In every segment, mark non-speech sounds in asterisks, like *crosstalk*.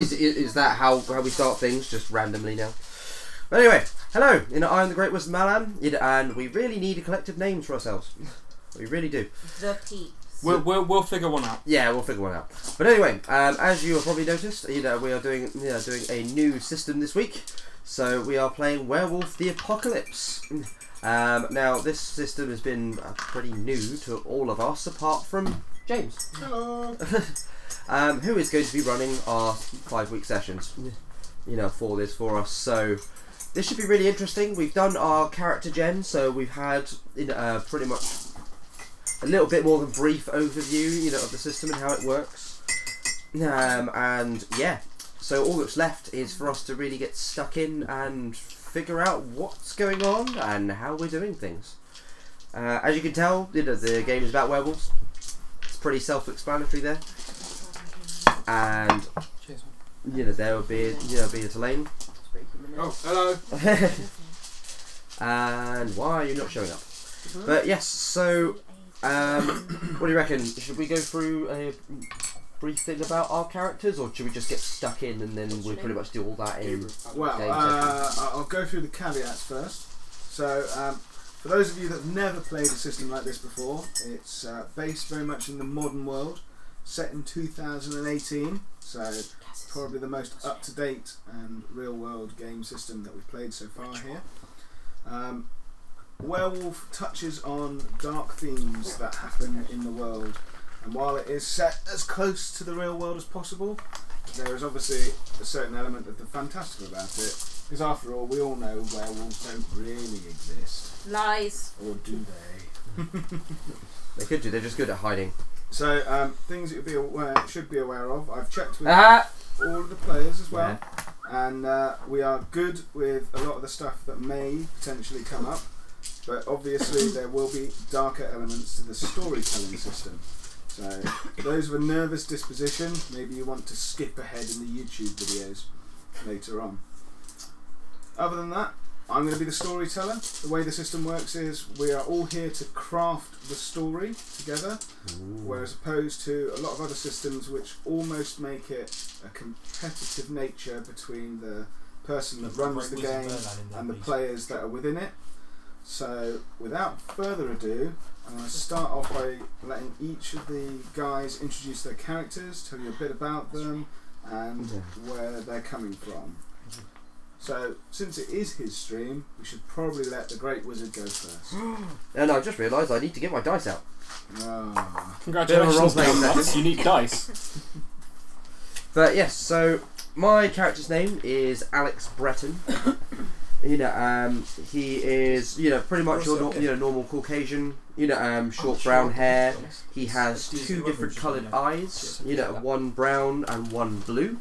Is, is, is that how, how we start things, just randomly now? But anyway, hello, you know, I'm the Great Wizard Merlan, and we really need a collective name for ourselves. *laughs* We really do. The peeps. We'll, we'll, we'll figure one out. Yeah, we'll figure one out. But anyway, um, as you have probably noticed, you know, we are doing you know, doing a new system this week. So we are playing Werewolf the Apocalypse. Um, now, this system has been uh, pretty new to all of us, apart from James. Hello. *laughs* um, who is going to be running our five week sessions, you know, for this for us. So this should be really interesting. We've done our character gen, so we've had uh, pretty much a little bit more of a brief overview, you know, of the system and how it works. Um, and yeah, so all that's left is for us to really get stuck in and figure out what's going on and how we're doing things. Uh, as you can tell, you know, the game is about werewolves. It's pretty self-explanatory there. And Cheers. you know there will be you know be a Tulane. Oh, hello. *laughs* and why are you not showing up? But yes, so um, what do you reckon? Should we go through a brief thing about our characters, or should we just get stuck in and then we pretty much do all that in? Well, uh, I'll go through the caveats first. So, um, for those of you that have never played a system like this before, it's uh, based very much in the modern world, set in 2018. So, probably the most up to date and real world game system that we've played so far here. Um, Werewolf touches on dark themes that happen in the world, and while it is set as close to the real world as possible, there is obviously a certain element of the fantastical about it. Because after all, we all know werewolves don't really exist, Lies. or do they? *laughs* They could do. They're just good at hiding. So, um, things that you be aware, should be aware of. I've checked with Ah. all of the players as well, and uh, we are good with a lot of the stuff that may potentially come up. But obviously, *coughs* there will be darker elements to the storytelling system. So, for those of a nervous disposition, maybe you want to skip ahead in the YouTube videos later on. Other than that, I'm going to be the storyteller. The way the system works is we are all here to craft the story together, whereas opposed to a lot of other systems which almost make it a competitive nature between the person that runs the game and the players that are within it. So, without further ado, I'm going to start off by letting each of the guys introduce their characters, tell you a bit about them, and where they're coming from. So, since it is his stream, we should probably let the Great Wizard go first. *gasps* And I just realised I need to get my dice out. Ah. Congratulations, role-playing John Nuts. session. You need dice. But yes, so my character's name is Alex Breton. *coughs* you know, um, he is you know pretty much your nor- you know normal Caucasian. You know, um, short brown hair. He has two different coloured eyes. You know, one brown and one blue.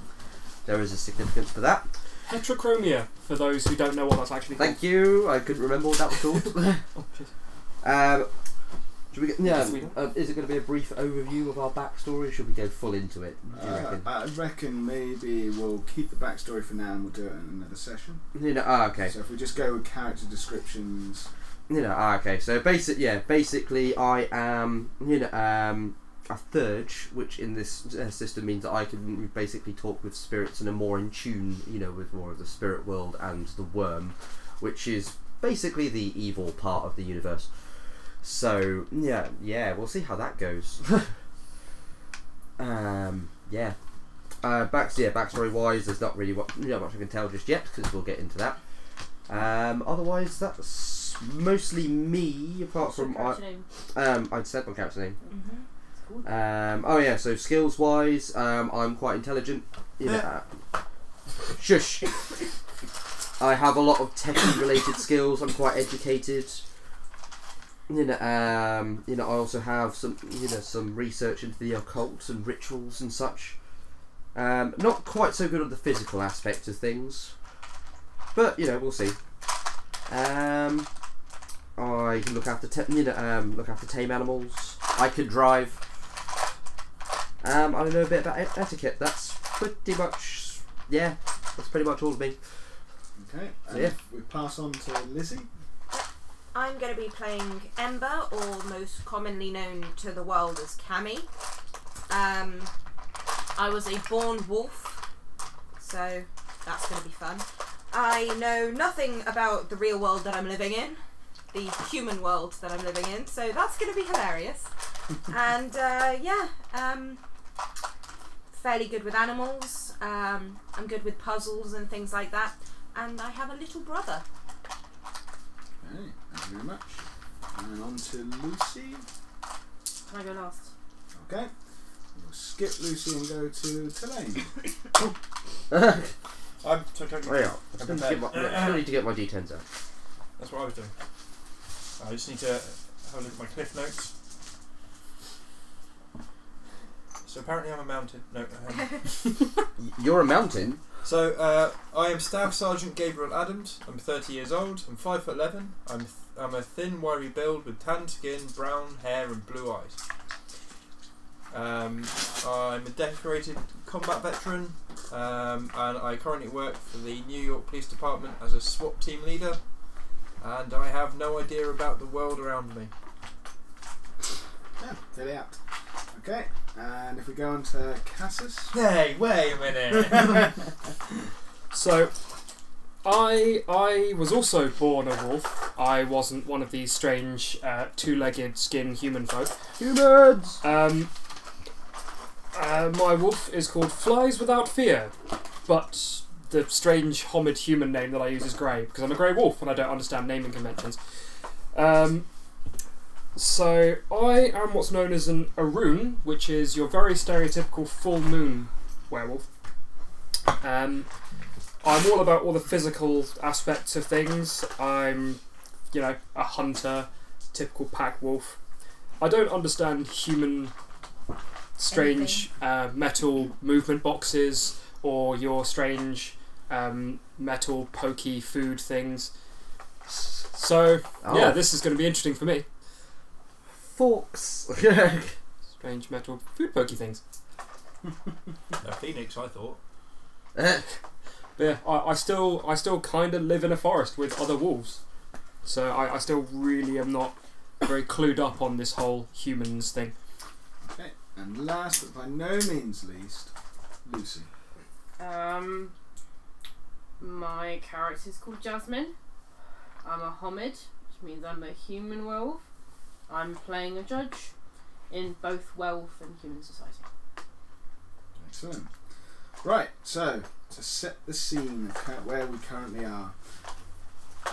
There is a significance for that. Heterochromia, for those who don't know what that's actually called. Thank you. I couldn't remember what that was called. Oh, cheers. *laughs* *laughs* um, should we get, yeah, we do. uh, is it going to be a brief overview of our backstory, or should we go full into it? Uh, reckon? I reckon maybe we'll keep the backstory for now and we'll do it in another session. You know, ah, okay. So if we just go with character descriptions, You know, ah, okay. So basic, yeah. Basically, I am, you know, um, a Theurge, which in this uh, system means that I can basically talk with spirits and are more in tune, you know, with more of the spirit world and the Wyrm, which is basically the evil part of the universe. So yeah, yeah, we'll see how that goes. *laughs* um, yeah. Uh, back, yeah, backstory wise, there's not really what, not much I can tell just yet because we'll get into that. Um, otherwise, that's mostly me. Apart What's your from I, name? um, I'd said my character name. It's cool. Um, oh yeah, so skills wise, um, I'm quite intelligent. You know, uh, shush. I have a lot of techie related skills. I'm quite educated. You know, um, you know, I also have some, you know, some research into the occult and rituals and such. Um, not quite so good at the physical aspect of things, but you know, we'll see. Um, I can look after, te- you know, um, look after tame animals. I can drive. Um, I know a bit about etiquette. That's pretty much, yeah, that's pretty much all of me. okay. And Yeah. we pass on to Lizzie. I'm going to be playing Ember, or most commonly known to the world as Cammy. Um, I was a born wolf so that's going to be fun. I know nothing about the real world that I'm living in, the human world that I'm living in, so that's going to be hilarious. *laughs* and uh, yeah, um, fairly good with animals. Um, I'm good with puzzles and things like that. And I have a little brother. Okay, thank you very much. And on to Lucy. Can I go last? Okay. We'll skip Lucy and go to Tulane. *coughs* *coughs* I'm so totally. Yeah, I still need to get my, I still need to get my d10s out. That's what I was doing. I just need to have a look at my cliff notes. So apparently I'm a mountain. No. hang *laughs* on. Y- You're a mountain. So uh, I am Staff Sergeant Gabriel Adams. I'm 30 years old. I'm five foot eleven. I'm th- I'm a thin, wiry build with tan skin, brown hair, and blue eyes. Um, I'm a decorated combat veteran, um, and I currently work for the New York Police Department as a SWAT team leader. And I have no idea about the world around me. Yeah, fairly apt. Okay, and if we go on to Cassus. Hey, wait a minute. *laughs* So, I I was also born a wolf. I wasn't one of these strange uh, two-legged skin human folk. Humans. Um, uh, my wolf is called Flies Without Fear, but the strange homid human name that I use is Grey because I'm a grey wolf and I don't understand naming conventions. Um, so I am what's known as an Ahroun, which is your very stereotypical full moon werewolf. Um, I'm all about all the physical aspects of things. I'm, you know, a hunter, typical pack wolf. I don't understand human strange uh, metal movement boxes or your strange um, metal pokey food things. So Oh. yeah, this is going to be interesting for me. Forks. *laughs* Strange metal food pokey things. a phoenix, I thought. *laughs* But yeah, I, I still I still kind of live in a forest with other wolves, so I, I still really am not very clued up on this whole humans thing. Okay, and last but by no means least, Lucy. Um, my character is called Jasmine. I'm a Homid, which means I'm a human werewolf. I'm playing a judge in both wealth and human society. Excellent. Right, so to set the scene where we currently are,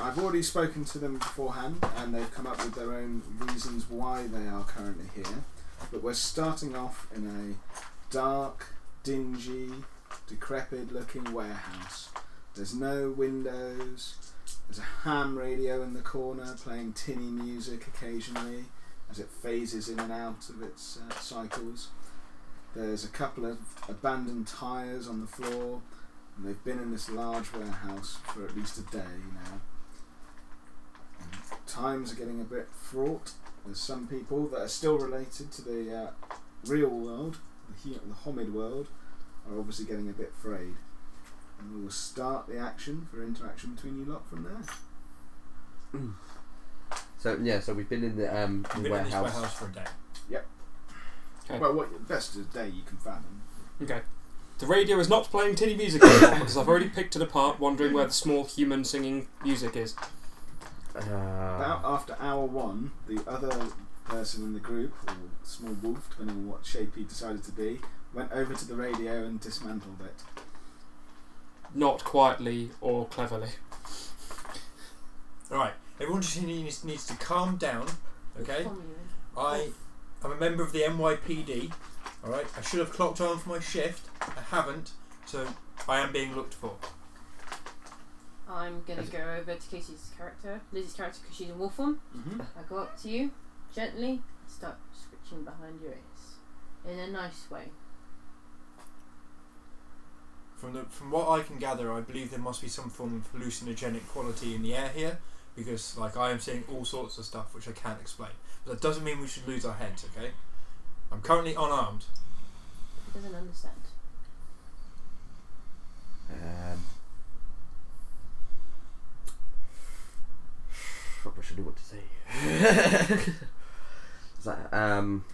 I've already spoken to them beforehand, and they've come up with their own reasons why they are currently here. But we're starting off in a dark, dingy, decrepit-looking warehouse. There's no windows. There's a ham radio in the corner playing tinny music occasionally as it phases in and out of its uh, cycles. There's a couple of abandoned tyres on the floor, and they've been in this large warehouse for at least a day now. And times are getting a bit fraught. There's some people that are still related to the uh, real world, the, the Homid world, are obviously getting a bit frayed. And we will start the action for interaction between you lot from there. so yeah, so we've been in the um I've the been in this warehouse. warehouse for a day. Okay. Well, what best is day you can fathom. Okay. The radio is not playing tinny music anymore because I've already picked it apart, wondering where the small human singing music is. About Uh, after hour one, the other person in the group, or small wolf, depending on what shape he decided to be, went over to the radio and dismantled it. Not quietly or cleverly. Alright, everyone just needs, needs to calm down, okay? I am a member of the NYPD, alright? I should have clocked on for my shift. I haven't, so I am being looked for. I'm gonna go over to Casey's character, Lizzie's character, because she's in wolf form. Mm-hmm. I go up to you, gently, start scratching behind your ears. In a nice way. From the from what I can gather, I believe there must be some form of hallucinogenic quality in the air here, because like I am seeing all sorts of stuff which I can't explain. But that doesn't mean we should lose our heads, okay? I'm currently unarmed. He doesn't understand. um, probably should know what to say. *laughs* Is that, um,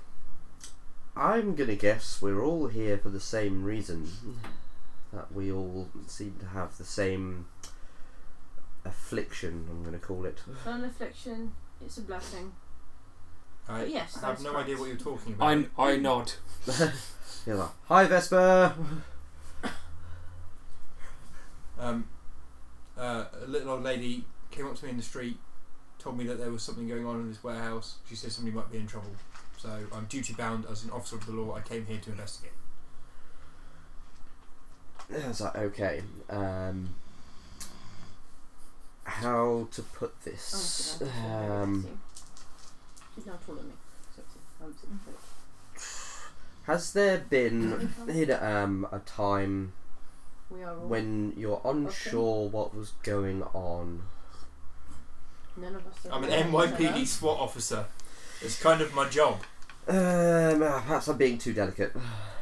I'm gonna guess we're all here for the same reason. That we all seem to have the same affliction. I'm going to call it. It's not an affliction. It's a blessing. I But yes, have that's no correct. idea what you're talking about. I, I nod. *laughs* You're like, hi Vesper. *laughs* Um, uh, a little old lady came up to me in the street, told me that there was something going on in this warehouse. She said somebody might be in trouble. So I'm duty bound as an officer of the law. I came here to investigate. I was like, okay. Um, how to put Oh, this? good, I'm Um, She's now taller than me. Sexy. I'm six foot. has there been in, um, a time We are all. when you're unsure what was going on? None of us are. I'm an aware of NYPD SWAT officer. It's kind of my job. Um, uh, perhaps I'm being too delicate.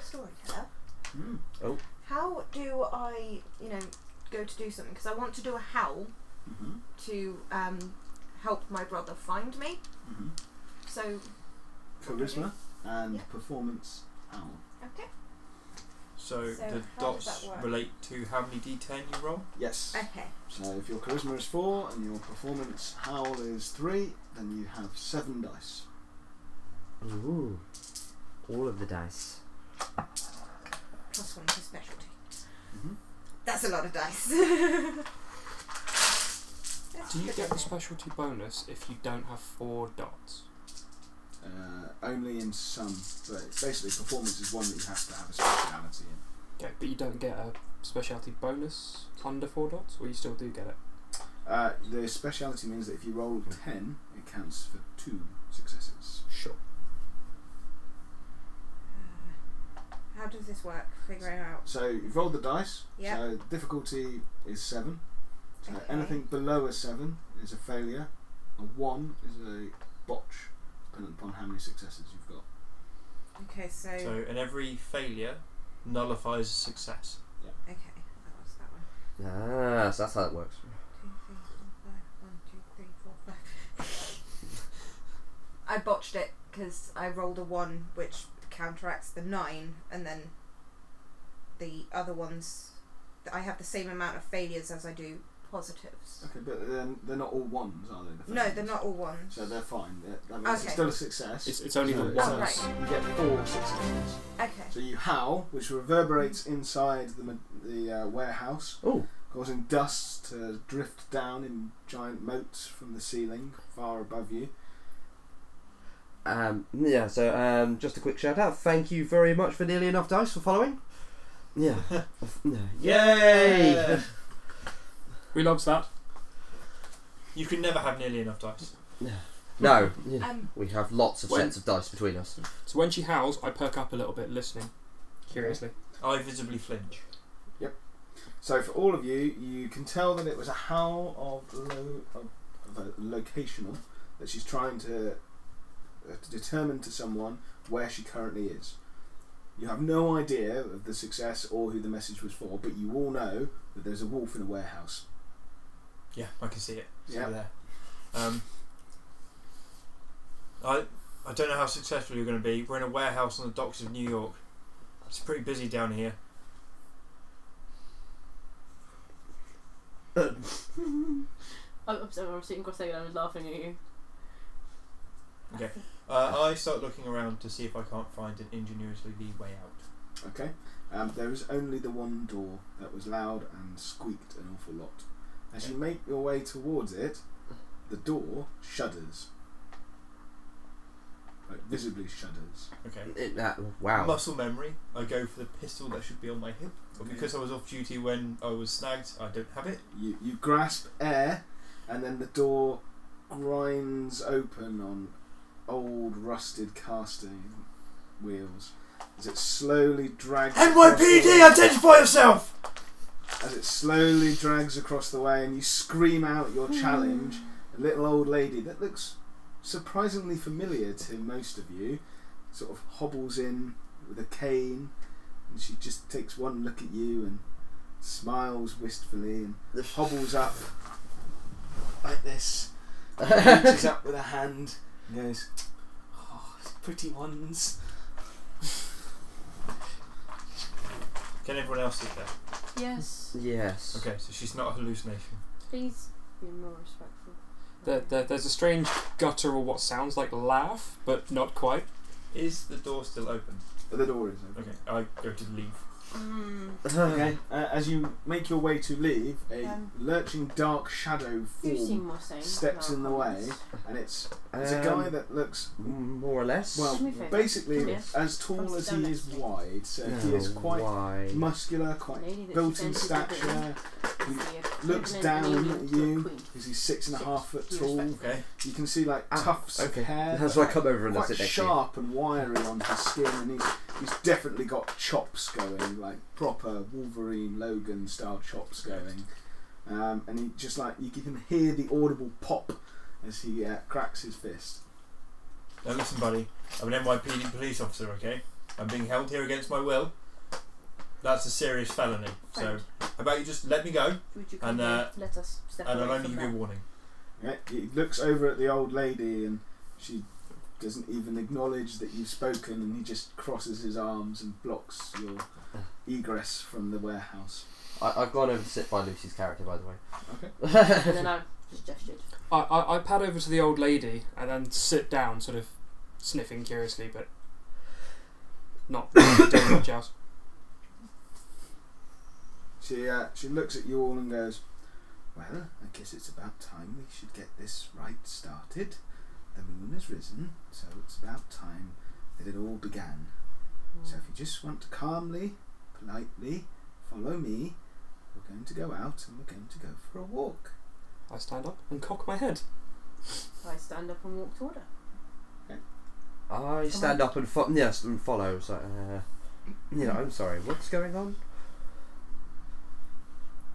Storyteller. Mm. How do I, you know, go to do something? Because I want to do a howl hmm to um, help my brother find me. hmm So, Charisma and Yeah. performance owl. okay. So, So the dots relate to how many D10 you roll. Yes. Okay. So if your charisma is four and your performance howl is three, then you have seven dice. Ooh, all of the dice. Plus one to specialty. hmm That's a lot of dice. *laughs* Do you get the specialty bonus if you don't have four dots? Uh, only in some, but basically performance is one that you have to have a speciality in. Okay, but you don't get a specialty bonus under four dots, or you still do get it? Uh, the speciality means that if you roll ten, it counts for two successes. Sure. How does this work? Figuring out. So you've rolled the dice. Yeah. So difficulty is seven. So Okay. anything below a seven is a failure. A one is a botch, depending upon how many successes you've got. Okay, so, So, and every failure nullifies a success. Yeah. Okay, that was that one. Ah, so that's how it works. Two, three, four, five. One, two, three, four, five. *laughs* I botched it because I rolled a one, which counteracts the nine, and then the other ones. I have the same amount of failures as I do positives. Okay, but then they're not all ones, are they? the No, they're not all ones. So they're fine. They're, that means Okay. it's still a success. It's, it's only So the it's one. Oh, right. You get four successes. Okay. So you howl, which reverberates inside the, the uh, warehouse, Oh, causing dust to drift down in giant motes from the ceiling far above you. Um, yeah. So, um, just a quick shout out. Thank you very much for nearly enough dice for following. Yeah. *laughs* Yay! We loves that? You can never have nearly enough dice. No, yeah. Um, we have lots of When- sets of dice between us. So when she howls, I perk up a little bit listening, curiously. I visibly flinch. Yep. So for all of you, you can tell that it was a howl of, lo- of, of a locational that she's trying to, to determine to someone where she currently is. You have no idea of the success or who the message was for, but you all know that there's a wolf in a warehouse. Yeah, I can see it. It's Yeah. over there. Um, I I don't know how successful you're going to be. We're in a warehouse on the docks of New York. It's pretty busy down here. *laughs* I'm, I'm sorry, I'm sitting cross-legged. I was laughing at you. Okay. Uh, I start looking around to see if I can't find an ingeniously way out. Okay. Um, there is only the one door that was loud and squeaked an awful lot. As you make your way towards it, the door shudders. Like visibly shudders. Okay. It, uh, wow. Muscle memory. I go for the pistol that should be on my hip, but Okay. because I was off duty when I was snagged, I don't have it. You you grasp air, and then the door grinds open on old rusted casting wheels as it slowly drags. NYPD, identify yourself! as it slowly drags across the way and you scream out your challenge, a little old lady that looks surprisingly familiar to most of you sort of hobbles in with a cane and she just takes one look at you and smiles wistfully and hobbles up like this, reaches up with a hand and goes, Oh, pretty ones. Can everyone else see that? Yes. Yes. Okay, so she's not a hallucination. Please be more respectful. There, there, there's a strange guttural, what sounds like laugh, but not quite. Is the door still open? The door is open. Okay, I go to leave. Mm. *laughs* Okay. Uh, as you make your way to leave, a Um, lurching dark shadow form, steps in the way. and it's it's a Um, guy that looks More or less. well, Do me a favour. basically Come as tall Come as he is next to me. wide. So he is quite why? muscular, quite built in defends the good. stature. He looks down at you. queen. Because he's six and a Six. half foot tall. Okay. You can see like Ah, tufts okay. of hair. That's but why I come over and quite sit next sharp and wiry on his skin, and he's he's definitely got chops going, like proper Wolverine Logan style chops going. Um, and he just like you can hear the audible pop as he uh, cracks his fist. Now listen, buddy. I'm an NYPD police officer. Okay. I'm being held here against my will. That's a serious felony. So, how about you just let me go, would you come and, uh, let us step and I'll only give you a warning. Right? He looks over at the old lady, and she doesn't even acknowledge that you've spoken, and he just crosses his arms and blocks your *laughs* egress from the warehouse. I, I've gone over to sit by Lucy's character, by the way. Okay. And *laughs* then I just gestured. I, I, I pad over to the old lady and then sit down, sort of sniffing curiously, but not *coughs* doing much else. She uh, she looks at you all and goes, "Well, I guess it's about time we should get this right started. The moon has risen, so it's about time that it all began. So if you just want to calmly, politely follow me, we're going to go out and we're going to go for a walk." I stand up and cock my head. I stand up and walk toward her. I stand up and fo- yes and follow. So, uh, yeah, I'm sorry. What's going on?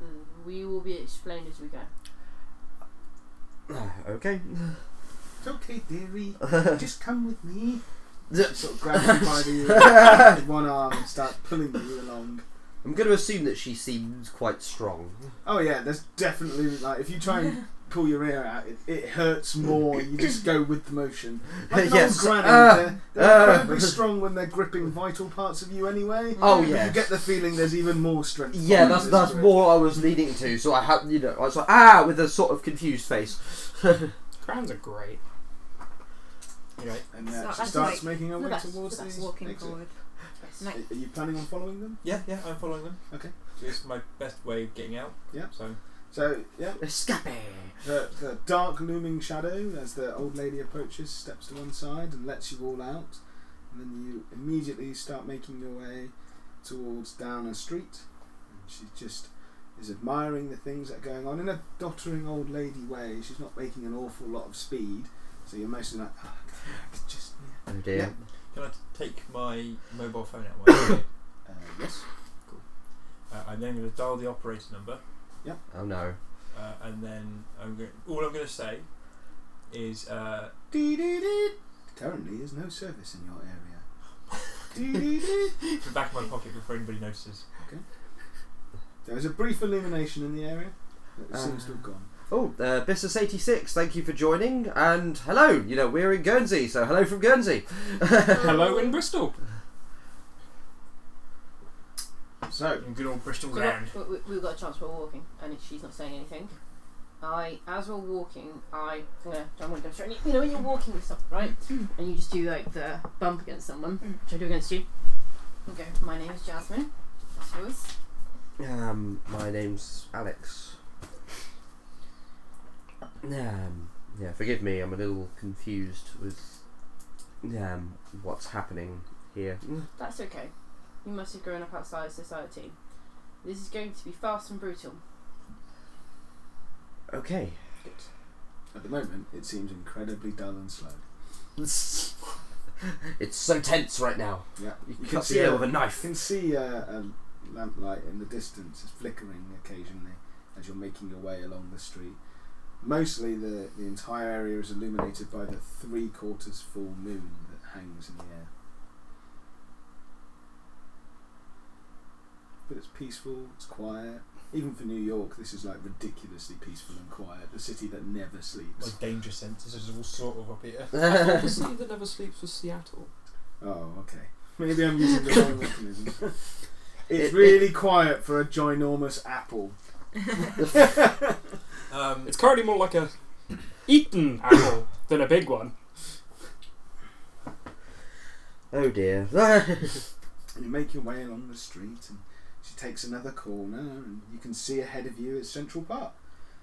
Uh, We will be explained as we go. *sighs* okay. *laughs* It's okay, dearie. *laughs* Just come with me. I'm Sort of grabs you by the *laughs* with one arm and starts pulling you along. I'm going to assume that she seems quite strong. Oh yeah, there's definitely like if you try and pull your ear out, it, it hurts more. You just go with the motion. Like *laughs* an Yes. old granny, Ah, they're, they're ah. incredibly strong when they're gripping vital parts of you anyway. Oh But yeah. You get the feeling there's even more strength. Yeah, that's that's grip. more I was leading to. So I have, you know, I was like, ah, with a sort of confused face. Crowns are great. Anyway, And uh, So she starts like making her way best, towards the the. Walking exit. forward. Yes. Are you planning on following them? yeah, yeah, I'm following them. Okay. So this is my best way of getting out. Yeah. So So yeah, Escape. the, the dark looming shadow as the old lady approaches steps to one side and lets you all out, and then you immediately start making your way towards down a street. And she just is admiring the things that are going on in a doddering old lady way. She's not making an awful lot of speed, so you're mostly like, oh, just Oh dear. can I t- take my mobile phone out? while I'm here? uh, yes. uh, I'm then going to dial the operator number, Oh no. uh, and then I'm going. All I'm going to say is uh, Currently, there's no service in your area. *laughs* The back of my pocket before anybody notices. Okay. There is a brief illumination in the area, but it seems to Uh, have gone. Oh, uh, Bissus86, thank you for joining, and hello. You know we're in Guernsey, so hello from Guernsey. Hello in Bristol. So, In good old Bristol So ground. what- we, we've got a chance. We're walking, and she's not saying anything. I, as we're walking, I, I'm gonna, I'm gonna demonstrate. You know, when you're walking with someone, right, and you just do like the bump against someone, which I do against you. Okay, my name is Jasmine. What's yours? Um, my name's Alex. Um, yeah, forgive me, I'm a little confused with um, what's happening here. That's okay. You must have grown up outside society. This is going to be fast and brutal. Okay. Good. at the moment, it seems incredibly dull and slow. *laughs* it's so tense right now. Yeah, You, can cut see the air a- knife. You can see a, a lamplight in the distance, it's flickering occasionally as you're making your way along the street. Mostly, the, the entire area is illuminated by the three quarters full moon that hangs in the air. But it's peaceful, it's quiet. Even for New York, this is like ridiculously peaceful and quiet. The city that never My sleeps. danger senses is all sort of up here. the city that never sleeps was Seattle. Oh, okay. Maybe I'm using the wrong *laughs* mechanism. *laughs* It's It- really quiet for a ginormous apple. *laughs* Um, It's currently more like a eaten apple than a big one. Oh dear. *laughs* And you make your way along the street, and she takes another corner, and you can see ahead of you is Central Park.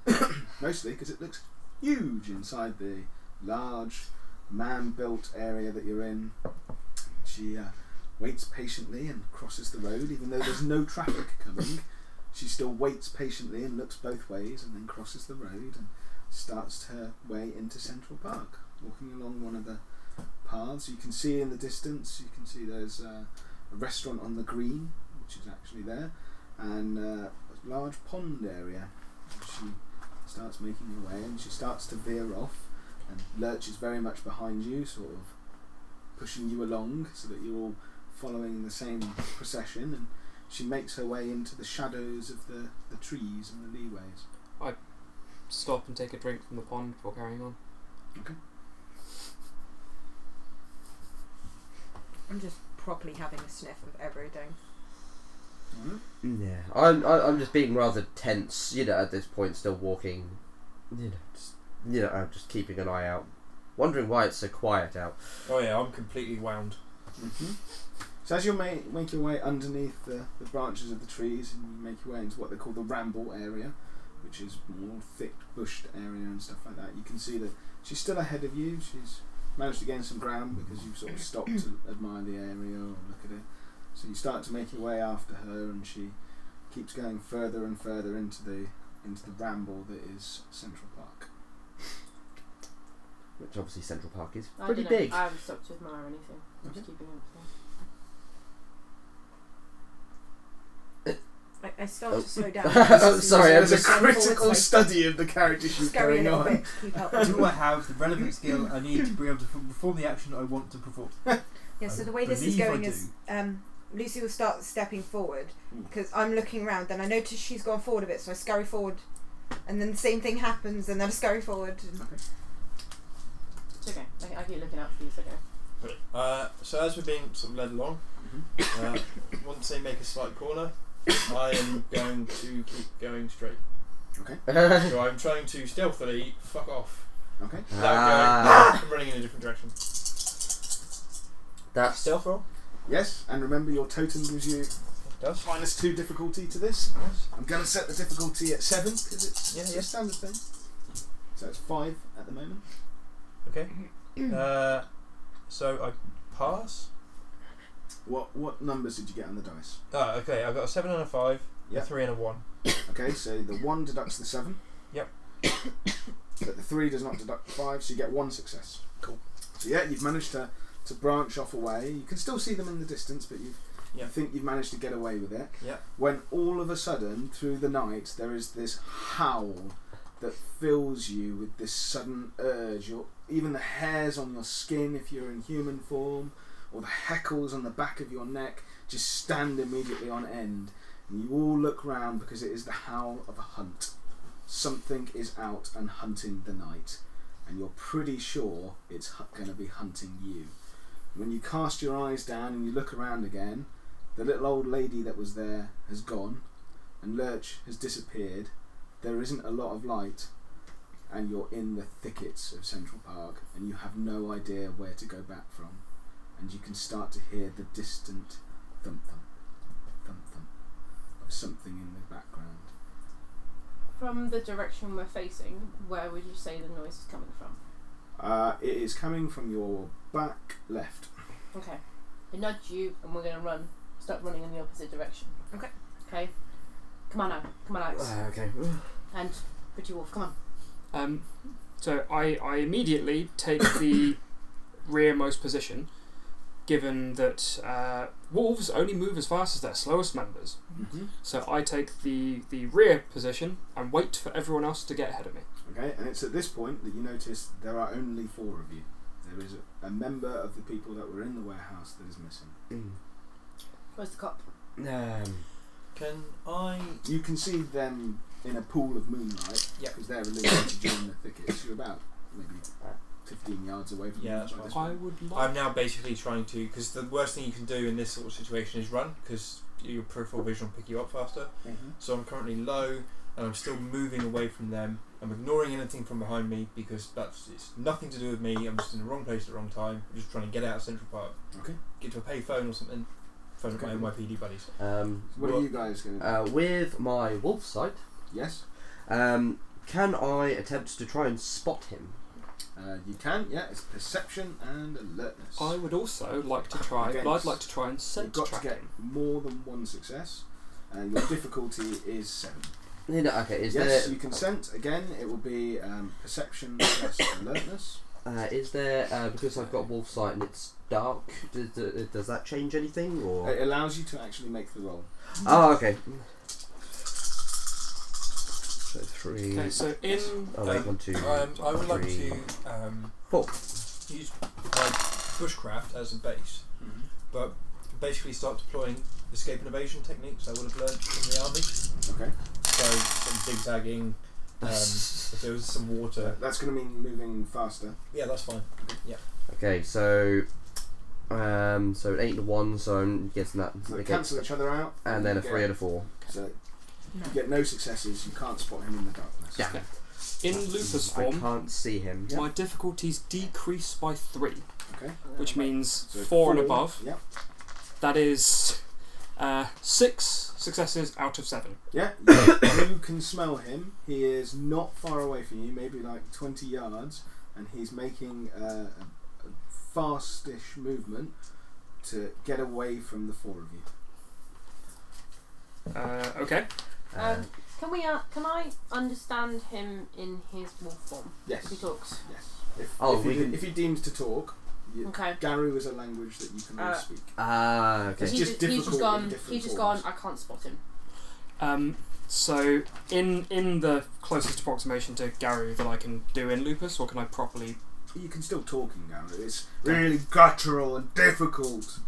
*coughs* Mostly because it looks huge inside the large, man built area that you're in. She uh, waits patiently and crosses the road, even though there's no traffic coming. She still waits patiently and looks both ways, and then crosses the road and starts her way into Central Park, walking along one of the paths. You can see in the distance, you can see there's uh, a restaurant on the green, which is actually there, and uh, a large pond area. She starts making her way, and she starts to veer off, and lurches very much behind you, sort of pushing you along, so that you're all following the same procession. And she makes her way into the shadows of the, the trees and the leeways. I stop and take a drink from the pond before carrying on. Okay. I'm just properly having a sniff of everything. Alright. yeah, I'm I- I'm just being rather tense. You know, at this point, still walking. You know, just, you know, I'm just keeping an eye out, wondering why it's so quiet out. oh yeah, I'm completely wound. hmm So as you make, make your way underneath the, the branches of the trees and you make your way into what they call the ramble area, which is more thick bushed area and stuff like that, you can see that she's still ahead of you. She's managed to gain some ground because you've sort of stopped to *coughs* admire the area or look at it. So you start to make your way after her and she keeps going further and further into the into the ramble that is Central Park. Which obviously Central Park is I pretty dunno, big. I haven't stopped to admire anything. I'm just keeping up. I, I start Oh. to slow down. *laughs* Oh, sorry, I'm There's a just- critical study of the character she's Scurry going on. bit to keep up. *laughs* Do I have the relevant skill I need to be able to f- perform the action I want to perform? *laughs* Yeah, so I the way this is going do. is um, Lucy will start stepping forward Mm. because I'm looking around. Then I notice she's gone forward a bit, so I scurry forward, and then the same thing happens, and then I scurry forward. And It's okay. I, I keep looking out for you. It's okay. Uh, so as we're being sort of led along, Mhm. uh, *coughs* once they make a slight corner, I am going to keep going straight. Okay. *laughs* So I'm trying to stealthily fuck off Okay. without Ah. going. I'm running in a different direction. That's Stealth roll. Yes, and remember your totem gives you Does. minus two difficulty to this. Yes. I'm going to set the difficulty at seven because it's, Yeah, it's yeah. a standard thing. So it's five at the moment. Okay. *clears throat* Uh, so I pass. What what numbers did you get on the dice? Oh, okay. I've got a seven and a five, Yeah. a three and a one. Okay, so the one deducts the seven. Yep. *coughs* But the three does not deduct the five, so you get one success. Cool. So yeah, you've managed to, to branch off away. You can still see them in the distance, but you've, Yeah. you think you've managed to get away with it. Yeah. When all of a sudden, through the night, there is this howl that fills you with this sudden urge. Your, even the hairs on your skin, if you're in human form, or the heckles on the back of your neck, just stand immediately on end. And you all look round because it is the howl of a hunt. Something is out and hunting the night, and you're pretty sure it's going to be hunting you. When you cast your eyes down and you look around again, the little old lady that was there has gone, and Lurch has disappeared. There isn't a lot of light, and you're in the thickets of Central Park, and you have no idea where to go back from. And you can start to hear the distant thump thump, thump thump of something in the background. From the direction we're facing, where would you say the noise is coming from? Uh, it is coming from your back left. Okay. I nudge you, and we're gonna run. Start running in the opposite direction. Okay. Okay. Come on now. Come on, Alex. Ah, okay. And Pretty Wolf. Come on. Um, so I, I immediately take the *coughs* rearmost position, given that uh, wolves only move as fast as their slowest members. Mm-hmm. So I take the, the rear position and wait for everyone else to get ahead of me. Okay, and it's at this point that you notice there are only four of you. There is a, a member of the people that were in the warehouse that is missing. Mm. Where's the cop? Um, Can I? You can see them in a pool of moonlight Yep. because they're illuminated during the thickets. You're about maybe 15 yards away from Yeah, them that's by I point. would I'm now basically trying to because the worst thing you can do in this sort of situation is run because your peripheral vision will pick you up faster. Mhm. So I'm currently low, and I'm still moving away from them. I'm ignoring anything from behind me because that's it's nothing to do with me. I'm just in the wrong place at the wrong time. I'm just trying to get out of Central Park, Okay. get to a payphone or something. Phone Okay. up my NYPD buddies. Um, What Well- are you guys going to uh, with my wolf sight, Yes. um, can I attempt to try and spot him? Uh, you can, yeah. It's perception and alertness. I would also like to *coughs* try, but I'd like to try and You've scent got to get more than one success, and your difficulty is seven. You know, okay, is yes, there you can scent. Again, it will be um, perception *coughs* plus alertness. uh, is there uh, because I've got wolf sight and it's dark? Does, does does that change anything or? It allows you to actually make the roll. Oh, okay. So three. Okay, so in Oh wait, Um, one, two, Um, I would like three, to um, four. use my bushcraft as a base, but basically start deploying escape and evasion techniques I would have learned in the army. Okay. So some zigzagging. Um, *laughs* if there was some water, that's going to mean moving faster. yeah, that's fine. Yeah. Okay, so um, so an eight and a one, so I'm guessing that So they cancel each other out. and then a three get- and a four. So No. you get no successes. You can't spot him in the darkness. Yeah. in lupus I form, can't see him. Yeah. my difficulties decrease by three, Okay. which means So four and above. Yep. That is uh, six successes out of seven. Yeah. you *coughs* can smell him. He is not far away from you, maybe like 20 yards, and he's making uh, a, a fastish movement to get away from the four of you. Uh, okay. Uh, Um, can we? Uh, can I understand him in his wolf form? Yes. If he talks. Yes. If, Oh, if, he, can- if he deems to talk, you, Okay. Garou is a language that you can all Uh, speak. ah, okay. It's he's just he's difficult just gone. He's just forms. gone. I can't spot him. Um, so in in the closest approximation to Garou that I can do in lupus, or can I properly? You can still talk in Garou. It's really guttural and difficult,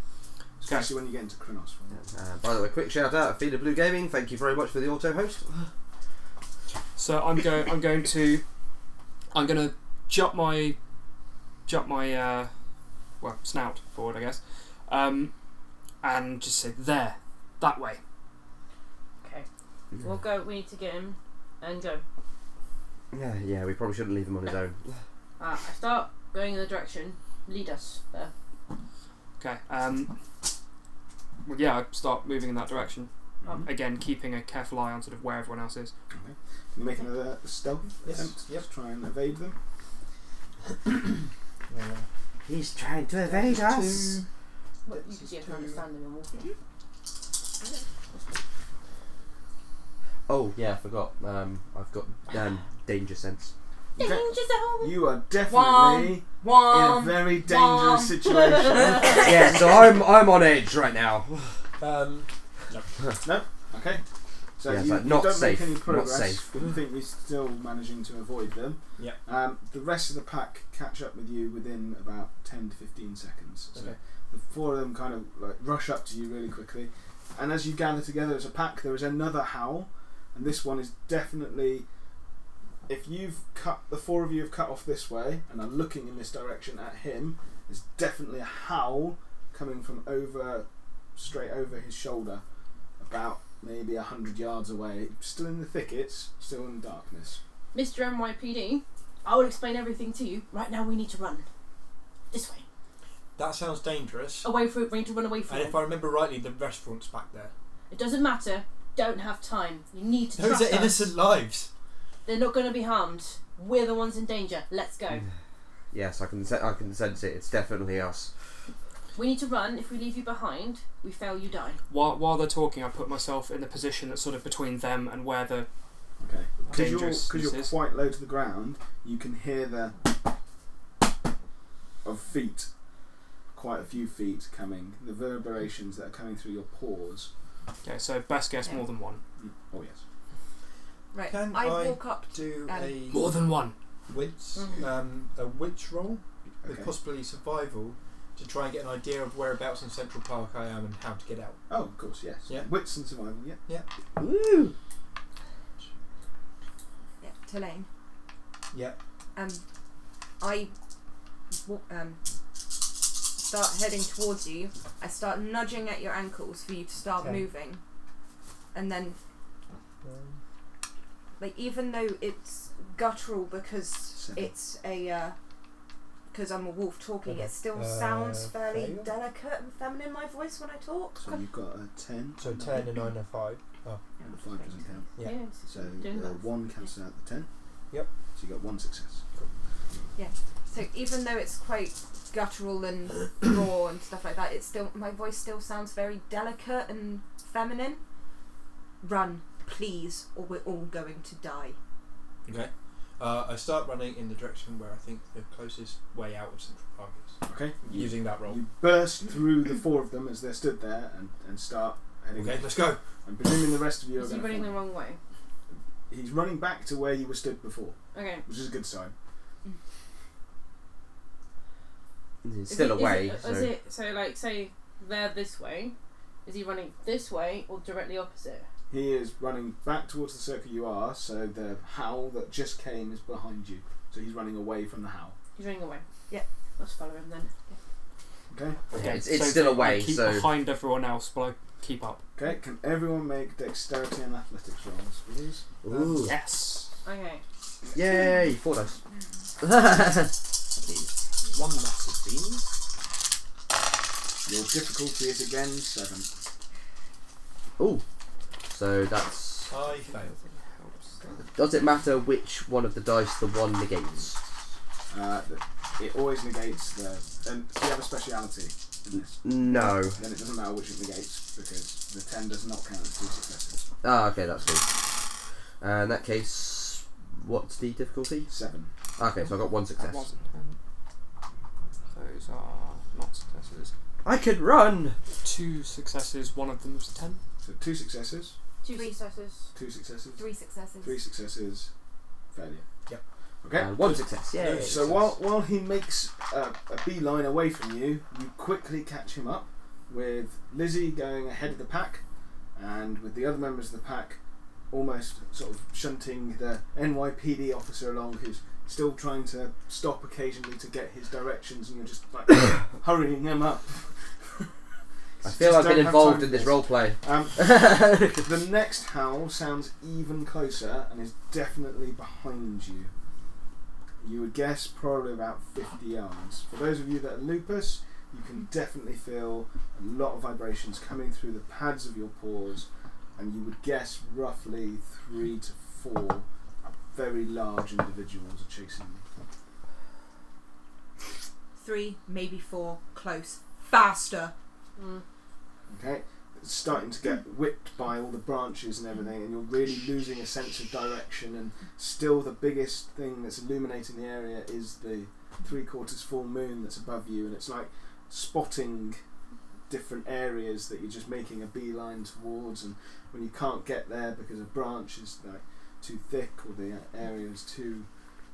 especially when you get into Crinos. Uh, by the way, quick shout out, Feeder Blue Gaming. Thank you very much for the auto host. So I'm going. I'm going to. I'm going to jump my, jump my, uh, well, snout forward, I guess, um, and just say there, that way. Okay. We'll go. We need to get him and go. Yeah, yeah, we probably shouldn't leave him on his own. Uh, I start going in the direction. Lead us there. Okay. Um, well, yeah, I start moving in that direction. Um, Again, keeping a careful eye on sort of where everyone else is. Can you make another stealth Yes. attempt Yep. to try and evade them? *coughs* Yeah. He's trying to evade us. What, you can see if understand him in wolf form. Oh yeah, I forgot. Um, I've got um, danger sense. Okay. Danger zone. You are definitely in a Wom. very dangerous Wom. situation. *laughs* yeah, so I'm I'm on edge right now. *sighs* Um, okay. So Yeah, it's you, like you not don't safe, make any not progress. safe. but You think you're still managing to avoid them. Yeah. Um, the rest of the pack catch up with you within about 10 to 15 seconds. So Okay. the four of them kind of like rush up to you really quickly. And as you gather together as a pack, there is another howl. And this one is definitely. If you've cut. The four of you have cut off this way and are looking in this direction at him, there's definitely a howl coming from over. straight over his shoulder. About maybe a hundred yards away. Still in the thickets, still in the darkness. Mr. NYPD, I will explain everything to you. Right now, we need to run. This way. that sounds dangerous. Away from it. We need to run away from And it. if I remember rightly, the restaurant's back there. It doesn't matter. Don't have time. You need to Those trust are us. innocent lives. They're not going to be harmed. We're the ones in danger. Let's go. Yes, I can se- I can sense it. It's definitely us. We need to run. If we leave you behind, we fail, you die. While while they're talking, I put myself in the position that's sort of between them and where the Okay. Because you're, Dangerous 'cause you're uses. quite low to the ground, you can hear the of feet, quite a few feet coming. The reverberations that are coming through your pores. okay. So best guess more than one. Mm. Oh yes. Right. Can I I- walk up. Do Um, a More than one. witch, Mhm. um, a witch roll with possibly survival to try and get an idea of whereabouts in Central Park I am and how to get out. Oh, of course, yes. Yeah. Wits and survival. Yeah. Yeah. Woo! Yeah, Tulane. Yeah. Um, I. wa- Um, start heading towards you, I start nudging at your ankles for you to start Okay. moving, and then like even though it's guttural because Seven. it's a because I'm a wolf talking, it still Uh, sounds fairly failure? delicate and feminine. My voice when I talk. So you've got a 10. So and 10 and 9 and 5. And the 5 doesn't count. Yeah. Yes, So doing the 1 cancels out the 10. Yep. So you got one success. Cool. Yeah. So even though it's quite guttural and *coughs* raw and stuff like that, it's still my voice still sounds very delicate and feminine. Run, please, or we're all going to die. Okay. Uh, I start running in the direction where I think the closest way out of Central Park is. Okay. You, Using that roll. you burst through the four of them as they're stood there and, and start heading Okay, off. let's go. I'm presuming the rest of you are Is he going running to the wrong way? He's running back to where you were stood before, Okay. which is a good sign. It's Is still it- is away. it- so Is it, so, like, say they're this way. Is he running this way or directly opposite? He is running back towards the circle you are, so the howl that just came is behind you. So he's running away from the howl. He's running away. Yeah. Let's follow him then. Okay? Okay, it's, it's So still I away. keep So behind everyone else, but I keep up. Okay, can everyone make dexterity and athletics rolls, please? Ooh. Um, yes. Okay. yay, four dice. *laughs* One massive bean. Your difficulty is again 7. Ooh. So that's. I failed. Does it matter which one of the dice the one negates? Uh, it always negates the. And do you have a speciality in this? No. Then it doesn't matter which it negates because the 10 does not count as two successes. Ah, okay, that's good. Uh, in that case, what's the difficulty? 7. Okay, so I got one success. wasn't. Um, those are not successes. I could run. Two successes. One of them was a ten. So two successes, Two Three. successes. two successes, Three successes. three successes, failure. Yep. Okay. And one success. Yay. So while while he makes a, a beeline away from you, you quickly catch him up with Lizzie going ahead of the pack, and with the other members of the pack almost sort of shunting the NYPD officer along, who's still trying to stop occasionally to get his directions, and you're just like *coughs* hurrying him up. I feel I've been involved in this role play. Um, *laughs* the next howl sounds even closer and is definitely behind you. You would guess probably about 50 yards. For those of you that are lupus, you can definitely feel a lot of vibrations coming through the pads of your paws, and you would guess roughly three to four very large individuals are chasing you. Three, maybe four. Close. Faster. Mm. Okay? It's starting to get whipped by all the branches and everything, and you're really losing a sense of direction. And still, the biggest thing that's illuminating the area is the three quarters full moon that's above you, and it's like spotting different areas that you're just making a beeline towards. And when you can't get there because a branch is like too thick or the area is too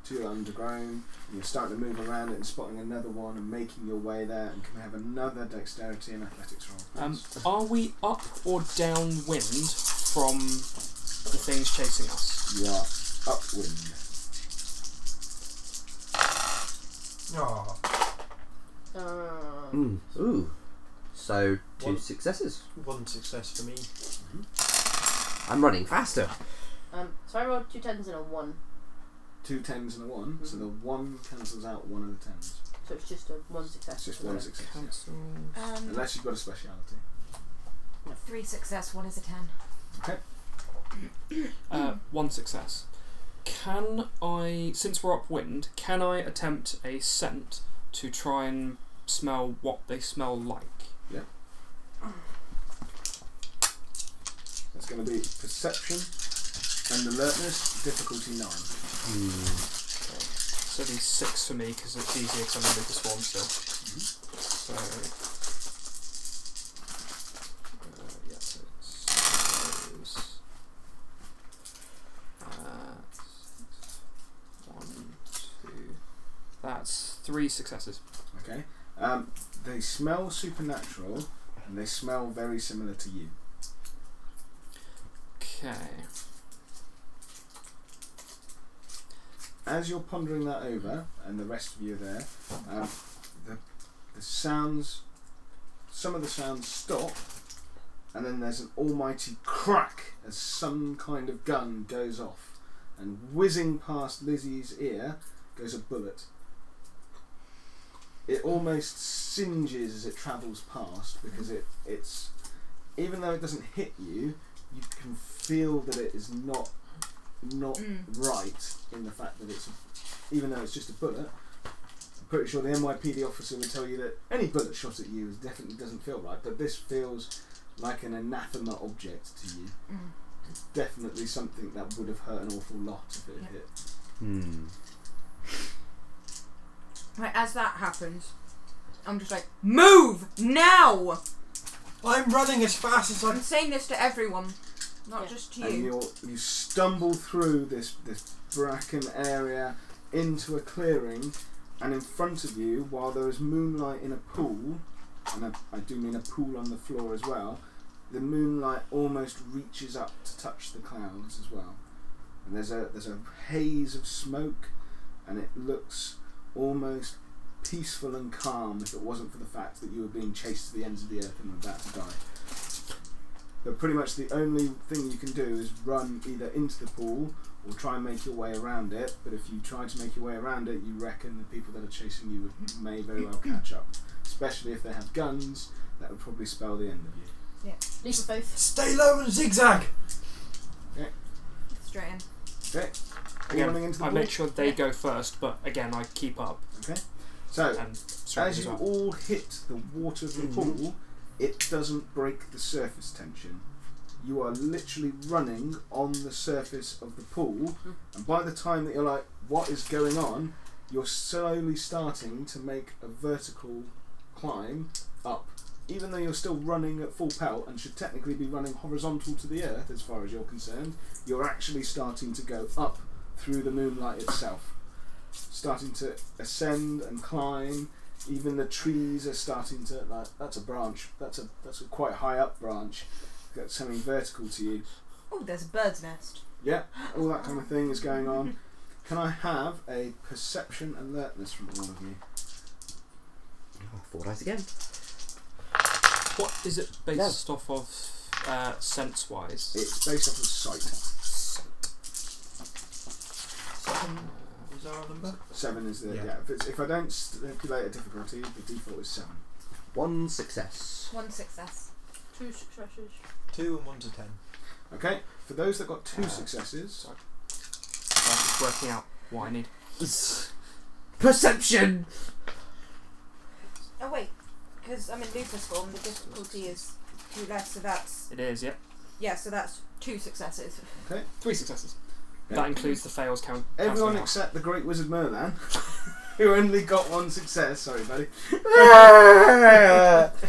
too undergrown, and you're starting to move around it and spotting another one and making your way there. And can we have another dexterity and athletics roll? Um, are we up or downwind from the things chasing us? You are upwind. Ah, Uh, Mm. Ooh. So two One. successes. one success for me. I'm running faster. um, so I rolled two tens and a one, Two tens and a one, so the one cancels out one of the tens. so it's just a one success. It's just one success. yeah. Um, Unless you've got a speciality. three success. One is a ten. *coughs* Uh, one success. Can I, since we're upwind, can I attempt a scent to try and smell what they smell like? Yeah. That's going to be perception and alertness, difficulty nine. So these six for me because it's easier because I'm in the still. So. Uh, yeah, so it's. Uh, one, two. That's three successes. Okay. Um, they smell supernatural and they smell very similar to you. Okay. As you're pondering that over, and the rest of you are there, um, the, the sounds, some of the sounds stop, and then there's an almighty crack as some kind of gun goes off, and whizzing past Lizzie's ear goes a bullet. It almost singes as it travels past because it it's even though it doesn't hit you, you can feel that it is not not Mm. right in the fact that it's even though it's just a bullet. I'm pretty sure the NYPD officer would tell you that any bullet shot at you is definitely doesn't feel right, but this feels like an anathema object to you. Mm. It's definitely something that would have hurt an awful lot if it had Yeah. hit. Hmm. Right, as that happens, I'm just like, move now! I'm running as fast as I I'm saying this to everyone, not Yeah. just to and you. you you stumble through this this bracken area into a clearing, and in front of you, while there is moonlight in a pool, and I, I do mean a pool on the floor as well, the moonlight almost reaches up to touch the clouds as well, and there's a there's a haze of smoke, and it looks almost peaceful and calm if it wasn't for the fact that you were being chased to the ends of the earth and were about to die. But pretty much the only thing you can do is run either into the pool or try and make your way around it. But if you try to make your way around it, you reckon the people that are chasing you would, may very well catch up. Especially if they have guns, that would probably spell the end of you. Leap of faith. stay low and zigzag. Okay. Straight in. Okay? Again, into the I pool? make sure they go first, but again, I keep up Okay. So as as you well. all hit the water of the mm. pool, it doesn't break the surface tension. You are literally running on the surface of the pool, hmm. and by the time that you're like, what is going on, you're slowly starting to make a vertical climb up. Even though you're still running at full pelt and should technically be running horizontal to the earth as far as you're concerned, you're actually starting to go up through the moonlight itself. Starting to ascend and climb. Even the trees are starting to like that's a branch. That's a that's a quite high up branch. Got something vertical to you. Oh, there's a bird's nest. Yeah, all that kind of thing is going on. Can I have a perception alertness from all of you? Oh, four dice again. What is it based off of uh, sense wise? It's based off of sight. Seven was our number. Seven is the yeah. Yeah. if, it's, if I don't stipulate a difficulty, the default is seven. One success. One success. Two successes. Two and one to ten. Okay, for those that got two Uh, successes, I'm just working out what I need. Perception. Oh wait, because I'm in Lupus form, the difficulty is two less, so that's It is, yep. yeah, so that's two successes. Okay. Three successes. That includes the fails count. everyone except the Great Wizard Merlan, *laughs* who only got one success. Sorry, buddy. *laughs*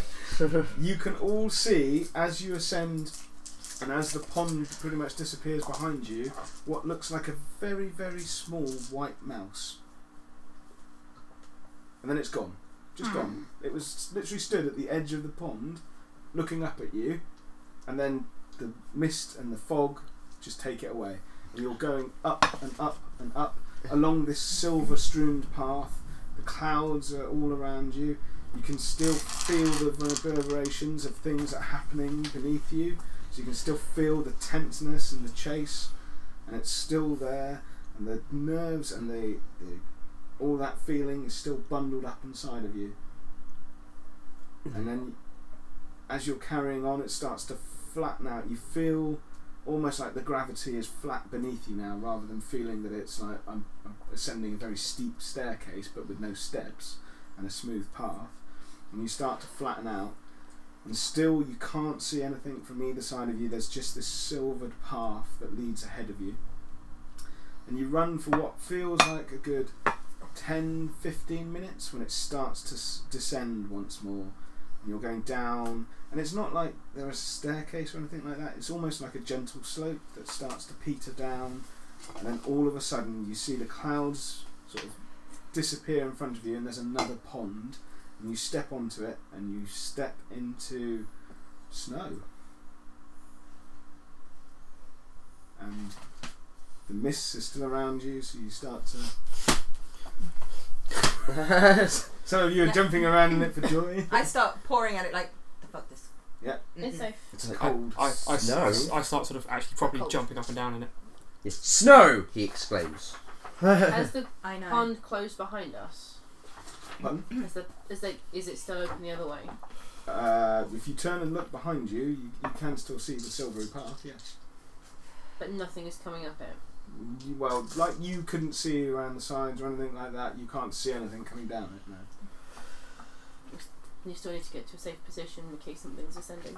You can all see as you ascend and as the pond pretty much disappears behind you, what looks like a very, very small white mouse. And then it's gone. Just hmm. gone. It was literally stood at the edge of the pond, looking up at you, and then the mist and the fog just take it away. You're going up and up and up along this silver strewn path. The clouds are all around you. You can still feel the reverberations of things that are happening beneath you. So you can still feel the tenseness and the chase, and it's still there. And the nerves and the, the all that feeling is still bundled up inside of you. And then, as you're carrying on, it starts to flatten out. You feel almost like the gravity is flat beneath you now, rather than feeling that it's like I'm, I'm ascending a very steep staircase, but with no steps and a smooth path. And you start to flatten out, and still you can't see anything from either side of you. There's just this silvered path that leads ahead of you. And you run for what feels like a good 10 15 minutes when it starts to descend once more. And you're going down, and it's not like there's a staircase or anything like that. It's almost like a gentle slope that starts to peter down, and then all of a sudden you see the clouds sort of disappear in front of you, and there's another pond, and you step onto it, and you step into snow. And the mist is still around you, so you start to *laughs* *laughs* Some of you are Yeah. jumping around in it for joy. I start pouring at it like, the fuck this. Yeah. It's Mhm. safe. It's cold. I, I, I, Snow? I start sort of actually properly Cold. jumping up and down in it. Yes. Snow! He exclaims. Has the *laughs* I know. pond closed behind us? Pardon? Is the is the is it still open the other way? Uh, if you turn and look behind you, you, you can still see the silvery path. Yes. But nothing is coming up it. You, well, like you couldn't see around the sides or anything like that. You can't see anything coming down it. No. You still need to get to a safe position in case something's ascending.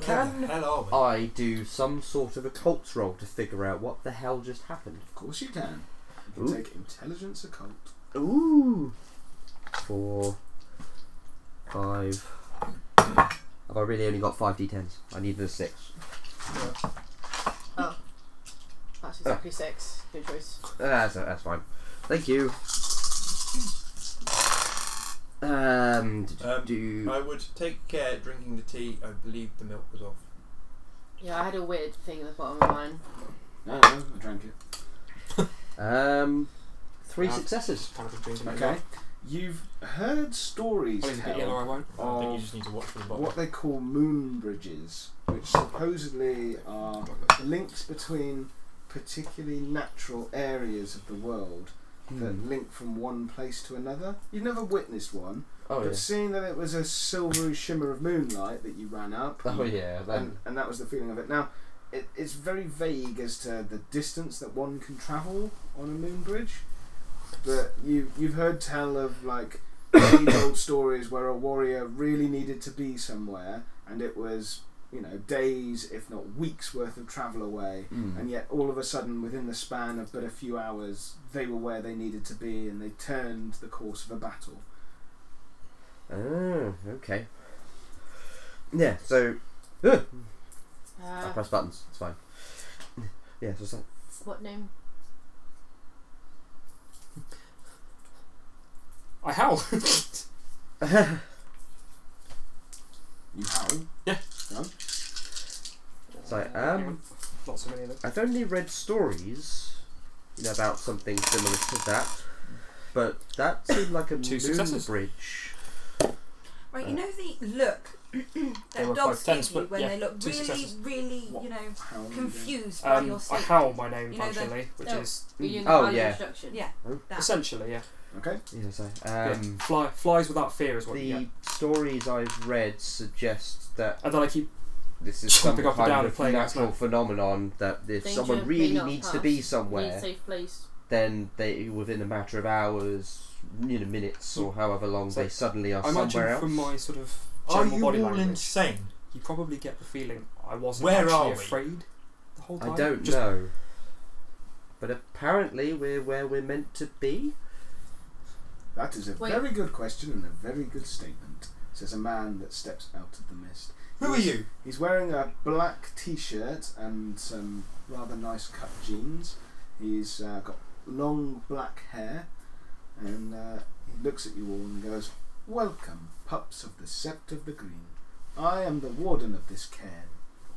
Can the hell are we? I do some sort of occult roll to figure out what the hell just happened. Of course you can. You Ooh. can take intelligence occult. Ooh. Four. Five. Have I really only got five d10s? I need a six. Oh. That's exactly six. Good choice. Uh, That's, that's fine. Thank you. Um, Um, do I would take care drinking the tea. I believe the milk was off. Yeah, I had a weird thing at the bottom of mine. No, no, I drank it. *laughs* um three Yeah. successes. Kind of been drinking it. Okay. You've heard stories Well, it's a bit yellow, I tell won't. I think you of just need to watch for the what they call moon bridges, which supposedly are links between particularly natural areas of the world that Hmm. link from one place to another. You've never witnessed one, Oh but yeah. seeing that it was a silvery shimmer of moonlight that you ran up, Oh yeah. Then and, and that was the feeling of it. Now, it, it's very vague as to the distance that one can travel on a moon bridge, but you you've heard tell of like *coughs* old stories where a warrior really needed to be somewhere, and it was you know days, if not weeks, worth of travel away. Mm. And yet, all of a sudden, within the span of but a few hours, they were where they needed to be, and they turned the course of a battle. Oh, okay. Yeah. So uh, I press buttons. It's fine. *laughs* Yeah. So it's like, what name? I howl. *laughs* You howl. So, um, not so many of them. I've only read stories, you know, about something similar to that, but that seemed like a Two moon successes. bridge. Right, you know the look *clears throat* They that were dogs both tens, give you but when yeah, they look two really, successes. really, you know, Howl. confused by Um, your I state. howl my name You know the- functionally, which oh. is Were you in Oh, the oh, yeah. introduction? Yeah, that. essentially yeah. Okay. Yeah, so, um, Fly, flies without fear is what you the get. stories I've read suggest that And then I keep this is some Jumping up and kind down and of playing natural outside. phenomenon that if Danger someone may really not needs to pass. be somewhere, safe place. then they within a matter of hours, you know, minutes or however long So, they suddenly are I imagine somewhere else. from my sort of Are general you body all language, insane? you probably get the feeling I wasn't Where actually are we? afraid the whole time. I don't Just- know. But apparently we're where we're meant to be. That is a Wait. very good question and a very good statement, says a man that steps out of the mist. Who are you? He's wearing a black t shirt and some rather nice cut jeans. He's uh, got long black hair and uh, he looks at you all and goes, Welcome, pups of the Sept of the Green. I am the warden of this cairn.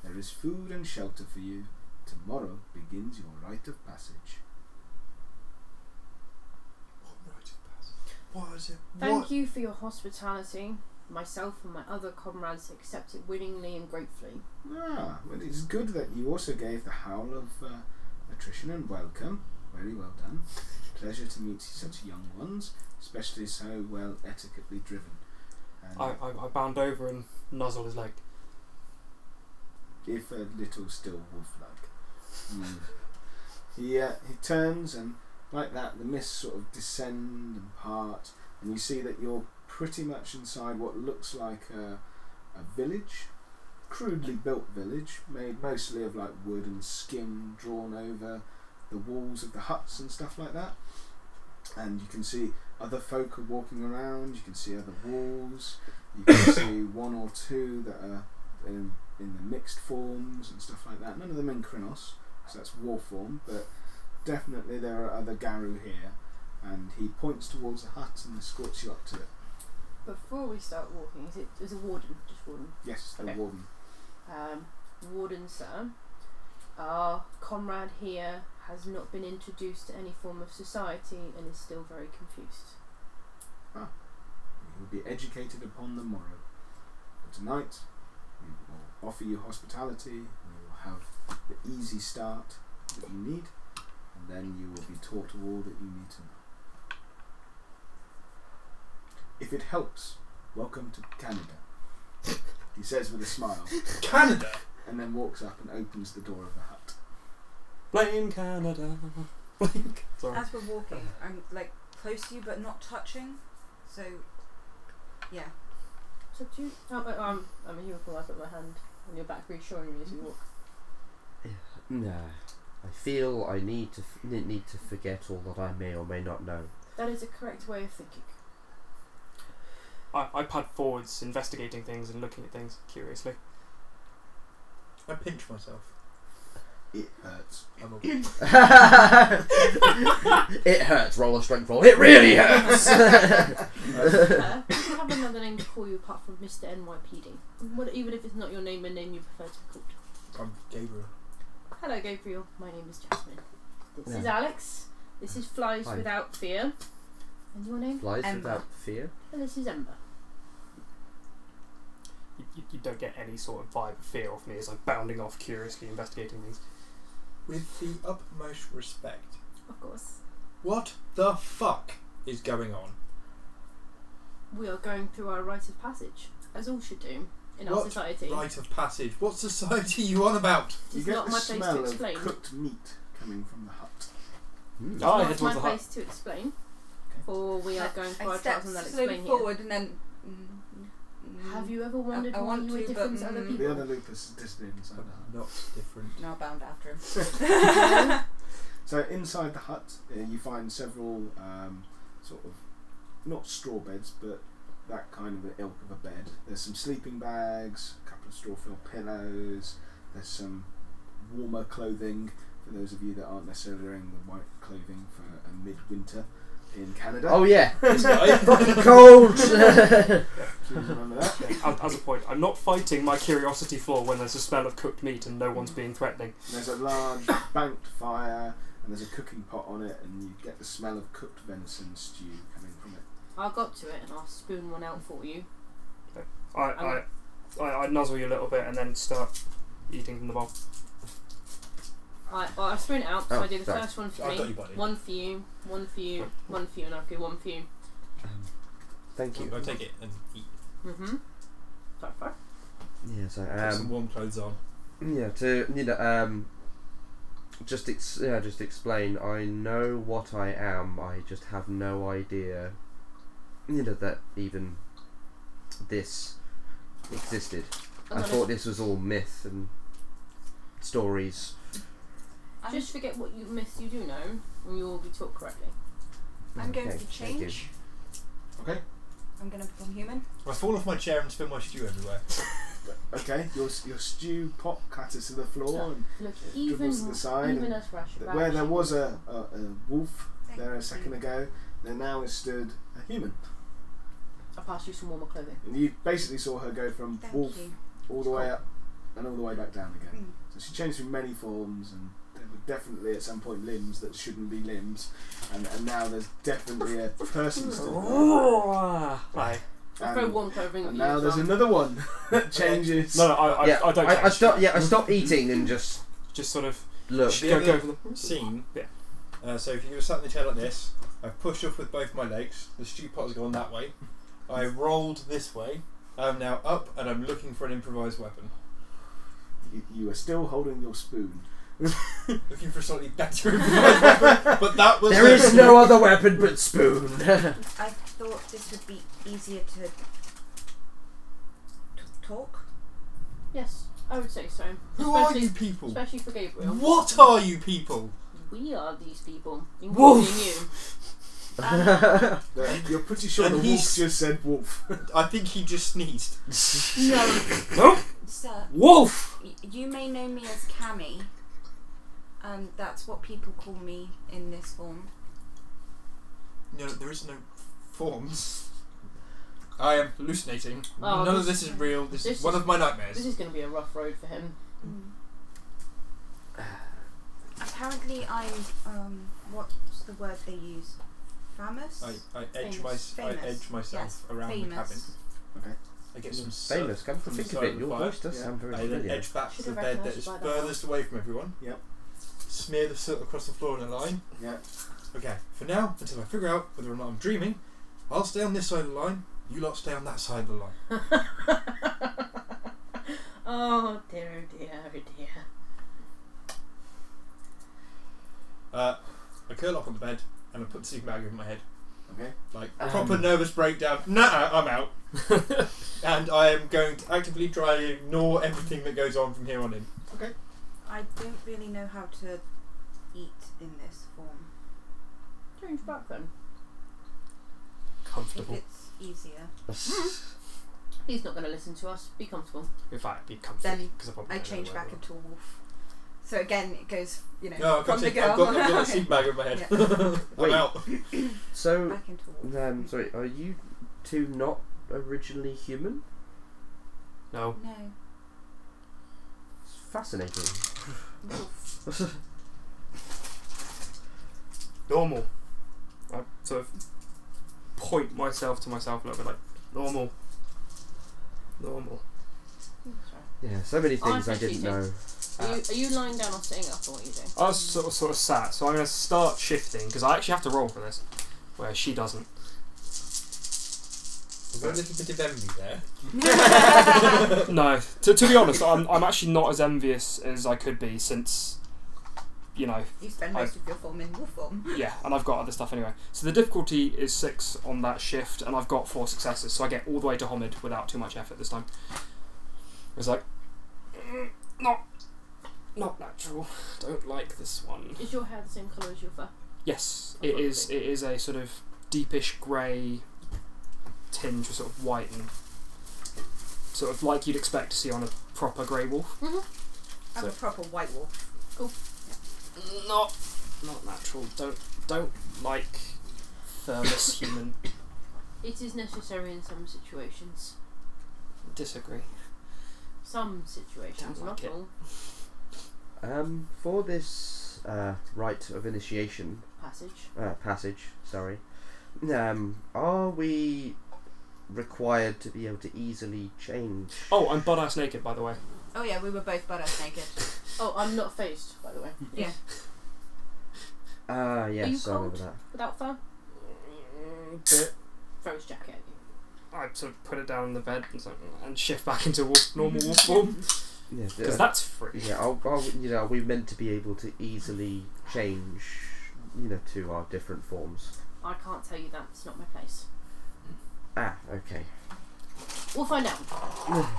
There is food and shelter for you. Tomorrow begins your rite of passage. What rite of passage? What is it? Thank what? you for your hospitality. Myself and my other comrades accept it willingly and gratefully. Ah, well, it's good that you also gave the howl of uh, attrition and welcome. Very well done. Pleasure to meet such young ones, especially so well etiquetely driven. And I, I, I bound over and nuzzle his leg. if a little still wolf-like. Mm. He uh, he turns and like that the mists sort of descend and part, and you see that you're pretty much inside what looks like a, a village, crudely built village, made mostly of like wood and skin drawn over the walls of the huts and stuff like that. And you can see other folk are walking around. You can see other walls. You can *coughs* see one or two that are in, in the mixed forms and stuff like that. None of them in Crinos, so that's war form, but definitely there are other Garou here. And he points towards the hut and escorts you up to it. Before we start walking, is it is a warden? Just warden. Yes, the Okay. warden. Um, warden, sir. Our comrade here has not been introduced to any form of society and is still very confused. Ah, he will be educated upon the morrow. But tonight, we will offer you hospitality. We will have the easy start that you need, and then you will be taught all that you need to know. If it helps, welcome to Canada. he says with a smile, Canada. and then walks up and opens the door of the hut. Blame Canada. Blame. Sorry. As we're walking, I'm like close to you but not touching. So, yeah. So do you, oh, oh, I'm, I'm a hero I put my hand on your back reassuring me as you walk. No. I feel I need to f- need to forget all that I may or may not know. That is a correct way of thinking. I, I pad forwards, investigating things and looking at things curiously. I pinch myself. It hurts. I'm a *laughs* it hurts. Roll a strength roll. It really hurts. Uh, do you have another name to call you apart from Mr. NYPD? What, even if it's not your name, a name you prefer to be called. I'm Gabriel. Hello, Gabriel. My name is Jasmine. This is Alex. This is Flies Hi. Without Fear. And your name? Flies Ember. without fear. And this is Ember. You, you, you don't get any sort of vibe of fear off me as I'm bounding off, curiously investigating things. With the utmost respect, Of course. what the fuck is going on? We are going through our rite of passage, as all should do in our What society. Rite of passage. What society are you on about? You It's get not the my place to smell of cooked meat coming from the hut. I It's head not my place to explain. For we are going through I our trials and then slowly explain here. forward and then. mm, Have you ever wondered I why want you were to, different but, to other mm, people? The other lupus is disappeared inside the hut. Not different. Now bound after him. *laughs* *laughs* So inside the hut, uh, you find several um, sort of not straw beds, but that kind of ilk of a bed. There's some sleeping bags, a couple of straw-filled pillows. There's some warmer clothing for those of you that aren't necessarily wearing the white clothing for a midwinter in Canada. Oh yeah. *laughs* This *laughs* guy. Fucking *laughs* cold. Please remember that. Yeah, as, as a point, I'm not fighting my curiosity flaw when there's a smell of cooked meat and no one's being threatening. There's a large banked fire, and there's a cooking pot on it, and you get the smell of cooked venison stew coming from it. I'll go up to it and I'll spoon one out for you. I, I, I, I nuzzle you a little bit and then start eating from the bowl. I, well, I spoon it out, so Oh, I do the sorry. first one for me, you, one for you, one for you, one for you, and I'll do one for you. Um, thank you. I'll take it and eat. Mm-hmm. Sorry, sorry. Yeah. So Put some um, warm clothes on. yeah. To you know um. Just ex- yeah, just explain. I know what I am. I just have no idea. You know that even this existed. I'm I not thought this was all myth and stories. I'm, Just forget what you miss you do know, and you will be taught correctly. I'm going to thank you. change. Okay. I'm going to become human. I fall off my chair and spill my stew everywhere. *laughs* Okay, your your stew pot clatters to the floor, and Look, even dribbles to the side. even and as rash, th- rash where there was a, a, a wolf Thank there a you. second ago, there now is stood a human. I pass you some warmer clothing. And you basically saw her go from Thank wolf you. all the way up and all the way back down again. Mm. So she changed through many forms, and there were definitely at some point limbs that shouldn't be limbs, and, and now there's definitely a person stood there. Right. I throw And, warm clothing at and you. now there's well. another one *laughs* that *laughs* changes. No, no, I, I, yeah, I don't. I, I stop. Yeah, I stopped eating and just Just sort of look. The go, go for the. Scene. Yeah. Uh, so if you were sat in the chair like this, I've pushed off with both my legs. The stew pot has gone that way. I rolled this way. I'm now up and I'm looking for an improvised weapon. You, you are still holding your spoon. *laughs* Looking for a slightly better *laughs* improvised weapon. But that was There is no *laughs* other weapon but spoon. I thought this would be easier to, to talk. Yes, I would say so. Who are you people? especially for Gabriel. What are you people? We are these people, including Wolf. you. *laughs* The- You're pretty sure And the wolf just said wolf. I think he just sneezed. No, Sir, Wolf. y- you may know me as Cammy, and that's what people call me in this form. No, there is no forms. I am hallucinating. Oh, None of this- this is real. This, this is one is- of my nightmares. this is going to be a rough road for him. Mm. currently I'm um what's the word they use? Famous. I, I edge Famous. my I Famous. edge myself Yes, around the cabin. famous. Okay. I get some soot Famous, come to from the think of side it, the your fire. voice does Yeah. sound very I then familiar. edge back to Should the have bed that recognised is you by that. furthest away from everyone. Yep. Smear the soot across the floor in a line. Yeah. Okay, for now, until I figure out whether or not I'm dreaming, I'll stay on this side of the line. You lot stay on that side of the line. *laughs* oh dear, oh dear, oh dear. Uh, I curl up on the bed and I put the sleeping bag over my head. Okay. Like Um. proper nervous breakdown. Nah, I'm out. *laughs* and I am going to actively try and ignore everything that goes on from here on in. Okay. I don't really know how to eat in this form. Change back then. If Comfortable. it's easier. He's not going to listen to us. Be comfortable. In fact, be comfy. Then 'cause I, probably I don't change back we into a wolf. So again, it goes, you know, No, I've got, from the to, girl. I've got, I've got a Okay. *laughs* sleeping bag over my head. *laughs* I'm Wait. out. *coughs* So, Back into a wolf. um, sorry, are you two not originally human? No. No. It's fascinating. Wolf. *laughs* Normal. I sort of point myself to myself a little bit like, normal. Normal. Sorry. yeah, so many things I I didn't know. Are you, are you lying down or sitting up, or what are you doing? I was sort of, sort of sat, so I'm going to start shifting because I actually have to roll for this, where she doesn't. We've got a little bit of envy there. *laughs* *laughs* no, to, to be honest, I'm, I'm actually not as envious as I could be since, you know, You spend most of your form in wolf form. *laughs* yeah, and I've got other stuff anyway. So the difficulty is six on that shift, and I've got four successes, so I get all the way to Homid without too much effort this time. It's like, mm, not, not natural. *laughs* Don't like this one. Is your hair the same colour as your fur? Yes, it is. It is a sort of deepish grey tinge with sort of white and sort of like you'd expect to see on a proper grey wolf. Mm-hmm. I'm So- a proper white wolf. Not, not natural. Don't, don't like furless *laughs* human. It is necessary in some situations. Disagree. Some situations, Don't not like it. all. Um, for this uh, rite of initiation Passage. uh, passage, sorry, um, are we required to be able to easily change? Oh, I'm butt ass naked, by the way. Oh yeah, we were both butt ass naked. *laughs* Oh, I'm not phased, by the way. Yeah. Ah, you yes, I remember cold? that. Without fur? Bit. Throw jacket. I sort of put it down on the bed and, so, and shift back into wolf, normal *laughs* wolf form Yeah, because uh, that's free. yeah. Are, are, we- you know, are we meant to be able to easily change, you know, to our different forms? I can't tell you that. It's not my place. Ah, okay. We'll find out. *sighs*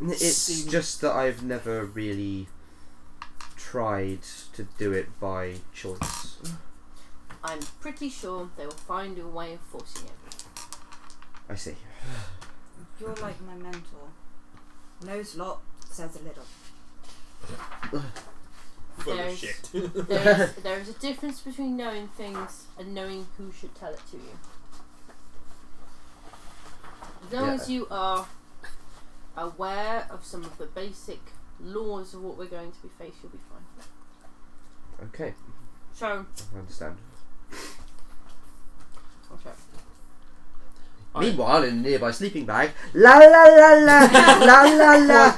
It's Seem- just that I've never really tried to do it by choice. I'm pretty sure they will find a way of forcing it. I see. *sighs* You're like my mentor. Knows lot, says a little. Full There's- of shit. *laughs* There is, there is a difference between knowing things and knowing who should tell it to you. As long Yeah. as you are aware of some of the basic laws of what we're going to be faced, you'll be fine. Okay, So, I understand. I'll check. I- Meanwhile, in a nearby sleeping bag, la la la la *laughs* la la la.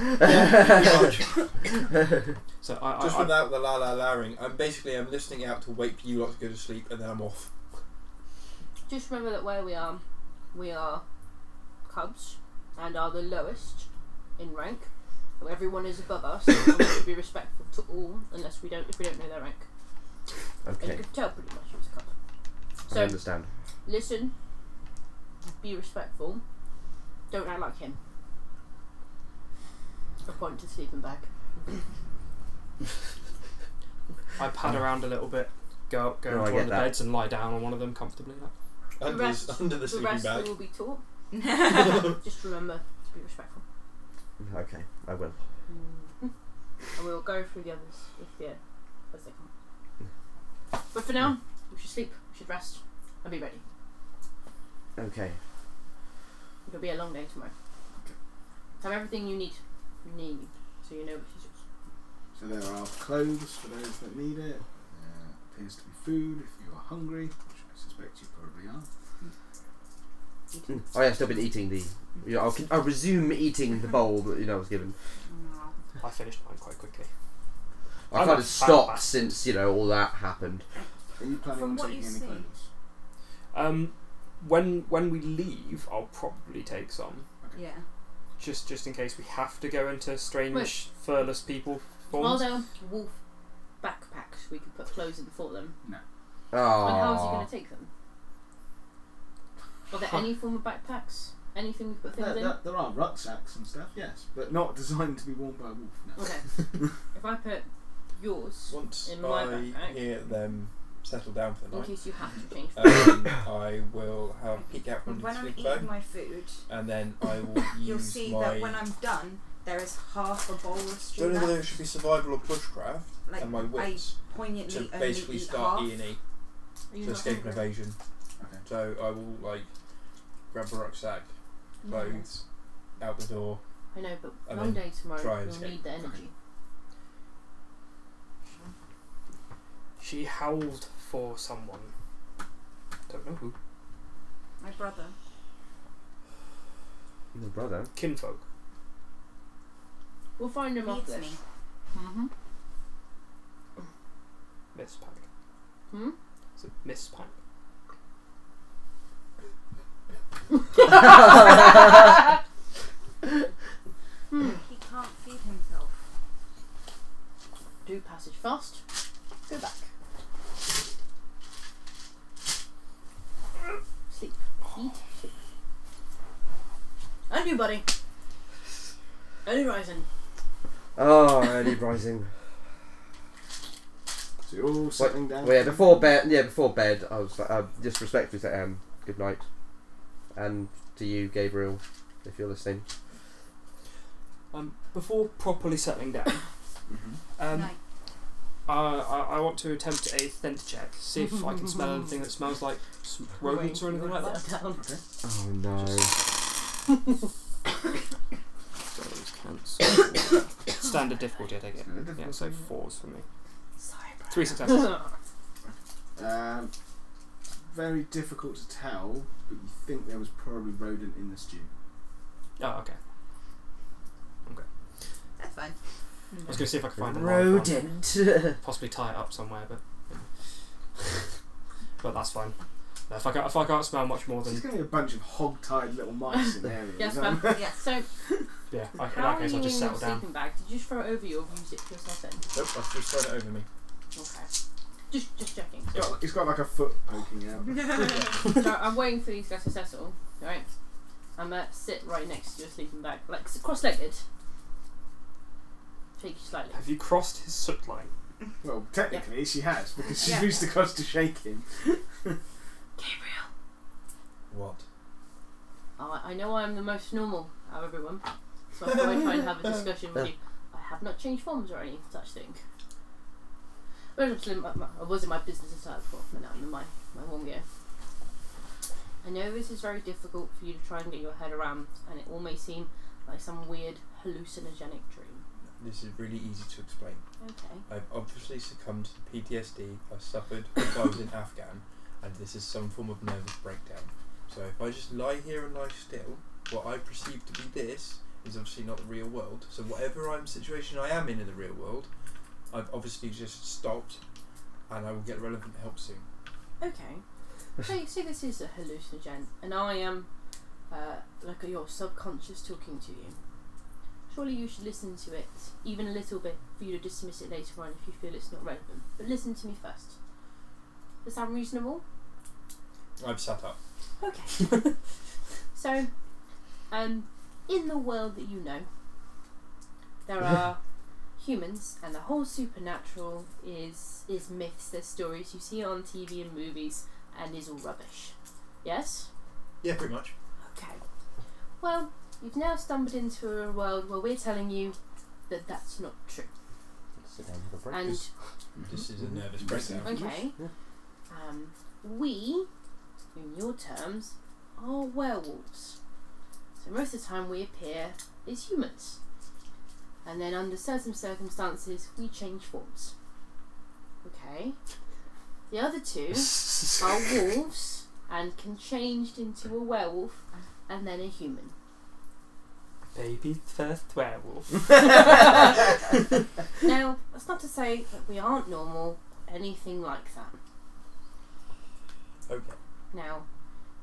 *laughs* So I, Just I, I, without the la la laring, I'm basically I'm listening out to wait for you lot to go to sleep, and then I'm off. Just remember that where we are, we are cubs and are the lowest in rank. So everyone is above us, and we should be respectful to all, unless we don't if we don't know their rank. And you okay, can tell pretty much who's a cub. I So understand. listen, be respectful, don't act like him. A point to sleeping bag. I pad around a little bit, go up, go No, I into get one of the that. beds and lie down on one of them comfortably. Like. The Under, rest, the, under the the sleeping rest bag. will be taught. *laughs* *laughs* Just remember to be respectful. Okay, I will. Mm. And we'll go through the others if yeah, as they come. Mm. But for now, we should sleep, we should rest, and be ready. Okay, It'll be a long day tomorrow. Have everything you need. Need. So you know what is yours. So there are clothes for those that need it. There appears to be food if you are hungry, which I suspect you probably are. Mm. Oh yeah, I've still been eating the. You know, I'll, I'll resume eating the bowl that you know I was given. I finished mine quite quickly. I I'm kind a of stopped since you know all that happened. Are you planning From on taking any see. clothes? Um, when when we leave, I'll probably take some, Yeah. just just in case we have to go into strange, Wait. furless people Are forms. there wolf backpacks we could put clothes in for them? No. Oh. And how is he going to take them? Are there Huh. any form of backpacks? Anything we put There, things in? there, there are rucksacks and stuff, yes, but not designed to be worn by a wolf. No. Okay. *laughs* if I put yours Once In my I backpack. hear them settle down for the in night, case you have to change. um, I will have a peek out from the When I'm eating bag, my food, and then I *laughs* will use you'll see my. that when I'm done, there is half a bowl of stew. don't know whether it should be survival or bushcraft, Like and my I wits poignantly to basically start half. E and E to not escape an evasion. Okay. So I will like grab a rucksack, clothes, out the door. I know, but And long day tomorrow. try and You'll escape. need the energy. She howled for someone. Don't know who. My brother. My brother. Kinfolk. We'll find him off Needs this. me. Mm-hmm. Miss Pack. Hmm? It's a Miss Pack. Hmm. He can't feed himself. Do passage fast. Go back. Sleep. Eat. Sleep. And you, buddy. Early rising. Oh, early rising. So you're all settling down. Well, yeah, before bed. Yeah, before bed, I was uh, just respectfully say um, good night, and to you, Gabriel, if you're listening. Um, before properly settling down, *coughs* um, Night. uh, I, I want to attempt a scent check. See if I can smell anything that smells like s- rodents or anything like that. Down. Oh no. Those cancel. *coughs* Standard difficulty, I take it. Yeah, so fours for me. Sorry, bro. Three successes. *laughs* Um, very difficult to tell, but you think there was probably rodent in the stew. Oh, okay. Okay. That's fine. I was going to see if I could find a live one. Rodent. *laughs* Possibly tie it up somewhere, but *laughs* but that's fine. No, If I can't, if I can't smell much more There's than going to be a bunch of hog-tied little mice in there. area. Yes, ma'am. there? *laughs* yes. So, yeah, I, in how that are case you I'll just your settle down. sleeping bag? Did you just throw it over you or use it yourself then? Nope, I've just thrown it over me. Okay. Just, just checking. It's got, it's got like a foot poking out. *laughs* so I'm waiting for these guys to settle, right? I'm gonna sit right next to your sleeping bag, like s- cross-legged. Shake you slightly. Have you crossed his soot line? Well, technically she has because she Yeah. used the cross to shake him. *laughs* Gabriel. What? Oh, I I know I'm the most normal out of everyone, so I thought I'd try and have a *laughs* discussion with you. I have not changed forms or any such thing. But actually, my, my, I was in my business attire before, but now I'm in my, my warm gear. I know this is very difficult for you to try and get your head around, and it all may seem like some weird hallucinogenic dream. This is really easy to explain. Okay. I've obviously succumbed to PTSD I suffered whilst I was in *laughs* Afghan, and this is some form of nervous breakdown. So if I just lie here and lie still, what I perceive to be this is obviously not the real world. So whatever I'm situation I am in in the real world, I've obviously just stopped, and I will get relevant help soon. Okay. Say, say this is a hallucinogen, and I am uh, like your subconscious talking to you. Surely you should listen to it, even a little bit, for you to dismiss it later on if you feel it's not relevant. But listen to me first. Does that sound reasonable? I've sat up. Okay. *laughs* so, um, in the world that you know, there *laughs* are humans, and the whole supernatural is is myths. There's stories you see on TV and movies, and is all rubbish. Yes. Yeah, pretty much. Okay. Well, you've now stumbled into a world where we're telling you that that's not true. Sit down with a And breakfast. This is a nervous breakdown. okay, um, we, in your terms, are werewolves. So most of the time we appear as humans. and then under certain circumstances we change forms. Okay. The other two *laughs* are wolves and can change into a werewolf and then a human. Baby's first werewolf. *laughs* Now, that's not to say that we aren't normal, anything like that. Okay. Now,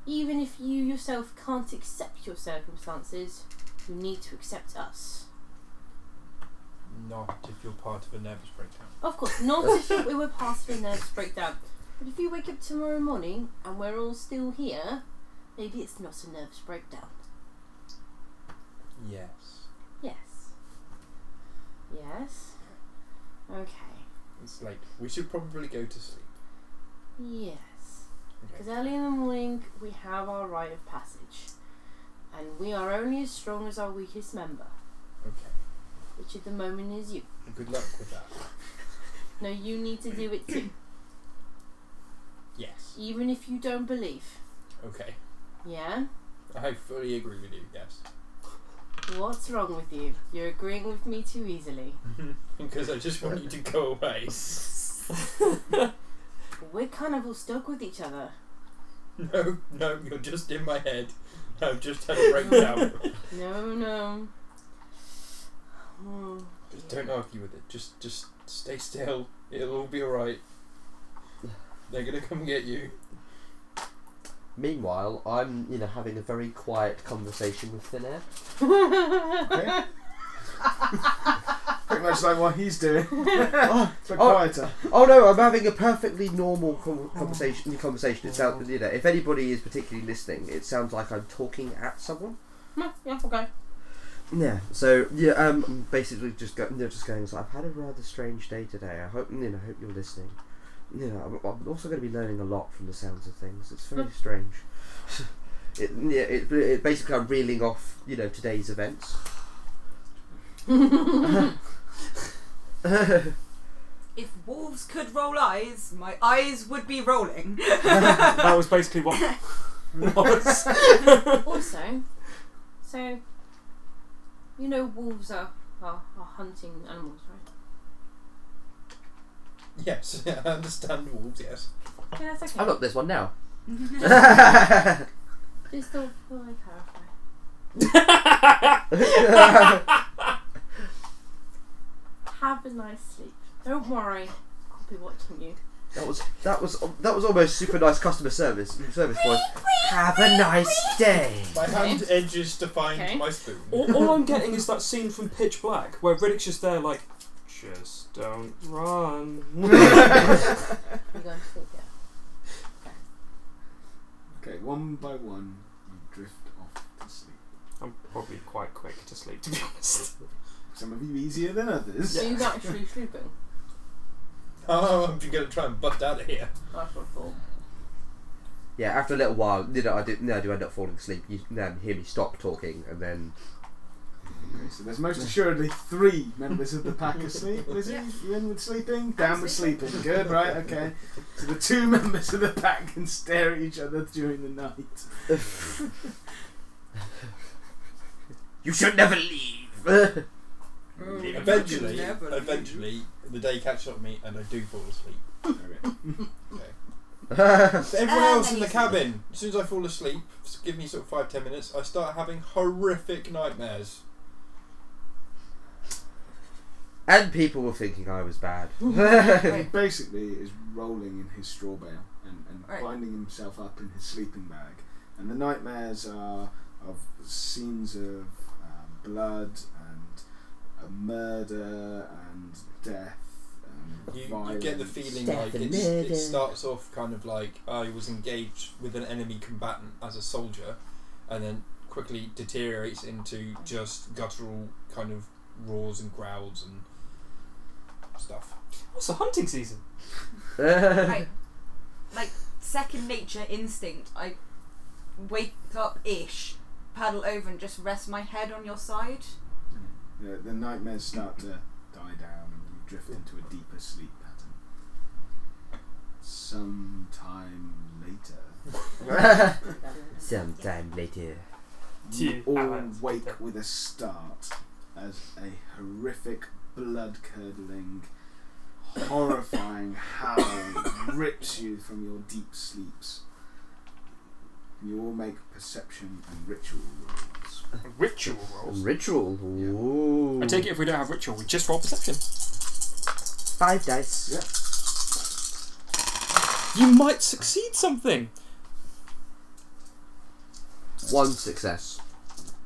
even if you yourself can't accept your circumstances, you need to accept us. Not if you're part of a nervous breakdown. Of course, not if we were part of a nervous breakdown. But if you wake up tomorrow morning and we're all still here, maybe it's not a nervous breakdown. Yes. Yes. Yes. Okay. It's late. We should probably go to sleep. Yes. Because early in the morning we have our rite of passage. And we are only as strong as our weakest member, Okay. which at the moment is you. Good luck with that. *laughs* No, you need to do it too, Yes. even if you don't believe. Okay. Yeah? I fully agree with you. Yes. What's wrong with you? You're agreeing with me too easily. *laughs* because I just want you to go away. *laughs* We're kind of all stuck with each other. *laughs* No, no, you're just in my head. I've just had a breakdown. *laughs* No, no. Hmm. just don't argue with it. Just, just stay still. It'll all be alright. They're gonna come get you. Meanwhile, I'm, you know, having a very quiet conversation with Thin Air. *laughs* Okay. Pretty much like what he's doing, *laughs* oh, *laughs* but Oh. quieter. oh no, I'm having a perfectly normal con- conversation. Conversation. It sounds, you know, if anybody is particularly listening, it sounds like I'm talking at someone. yeah, okay. Yeah. So yeah, um, basically just go, you know, just going. So I've had a rather strange day today. I hope you know, I hope you're listening. You know, I'm, I'm also going to be learning a lot from the sounds of things. It's very strange. *laughs* it, yeah, it, it basically I'm reeling off, you know, today's events. If wolves could roll eyes, my eyes would be rolling. *laughs* that was basically what *laughs* was. also, so, you know, wolves are, are, are hunting animals, right? Yes, *laughs* I understand wolves. Yes. Okay, that's okay. I've got this one now. Just thought, thought I'd clarify. Have a nice sleep. Don't worry, I'll be watching you. That was that was that was almost super nice customer service service voice. Have a nice day. My hand edges to find Okay. my spoon. all, all I'm getting is that scene from Pitch Black where Riddick's just there, like, just don't run. *laughs* *laughs* You're going to sleep, yeah. Okay, one by one, you drift off to sleep. I'm probably quite quick to sleep, to be honest. Some of you easier than others. So you're actually sleeping? *laughs* Oh, I'm gonna try and bust out of here. That's what I thought. Yeah, after a little while, you know, I did. No, I do end up falling asleep. You then hear me stop talking, and then Okay, so there's most assuredly three members of the pack asleep. Lizzie, Yeah. you in with sleeping? Down with sleeping. sleeping. Good, right? Okay. So the two *laughs* members of the pack can stare at each other during the night. *laughs* you should never leave. Eventually, Never eventually, the day catches up with me and I do fall asleep. Okay. So everyone else in the cabin, as soon as I fall asleep, give me sort of five ten minutes, I start having horrific nightmares. and people were thinking I was bad. *laughs* *laughs* He basically is rolling in his straw bale and, and Right. binding himself up in his sleeping bag. And the nightmares are of scenes of um, blood and murder and death. And You, you get the feeling Death like it's, it starts off kind of like oh, I was engaged with an enemy combatant as a soldier, and then quickly deteriorates into just guttural kind of roars and growls and stuff. What's the hunting season? *laughs* right. Like second nature instinct. I wake up ish, paddle over and just rest my head on your side. The, the nightmares start to die down and you drift into a deeper sleep pattern. Sometime later, *laughs* Sometime later. you all wake with a start as a horrific, blood curdling, horrifying howl *laughs* rips you from your deep sleeps. You all make perception and ritual rolls. Ritual rolls. Ritual. Ooh. I take it if we don't have ritual, we just roll perception. Five dice. Yeah. You might succeed something. One success.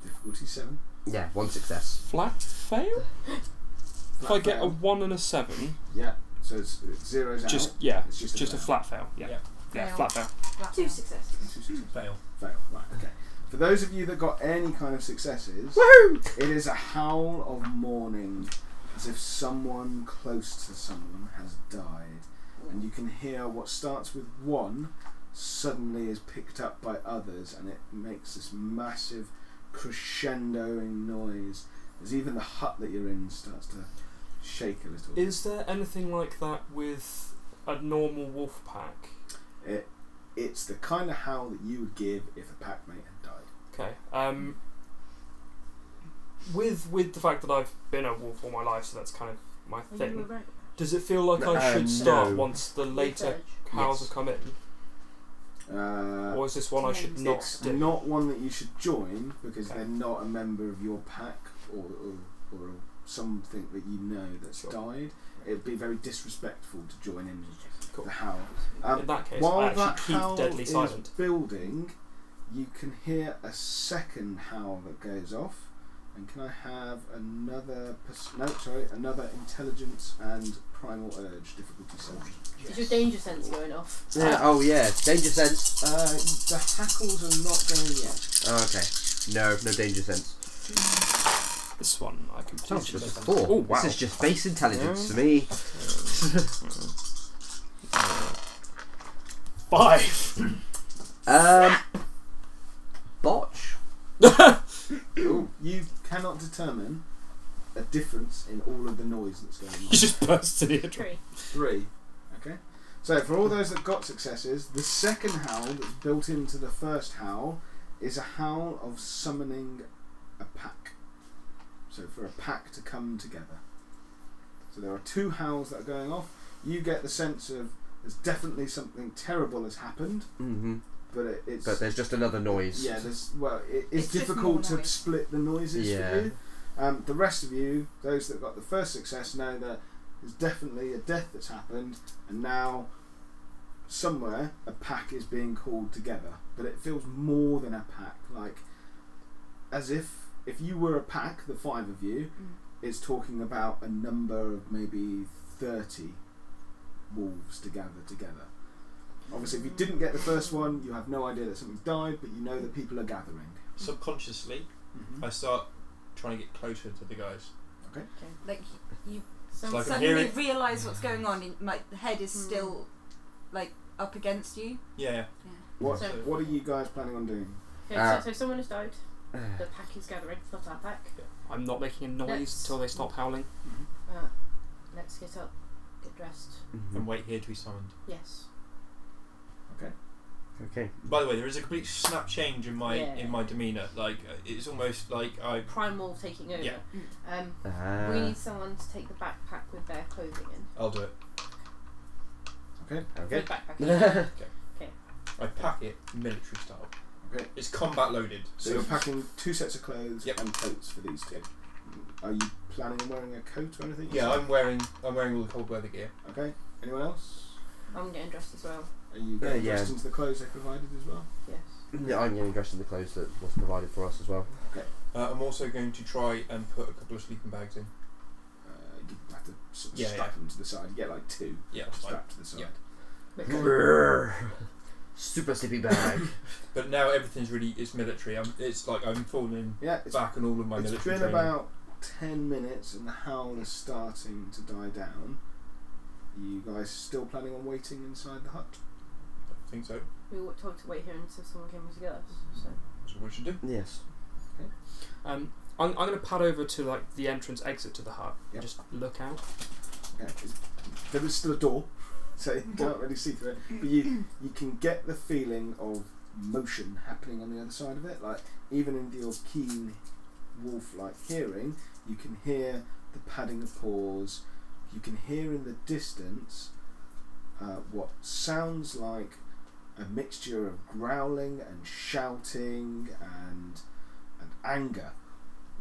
Difficulty seven. Yeah, one success. Flat fail? *gasps* if I Flat get a one and a seven, Yeah. So it's, it zeros out. just yeah, It's just just, a a flat fail. Yeah, Yeah. Yeah, Fail. flat fail. Flat Two down. successes. Two successes. Fail. Fail. Right. Okay. For those of you that got any kind of successes, Woohoo! it is a howl of mourning, as if someone close to someone has died, and you can hear what starts with one suddenly is picked up by others, and it makes this massive crescendoing noise as even the hut that you're in starts to shake a little. Is there anything like that with a normal wolf pack? It, it's the kind of howl that you would give if a packmate had died. Okay. Um. With with the fact that I've been a wolf all my life, so that's kind of my Are thing. Does it feel like I Uh, should start no. once the later Red howls Yes. have come in, Uh, or is this one I should not it's do? not one that you should join because Okay. they're not a member of your pack or, or, or something that you know that's Sure. died. It'd be very disrespectful to join in Cool. the howl. Um, In that case, while I that actually keep howl deadly is silent. building, you can hear a second howl that goes off. And can I have another? Pers- no, sorry, another intelligence and primal urge difficulty seven. Is your danger sense going off? Yeah, oh yeah, danger sense. Uh, the hackles are not going yet. Oh, okay. No, no danger sense. This one I can Sounds potentially. just four. Oh wow! This is just base intelligence for me. *laughs* Five. Um, botch. *laughs* Ooh, you cannot determine a difference in all of the noise that's going on. You just burst in the eardrum. Three. Three. Okay. So for all those that got successes, the second howl that's built into the first howl is a howl of summoning a pack. So for a pack to come together. So there are two howls that are going off. You get the sense of there's definitely something terrible has happened, hmm but it, it's But there's just another noise. yeah. There's well, it, it's, It's difficult to split the noises Yeah. for you. Um, the rest of you, those that got the first success, know that there's definitely a death that's happened, and now somewhere a pack is being called together. But it feels more than a pack, like as if if you were a pack, the five of you, Mm. it's talking about a number of maybe thirty wolves to gather together. Obviously, if you didn't get the first one, you have no idea that something's died, but you know that people are gathering. Subconsciously, I start trying to get closer to the guys. Okay. Like you So like suddenly realise what's going on. And my head is Hmm. still like up against you. Yeah, yeah. What So- What are you guys planning on doing? Okay, Uh, so, so someone has died. *sighs* The pack is gathering. It's not our pack. I'm not making a noise until they stop howling. Uh, let's get up, get dressed. Mhm. And wait here to be summoned. Yes. Okay. Okay. By the way, there is a complete snap change in my Yeah. in my demeanour. Like uh, it's almost like I. Primal taking over. Yeah. Um, Ah. we need someone to take the backpack with their clothing in. I'll do it. Okay. okay. *laughs* okay. backpack. I pack it military style. Okay. It's combat loaded. So you're packing two sets of clothes Yep. and coats for these two. Are you planning on wearing a coat or anything? Yeah, I'm wearing I'm wearing all the cold weather gear. Okay. Anyone else? I'm getting dressed as well. Are you getting yeah. dressed into the clothes they provided as well? Yes. Yeah, I'm getting dressed in the clothes that was provided for us as well. Uh, I'm also going to try and put a couple of sleeping bags in. Uh, you have to sort of Yeah, strap yeah. them to the side. You get like two Yeah, that's strapped to the side. Yeah. Super sippy bag. *laughs* But now everything's really it's military. I'm it's like I'm falling Yeah, it's, back on all of my it's military been training. about ten minutes and the howl is starting to die down. you guys still planning on waiting inside the hut? I think so. we were told to wait here until someone came to get us. So That's what we should do. yes. Okay. Um, I'm, I'm going to pad over to like the entrance exit to the hut Yep. and just look out. Okay. There is still a door, *laughs* so you can't really see through it. But you you can get the feeling of motion happening on the other side of it. Like even in your keen wolf-like hearing, you can hear the padding of paws. You can hear in the distance uh, what sounds like a mixture of growling and shouting and and anger.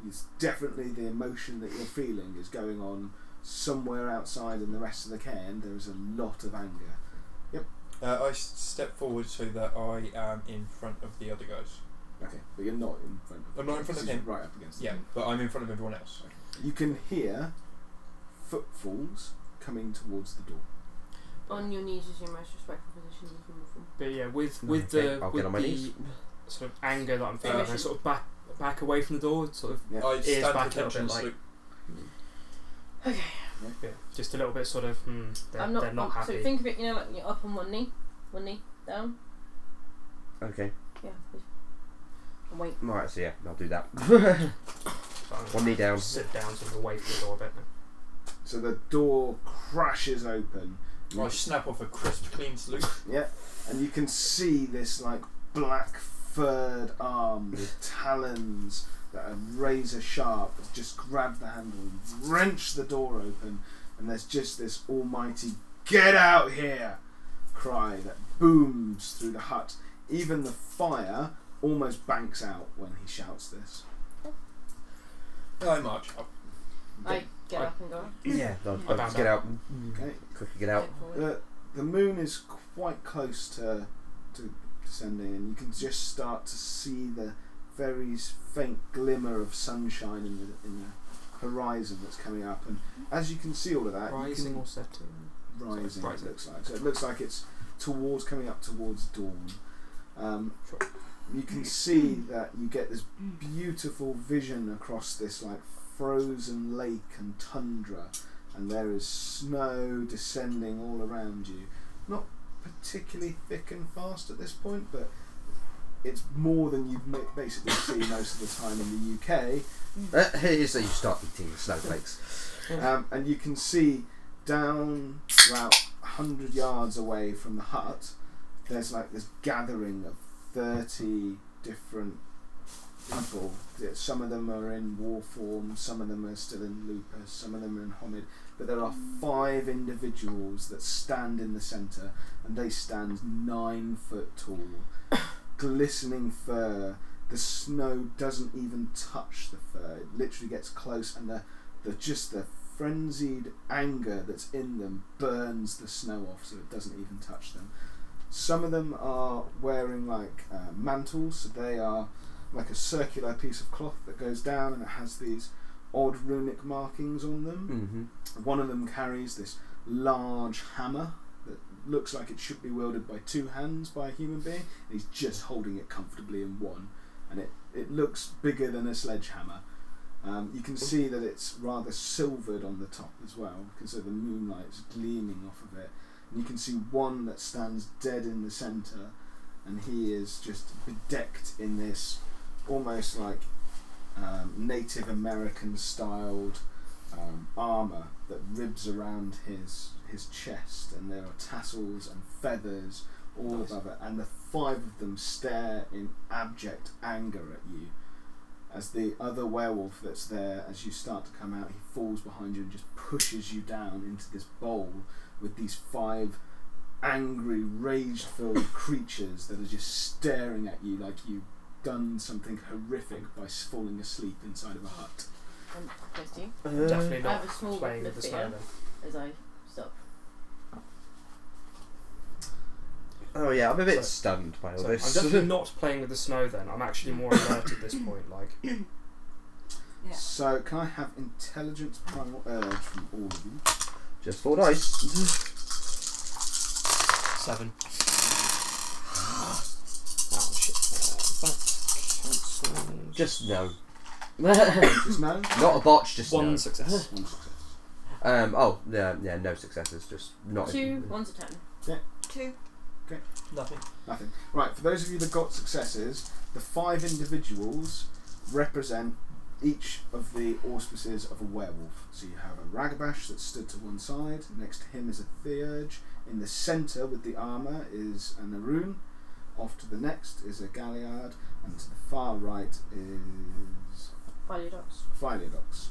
It's definitely the emotion that you're feeling is going on somewhere outside in the rest of the cairn. There is a lot of anger. Uh, I step forward so that I am in front of the other guys. Okay, but you're not in front of. I'm not in front of him. Right up against. Yeah, him. but I'm in front of everyone else. You can hear footfalls coming towards the door. On your knees is your most respectful position you can move. But yeah, with No, with okay, the I'll with get on my the knees. sort of anger that I'm feeling, I sort of back back away from the door, sort of Yeah. I Ears stand back for a little attention. bit, like- salute. yeah, just a little bit sort of hmm, they're, I'm not, they're not happy. So think of it, you know, like you're up on one knee, one knee down. Okay. Yeah. please. And wait. Right, so yeah, I'll do that. *laughs* One knee down. sit down sort of away from the door a bit. So the door crashes open. Oh, I snap off a crisp, clean salute. Yeah, and you can see this like black furred arm with *laughs* talons that are razor sharp just grab the handle and wrenched the door open, and there's just this almighty "Get out here!" cry that booms through the hut. Even the fire almost banks out when he shouts this. I march up. I get I- up and go. Yeah, I'll, I I'll bow just get down. out. Okay, Quickly get out. Get forward. the the moon is quite close to to descending, and you can just start to see the very s- faint glimmer of sunshine in the in the horizon that's coming up. And as you can see all of that, Rising can, or setting? rising. It looks like so. It looks like it's towards coming up towards dawn. Um, Sure. You can see that you get this beautiful vision across this like frozen lake and tundra, and there is snow descending all around you. Not particularly thick and fast at this point, but it's more than you ma- basically see most of the time in the UK. Uh, here's so you start eating the snowflakes. Um, and you can see down about 100 yards away from the hut, there's like this gathering of 30 different people. Some of them are in war form, some of them are still in lupus, some of them are in homid. But there are hmm. five individuals that stand in the centre, and they stand nine foot tall, *coughs* glistening fur. The snow doesn't even touch the fur; it literally gets close, and the the just the frenzied anger that's in them burns the snow off so it doesn't even touch them. Some of them are wearing like uh, mantles, so they are like a circular piece of cloth that goes down and it has these odd runic markings on them. Mm-hmm. One of them carries this large hammer that looks like it should be wielded by two hands by a human being, and he's just holding it comfortably in one. And it, it looks bigger than a sledgehammer. Um, you can see that it's rather silvered on the top as well because of the moonlight's gleaming off of it. And you can see one that stands dead in the centre, and he is just bedecked in this almost like um, Native American styled um, armor that ribs around his his chest, and there are tassels and feathers all Nice. above it, and the five of them stare in abject anger at you. As the other werewolf that's there, as you start to come out, he falls behind you and just pushes you down into this bowl with these five angry, rage-filled *coughs* creatures that are just staring at you like you've done something horrific by falling asleep inside of a hut. And close to you. Uh, Definitely I have not a small playing bit with of the fear as I stop. Oh yeah, I'm a bit So- stunned by all So I'm definitely *laughs* not playing with the snow then. I'm actually more alert at this point. Like, *coughs* Yeah. So, can I have intelligence primal urge from all of you? Just four dice. seven. oh shit. Uh, that cancels. Just no. Just no? *coughs* not a botch. Just one no. success. One success. Um. Oh yeah. Yeah. No successes. Just not. Two, one's a ten. Yeah. Two. Okay. Nothing. Nothing. Right, for those of you that got successes, the five individuals represent each of the auspices of a werewolf. So you have a Ragabash that stood to one side, next to him is a Theurge, in the centre with the armour is an Ahroun, off to the next is a Galliard, and to the far right is Philodox. Philodox.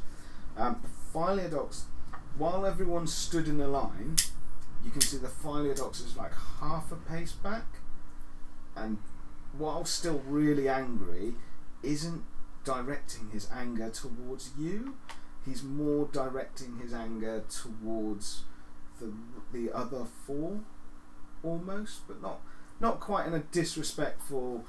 Um, while everyone stood in a line, you can see the Philodox is like half a pace back, and while still really angry, isn't directing his anger towards you. He's more directing his anger towards the the other four, almost, but not not quite in a disrespectful.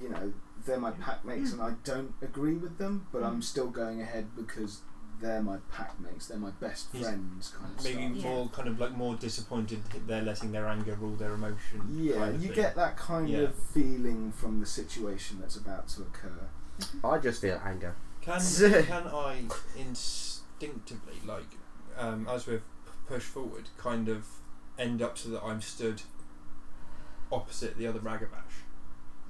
You know, they're my pack mates, and I don't agree with them, but I'm mm. still going ahead because they're my pack mates. They're my best He's friends, kind of Maybe stuff. more kind of like more disappointed that they're letting their anger rule their emotion. Yeah, kind of you thing. get that kind Yeah. of feeling from the situation that's about to occur. I just feel anger. Can *laughs* can I instinctively, like, um, as we've pushed forward, kind of end up so that I'm stood opposite the other Ragabash?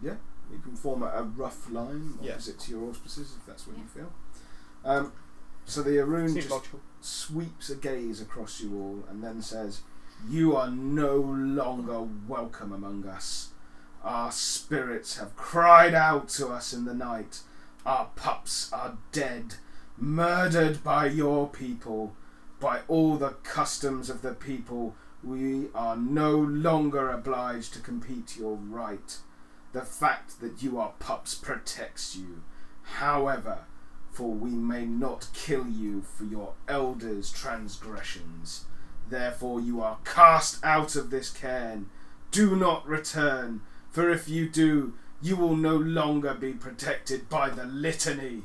Yeah, you can form a, a rough line Yeah. opposite to your auspices if that's what you feel. Um, so the Ahroun Seems just logical. sweeps a gaze across you all and then says, You are no longer welcome among us. Our spirits have cried out to us in the night. Our pups are dead, murdered by your people, by all the customs of the people. We are no longer obliged to compete your rite. The fact that you are pups protects you. However, for we may not kill you for your elders' transgressions. Therefore, you are cast out of this cairn. Do not return, for if you do, you will no longer be protected by the litany.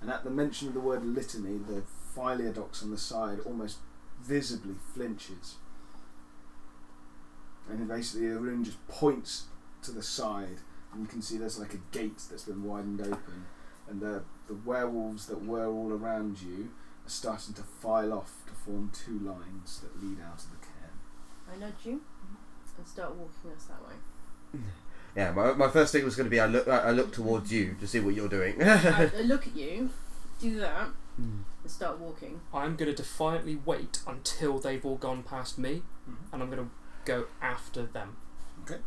And at the mention of the word litany, the philodox on the side almost visibly flinches. And then basically, Ahroun just points to the side, and you can see there's like a gate that's been widened open, and the the werewolves that were all around you are starting to file off to form two lines that lead out of the cairn. I nudge you and start walking us that way. *laughs* Yeah, my, my first thing was going to be I look I I look towards you to see what you're doing. *laughs* I, I look at you, do that, Hmm. and start walking. I'm going to defiantly wait until they've all gone past me, Mhm. and I'm going to go after them. Okay.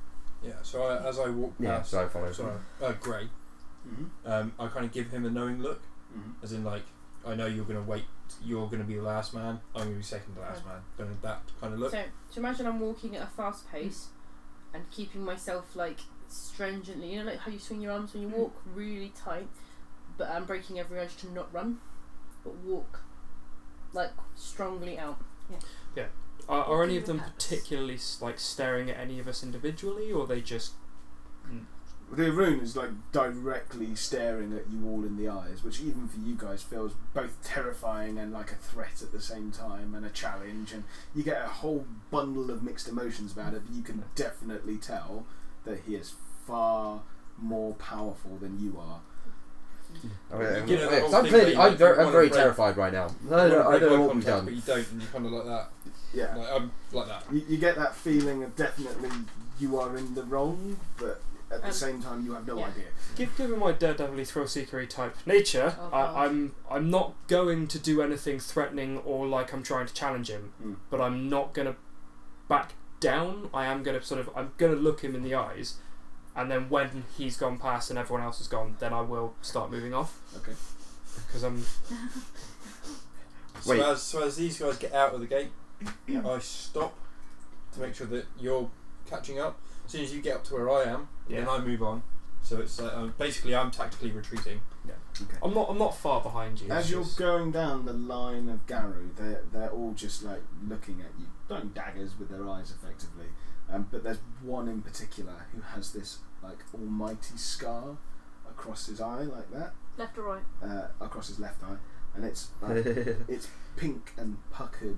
Yeah. So I, as I walk yeah, past, so I follow. sorry, uh, Gray, Mm-hmm. um, I kind of give him a knowing look, Mm-hmm. as in like, I know you're gonna wait. You're gonna be the last man. I'm gonna be second to last Okay. man. Going that kind of look. So, to imagine I'm walking at a fast pace and keeping myself like stringently, you know, like how you swing your arms when you walk really tight, but I'm breaking every edge to not run, but walk like strongly out. Yeah. Yeah. Are, are any of them purpose. particularly like staring at any of us individually, or they just? Mm? The Ahroun is like directly staring at you all in the eyes, which even for you guys feels both terrifying and like a threat at the same time and a challenge. And you get a whole bundle of mixed emotions about it, but you can definitely tell that he is far more powerful than you are. Okay, You know, yeah, I'm clearly, I'm very, I'm very terrified right now. You I wanna I don't know eye what we've done. But you don't, and you kind of like that. Yeah. Like I'm like that. You, you get that feeling of definitely you are in the wrong, but at the Um, same time you have no yeah. idea. Giv- Given my daredevilly thrill seekery type nature, Oh, I, God. I'm I'm not going to do anything threatening or like I'm trying to challenge him, Mm. but I'm not going to back down. I am going to sort of I'm going to look him in the eyes, and then when he's gone past and everyone else is gone, then I will start moving off Okay. because I'm *laughs* So Wait. as so as these guys get out of the gate, I stop to make sure that you're catching up. As soon as you get up to where I am, then I move on. So it's like um, basically I'm tactically retreating. Okay. I'm not I'm not far behind you. As you're just- going down the line of Garou, they're, they're all just like looking at you, throwing daggers with their eyes effectively. Um, but there's one in particular who has this like almighty scar across his eye, like that, Left or right? uh, across his left eye, and it's like, *laughs* it's pink and puckered,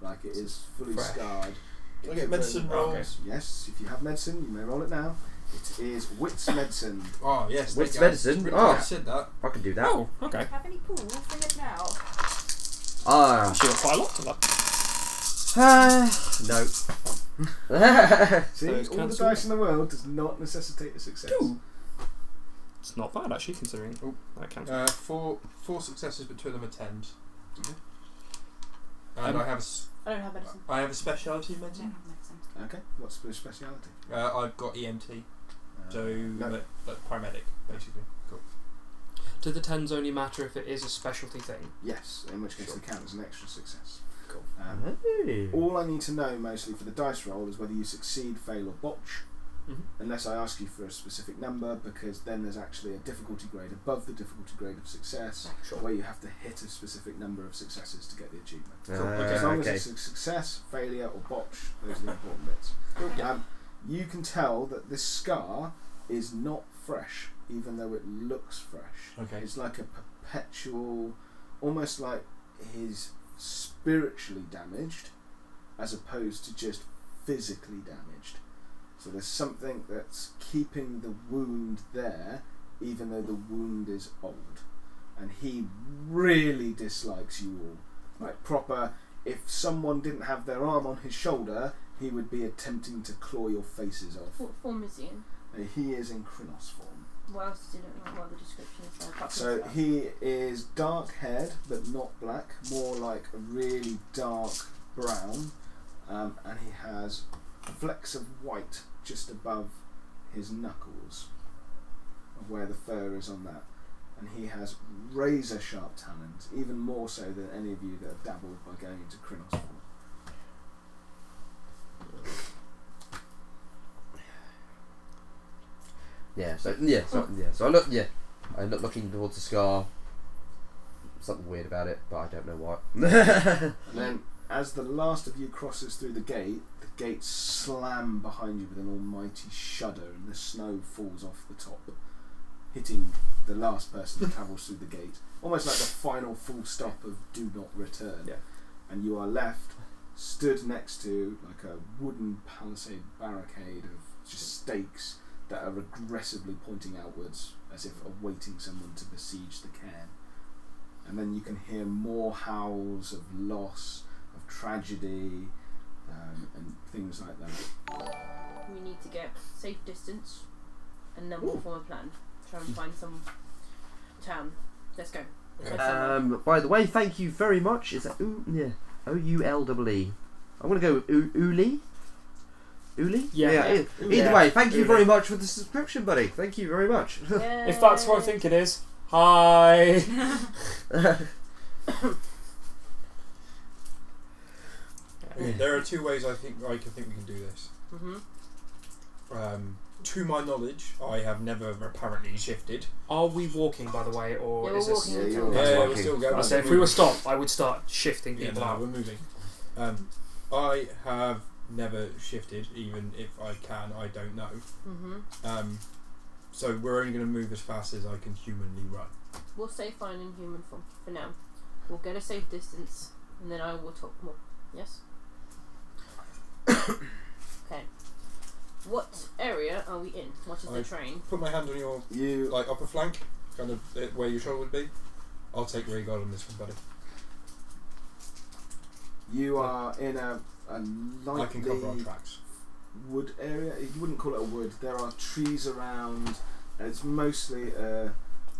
like it is fully Fresh. scarred. Can I It's get medicine very- rolls? Yes, if you have medicine, you may roll it now. It is wits medicine. *coughs* Oh yes, Wits medicine? Really Oh. glad you said that. I can do that. Oh, okay. Have any pool from it now? Ah, She got quite a lot to that. no. *laughs* See, Those all the dice in the world does not necessitate a success. Ooh. It's not bad actually, considering Oh. that counts. Uh, four four successes, but two of them are tens. Mhm. And Um, I have a s- I don't have medicine. I have a speciality in I don't medicine. have medicine. Okay, what's the speciality? Uh, I've got EMT, Uh, so no. like, like paramedic basically. Cool. Do the tens only matter if it is a specialty thing? Yes, in which case Sure. they count as an extra success. Cool. Um, Hey. all I need to know mostly for the dice roll is whether you succeed, fail, or botch. Mhm. Unless I ask you for a specific number, because then there's actually a difficulty grade above the difficulty grade of success, Sure. where you have to hit a specific number of successes to get the achievement. Ah, Okay. As long okay. as it's a success, failure, or botch, those are the important bits. Um, you can tell that this scar is not fresh, even though it looks fresh. Okay. It's like a perpetual, almost like he's spiritually damaged, as opposed to just physically damaged. So there's something that's keeping the wound there, even though the wound is old. And he really dislikes you all. Like proper, if someone didn't have their arm on his shoulder, he would be attempting to claw your faces off. What form is he in? Uh, He is in Crinos form. What else know? Like, what other descriptions there? apart So he is dark haired but not black, more like a really dark brown, um, and he has flecks of white just above his knuckles, of where the fur is on that. And he has razor sharp talons, even more so than any of you that have dabbled by going into Crinos form. Yeah, so yeah, so yeah, so I look yeah, I look looking towards the scar. Something weird about it, but I don't know what. And then, as the last of you crosses through the gate, the gates slam behind you with an almighty shudder, and the snow falls off the top, hitting the last person that travels through the gate. Almost like the final full stop of "Do not return." Yeah. And you are left stood next to like a wooden palisade barricade of just stakes that are aggressively pointing outwards, as if awaiting someone to besiege the cairn and then you can hear more howls of loss, of tragedy, um, and things like that. we need to get safe distance, and then we'll form a plan. Try and find some town. Let's go. Let's um, by the way, thank you very much. Is that ooh, yeah, O U L E E? I'm gonna go with U- Uli. Uli? Yeah. e- Either Yeah. way, thank you Uli. very much for the subscription, buddy. Thank you very much. *laughs* If that's what I think it is, hi. *laughs* There are two ways I think I can think we can do this. hmm Um, to my knowledge, I have never apparently shifted. Are we walking, by the way, or Yeah, we're is this? walking Yeah, Yeah, yeah, we're still going. I say if we were stopped, I would start shifting Yeah, people no, we're moving. Um, I have never shifted, even if I can. I don't know. hmm Um, so we're only going to move as fast as I can humanly run. We'll stay fine in human form for now. We'll get a safe distance, and then I will talk more. Yes. *coughs* okay. What area are we in? What is the train? Put my hand on your You like upper flank, kind of uh, where your shoulder would be. I'll take rear guard on this one, buddy. you are in a, a I can cover our lightly tracks. wood area. You wouldn't call it a wood. There are trees around. It's mostly a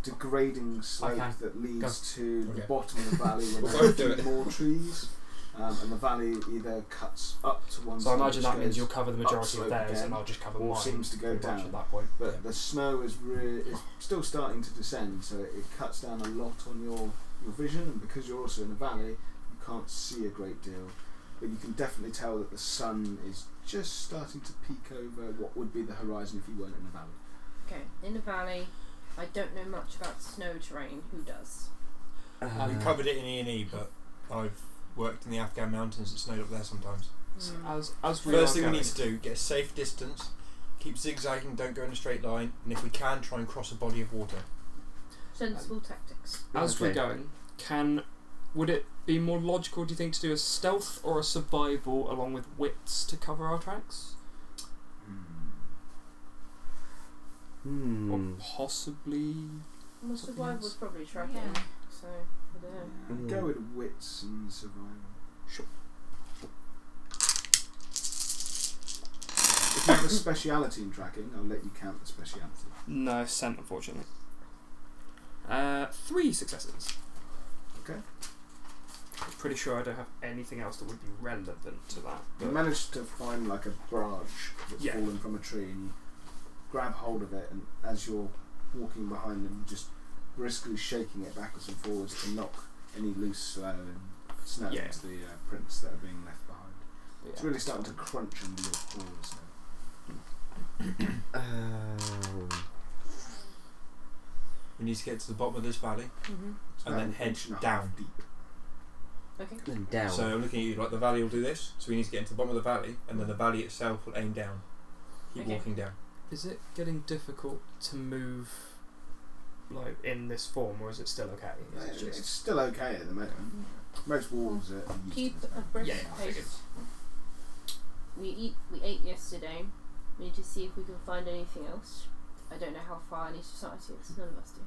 degrading slope Okay. that leads to the Okay. bottom of the valley where We'll there are a both do few it. more trees. Um, and the valley either cuts up to one So I imagine that means you'll cover the majority of upslope theirs, again, and I'll just cover or mine. seems to go down. at that point. But Yeah. the snow is re- is still starting to descend, so it cuts down a lot on your, your vision. And because you're also in a valley, you can't see a great deal. But you can definitely tell that the sun is just starting to peek over what would be the horizon if you weren't in a valley. Okay, in the valley. I don't know much about snow terrain. Who does? Uh, we covered it in E and E, but I've worked in the Afghan mountains. It snowed up there sometimes. So Hmm. as as we First are thing we need to do: get a safe distance, keep zigzagging, don't go in a straight line, and if we can, try and cross a body of water. Sensible tactics. as we're going, can would it be more logical? Do you think to do a stealth or a survival along with wits to cover our tracks, Hmm. or possibly? Well, survival was probably tracking. Yeah. So I don't know. Mm. Go with wits and survival. Sure. If you have a speciality in tracking, I'll let you count the speciality. No scent, unfortunately. Uh, three successes. Okay. Pretty sure I don't have anything else that would be relevant to that. You managed to find like a branch that's Yeah. fallen from a tree, and you grab hold of it, and as you're walking behind them, you just briskly shaking it backwards and forwards to knock any loose slow and snow Yeah. into the uh, prints that are being left behind. It's really starting to crunch under your paws now. Um, *coughs* We need to get to the bottom of this valley Mm-hmm. And then an head and down. deep. Okay. then down. So I'm looking at you like the valley will do this. So we need to get into the bottom of the valley, and then the valley itself will aim down. Keep Okay. walking down. Is it getting difficult to move, like in this form, or is it still okay? Is it It's, just- it's still okay at the moment. Most wolves are are used Keep to this. a brisk Yeah, I figured. pace. We eat. We ate yesterday. We need to see if we can find anything else. I don't know how far any society is. None of us do.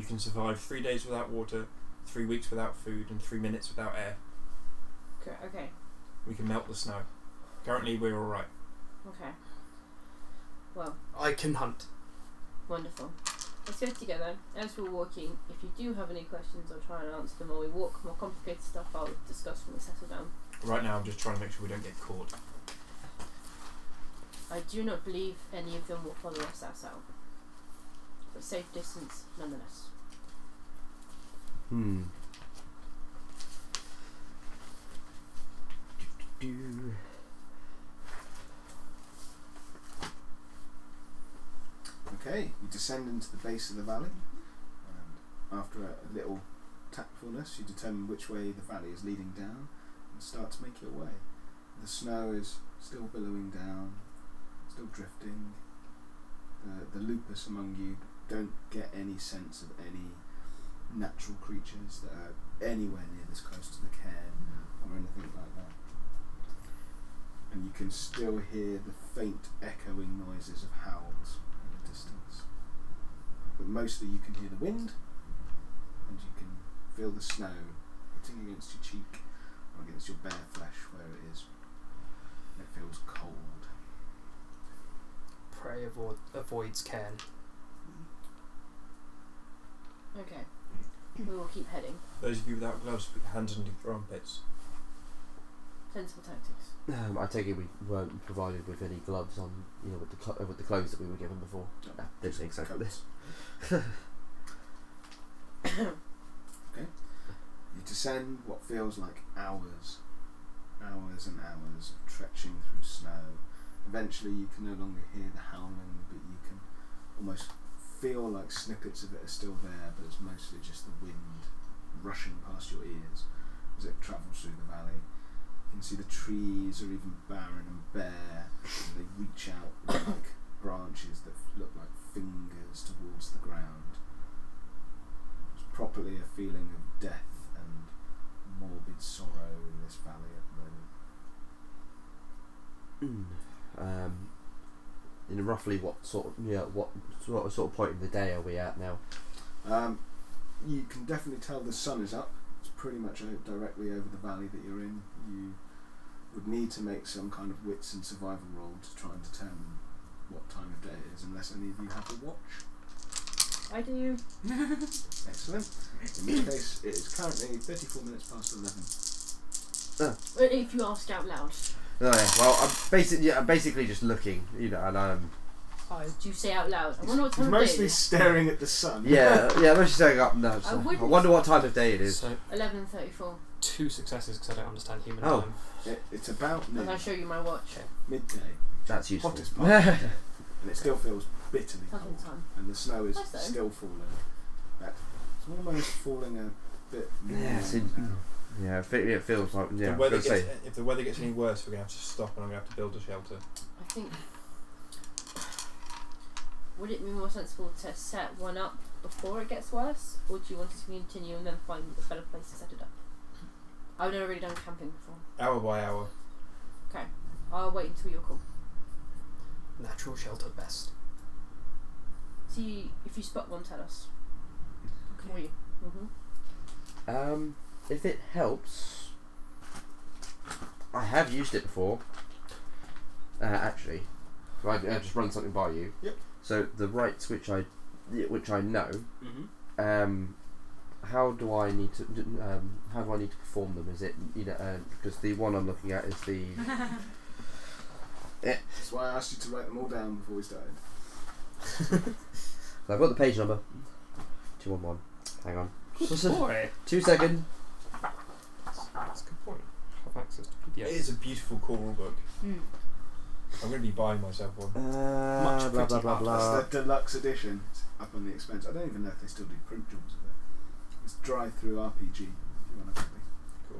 You can survive three days without water, three weeks without food, and three minutes without air. Okay. Okay. We can melt the snow. Currently, we're all right. Okay. Well, I can hunt. wonderful. Let's go together. As we're walking, if you do have any questions, I'll try and answer them while we walk. More complicated stuff I'll discuss when we settle down. Right now, I'm just trying to make sure we don't get caught. I do not believe any of them will follow us ourselves. But safe distance nonetheless. Hmm. Do-do-do. Okay, you descend into the base of the valley, and after a, a little tactfulness, you determine which way the valley is leading down and start to make your way. The snow is still billowing down, still drifting. The, the lupus among you don't get any sense of any natural creatures that are anywhere near this close to the cairn or anything like that. And you can still hear the faint echoing noises of howls. But mostly you can hear the wind and you can feel the snow hitting against your cheek or against your bare flesh where it is. And it feels cold. Prey avoid, avoids cairn. Okay. We will keep heading. Those of you without gloves, put your hands underneath your armpits. Sensible tactics. Um, I take it we weren't provided with any gloves on, you know, with the cl- uh, with the clothes that we were given before. No, Ah, didn't think so. Coats. You descend what feels like hours, hours and hours of trekching through snow. Eventually, you can no longer hear the howling, but you can almost feel like snippets of it are still there, but it's mostly just the wind rushing past your ears as it travels through the valley. You can see the trees are even barren and bare, and they reach out *coughs* like branches that look like fingers towards the ground. It's properly a feeling of death and morbid sorrow in this valley at the moment. Mm. Um, in roughly what sort of yeah what sort of, sort of point in the day are we at now? Um, you can definitely tell the sun is up. It's pretty much directly over the valley that you're in. You would need to make some kind of wits and survival roll to try and determine what time of day it is, unless any of you have a watch. I do. *laughs* Excellent. In this case, it is currently 34 minutes past 11. If you ask out loud. Oh yeah. Well, I'm basically yeah, I'm basically just looking, you know, and um Oh, do you say out loud? I wonder what He's time of day it mostly is. staring at the sun. yeah *laughs* yeah. I'm just saying up now. I So I, wouldn't- wonder what time of day it is. So Eleven thirty-four. two successes because I don't understand human Oh. time. It, it's about And I noon, show you my watch. midday, That's useful. hottest part *laughs* of the day, and it still feels bitterly cold. time. And the snow is Nice still falling. That- It's almost falling a bit more Yeah, it's in- yeah, it, feels like yeah. the weather gets, say, if the weather gets any worse, we're going to have to stop and I'm going to have to build a shelter. I think. Would it be more sensible to set one up before it gets worse, or do you want us to continue and then find a better place to set it up? I've never really done camping before. Hour by hour. Okay. I'll wait until you're cool. Natural shelter best. See if you spot one, tell us. Will you? Mm-hmm. um, if it helps, I have used it before. Uh, actually, I, I just run something by you. Yep. So the rites which I which I know Mm-hmm. um, how do I need to um, how do I need to perform them? Is it you know uh, because the one I'm looking at is the *laughs* That's why I asked you to write them all down before we started. *laughs* I've got the page number two one one. Hang on. Good boy. Two seconds. That's a good point. Have access to It PDF. is a beautiful core book. Mm. I'm going to be buying myself one. Uh, Much blah blah pretty blah blah. That's the deluxe edition. It's up on the expense. I don't even know if they still do print jobs of it. It's DriveThruRPG. If you want to copy. Cool.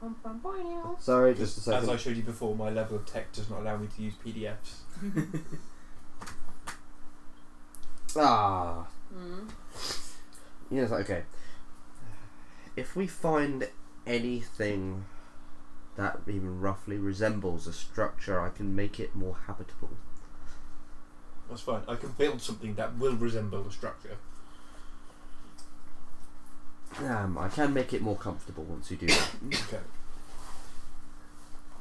Bum, bum, boing. Sorry, just a second. As. I showed you before, my level of tech does not allow me to use PDFs. *laughs* Ah, Mm. yes. Okay. If we find anything that even roughly resembles a structure, I can make it more habitable. That's fine. I can build something that will resemble a structure. Um, I can make it more comfortable once you do that. *coughs*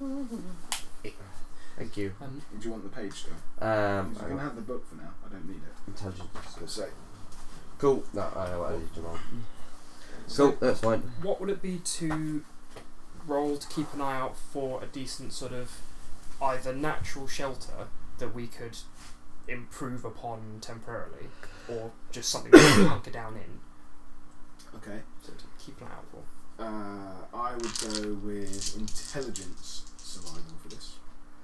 Okay. Thank you. Um, Do you want the page still? Um, you can have the book for now. I don't need it. intelligence. Let's say. Cool. No, I know what I need to roll. so Cool, that's fine. what would it be to roll to keep an eye out for a decent sort of either natural shelter that we could improve upon temporarily, or just something to *coughs* hunker down in? Okay. So to keep an eye out for. Uh, I would go with intelligence survival for this.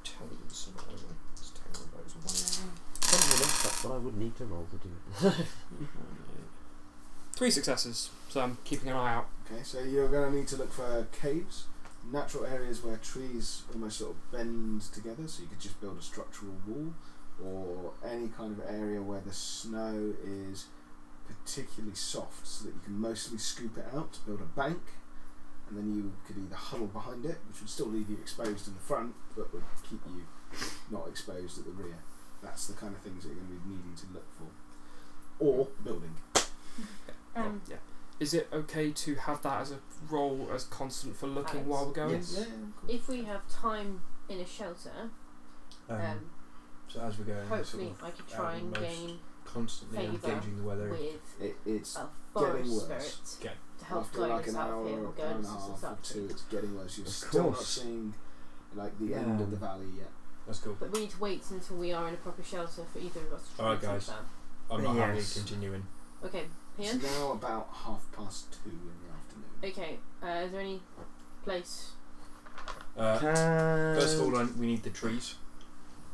Intelligence survival. Let's take one of those away. Funnily enough, That's what I would need to roll to do it. *laughs* Three successes, so I'm keeping an eye out. Okay, so you're going to need to look for caves, natural areas where trees almost sort of bend together, so you could just build a structural wall, or any kind of area where the snow is particularly soft, so that you can mostly scoop it out to build a bank, and then you could either huddle behind it, which would still leave you exposed in the front, but would keep you not exposed at the rear. That's the kind of things that you're going to be needing to look for. Or building. *laughs* Um, yeah. Is it okay to have that as a role as constant for looking while we're going? Yes. Yeah, yeah, of course. if we have time in a shelter, Um, um, so as we're going, hopefully sort of I could try and gain constantly favour engaging the weather. with It, it's a getting worse. spirit Okay. to help after guide like us an out hour here or or hour and a half or out two, to. it's getting worse. You're Of still not course. seeing like the end of the valley yet. That's cool. But we need to wait until we are in a proper shelter for either of us to try Alright, and guys. think I'm not happy Yes. continuing. that. Okay, It's now about half past two in the afternoon. Okay, uh, is there any place? Uh, first of all, we need the trees.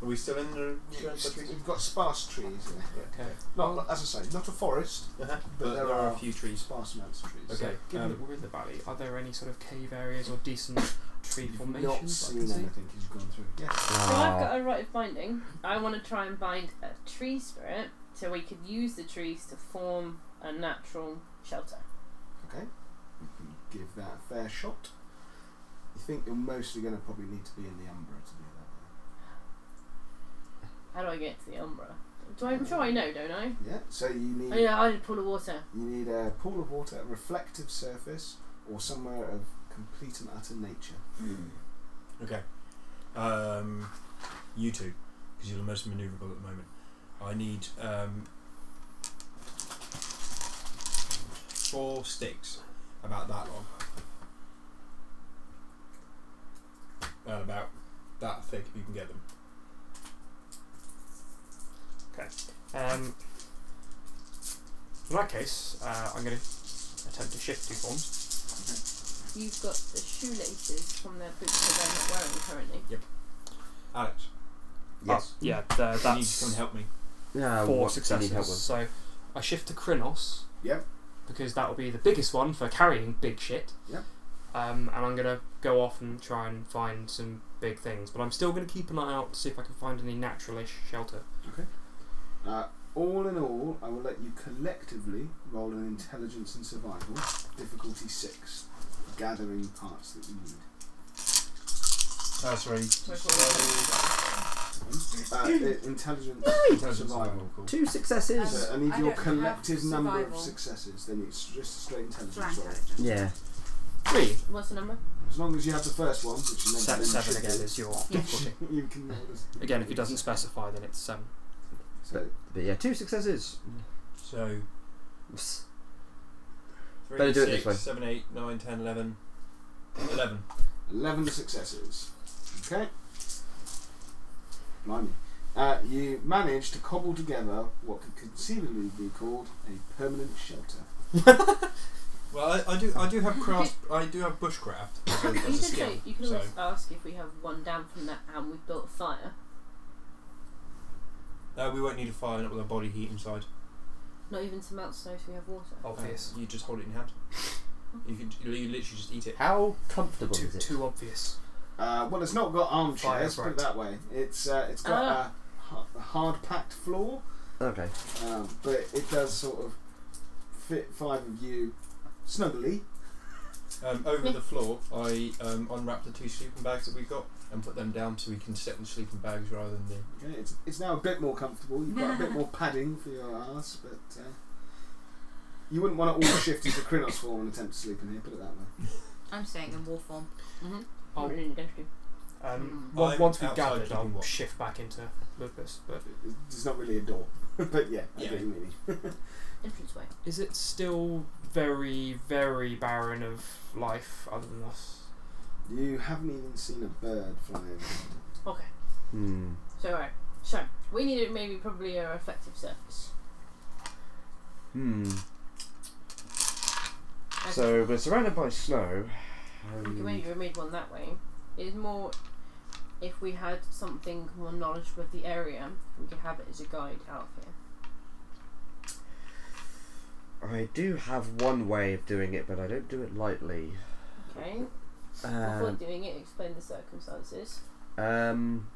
Are we still in the Yeah, trees? We've got sparse trees. In here. Okay. Not as I say, not a forest, Uh-huh. but, But there, are, a few trees. sparse amounts of trees. Okay. Given um, that we're in the valley, are there any sort of cave areas or decent *coughs* tree You've formations? not I can seen see? anything as you've gone through. Yes. So Ah. I've got a rite of binding. I want to try and bind a tree spirit so we could use the trees to form a natural shelter. Okay. You can give that a fair shot. You think you're mostly going to probably need to be in the Umbra to do that. How do I get to the Umbra? Do I, I'm sure I know, don't I? Yeah. So you need Oh yeah, I did pool of water. you need a pool of water, a reflective surface, or somewhere of complete and utter nature. Okay. Um, you two, because you're the most manoeuvrable at the moment. I need um, four sticks, about that long. And about that thick if you can get them. Um, in that case, uh, I'm going to attempt to shift two forms. You've got the shoelaces from their boots that they're not wearing currently. Yep. Alex, Yes. Oh, yeah, the, you need to that's come and help me. Yeah, four what do you need help successes. with? So I shift to Crinos Yep. because that will be the biggest one for carrying big shit. Yep. Um, and I'm gonna go off and try and find some big things, but I'm still gonna keep an eye out to see if I can find any naturalish shelter. Uh, all in all, I will let you collectively roll an intelligence and survival, difficulty six, gathering parts that you need. Oh, sorry. Uh, i- intelligence Intelligence survival. Cool. Two successes. So I need I your collective number of successes. Then it's just a straight intelligence roll. Yeah. Three. What's the number? As long as you have the first one, which you Se- mentioned, seven again is your *laughs* difficulty. you can roll. Again, if he doesn't specify, then it's um. So But yeah, two successes. So, three, Better do it this six, way. seven, eight, nine, 10, 11. 11. eleven successes. Okay. Blimey. uh, you manage to cobble together what could conceivably be called a permanent shelter. *laughs* Well, I, I do. I do have craft. *laughs* I do have bushcraft *laughs* as a, You as can a skill. say you can so ask if we have one down from that and we've built a fire. Uh, we won't need a fire not with a body heat inside. Not even to melt snow so we have water. Obvious. Uh, you just hold it in your hand. *laughs* You can. You literally just eat it. How comfortable Too, is it? too obvious. Uh, well, it's not got armchairs, Fire's put right. it that way. It's uh, it's got Ah. a, a hard packed floor, Okay. um, but it does sort of fit five of you snugly. Um, over the floor, I um, unwrapped the two sleeping bags that we got and put them down so we can sit in the sleeping bags rather than the. Okay, it's, it's now a bit more comfortable. You've got a bit *laughs* more padding for your ass, but uh, you wouldn't want to all shift into Crinos form and attempt to sleep in here. Put it that way. I'm staying in war form. Mm-hmm. Oh. Really against you. Um, Mm. on- I'm once we've outside gathered, keeping I'll watch. shift back into Lupus. But There's not really a door, *laughs* but yeah, I Yeah. get what you mean. *laughs* Entranceway. is it still very, very barren of life other than us? You haven't even seen a bird fly around. Okay. Hmm. So alright. So we need maybe probably a reflective surface. Hmm. So we're surrounded by snow. we could Um, maybe remade one that way. It's more if we had something more knowledge with the area, we could have it as a guide out here. I do have one way of doing it, but I don't do it lightly. Okay. Before Um, doing it, explain the circumstances. um,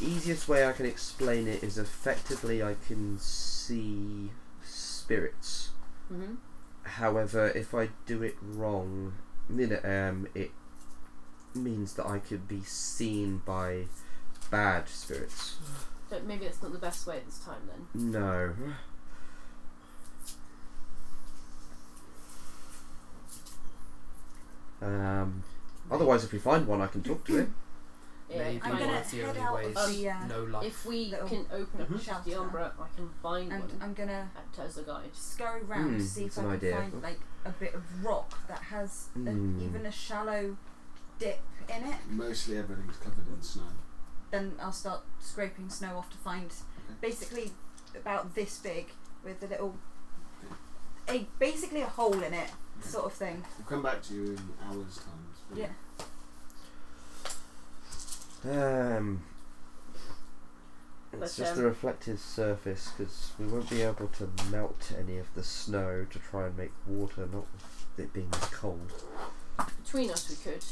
easiest way I can explain it is effectively I can see spirits. Mm-hmm. However, if I do it wrong, um, it means that I could be seen by bad spirits. So maybe that's not the best way at this time then. No. Um, otherwise, if we find one, I can talk to it. Yeah, Maybe kind I'm gonna one of. of the head only out ways. of the, uh, no life. If we little can open up Mhm. the shelter. Umbra, I can find And one I'm gonna act as a guide. scurry round Hmm, to see if that's I an can idea. find like a bit of rock that has a, Hmm. even a shallow dip in it. Mostly everything's covered in snow. Then I'll start scraping snow off to find basically about this big with a little a basically a hole in it sort of thing. We'll come back to you in hours' time. Yeah. Um, But, it's just um, the reflective surface because we won't be able to melt any of the snow to try and make water, not with it being this cold. Between us, we could.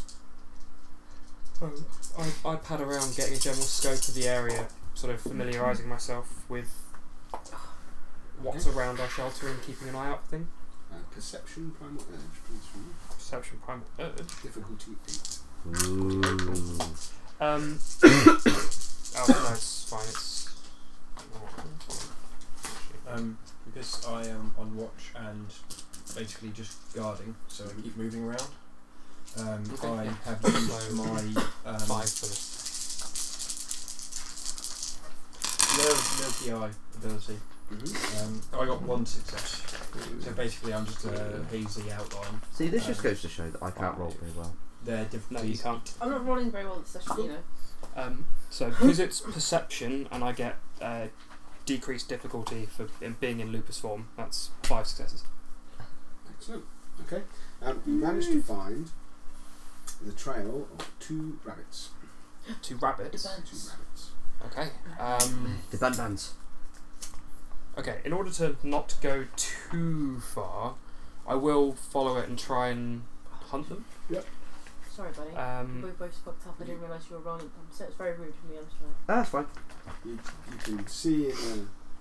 Oh, I, I pad around getting a general scope of the area, sort of familiarising myself with what's around our shelter and keeping an eye out for things. Uh, perception, primal urge, please. from you. Perception primal urge. Difficulty eight. Ooh. Um, *coughs* oh no, it's fine. It's Um, because I am on watch and basically just guarding, so I keep moving around. Um, Okay, I yeah. have used my um, five for this. Nerve, Milky Eye ability. Mm-hmm. Um, I got one success. So basically, I'm just a hazy outline. See, this just Um, goes to show that I can't roll very well. Their No, you can't. I'm not rolling very well this session, you know. Um, so *laughs* because it's perception and I get uh, decreased difficulty for in being in lupus form, that's five successes. Excellent. Okay. Um, you managed to find the trail of two rabbits. Two rabbits. Two rabbits. Okay. Um, The band bands. Okay. In order to not go too far, I will follow it and try and hunt them. Sorry, buddy. we Um, both fucked up. I didn't realise you were rolling them, so it's very rude of me. I'm sorry. Ah, that's fine. You, you can see in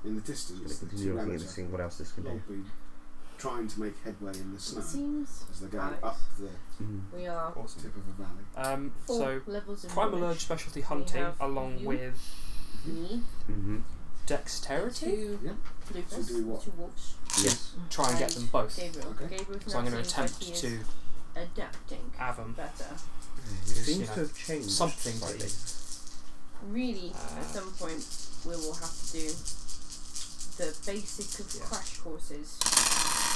the, in the distance gonna the two looking and seeing what else this are can do. probably trying to make headway in the snow It seems as they're going Alex. up the Mm. we are awesome. tip of a valley. Um, so levels primal urge specialty hunting along you. with Me, Mm-hmm. Dexterity. two Yeah. Lucas, So do what? two wolves, Yes. Try and get them both. Gabriel. Okay. Gabriel's So I'm going to seems like attempt he is to adapting have them. better. It seems you know, to have changed something slightly. Really, Uh, at some point, we will have to do the basic of Yeah. crash courses.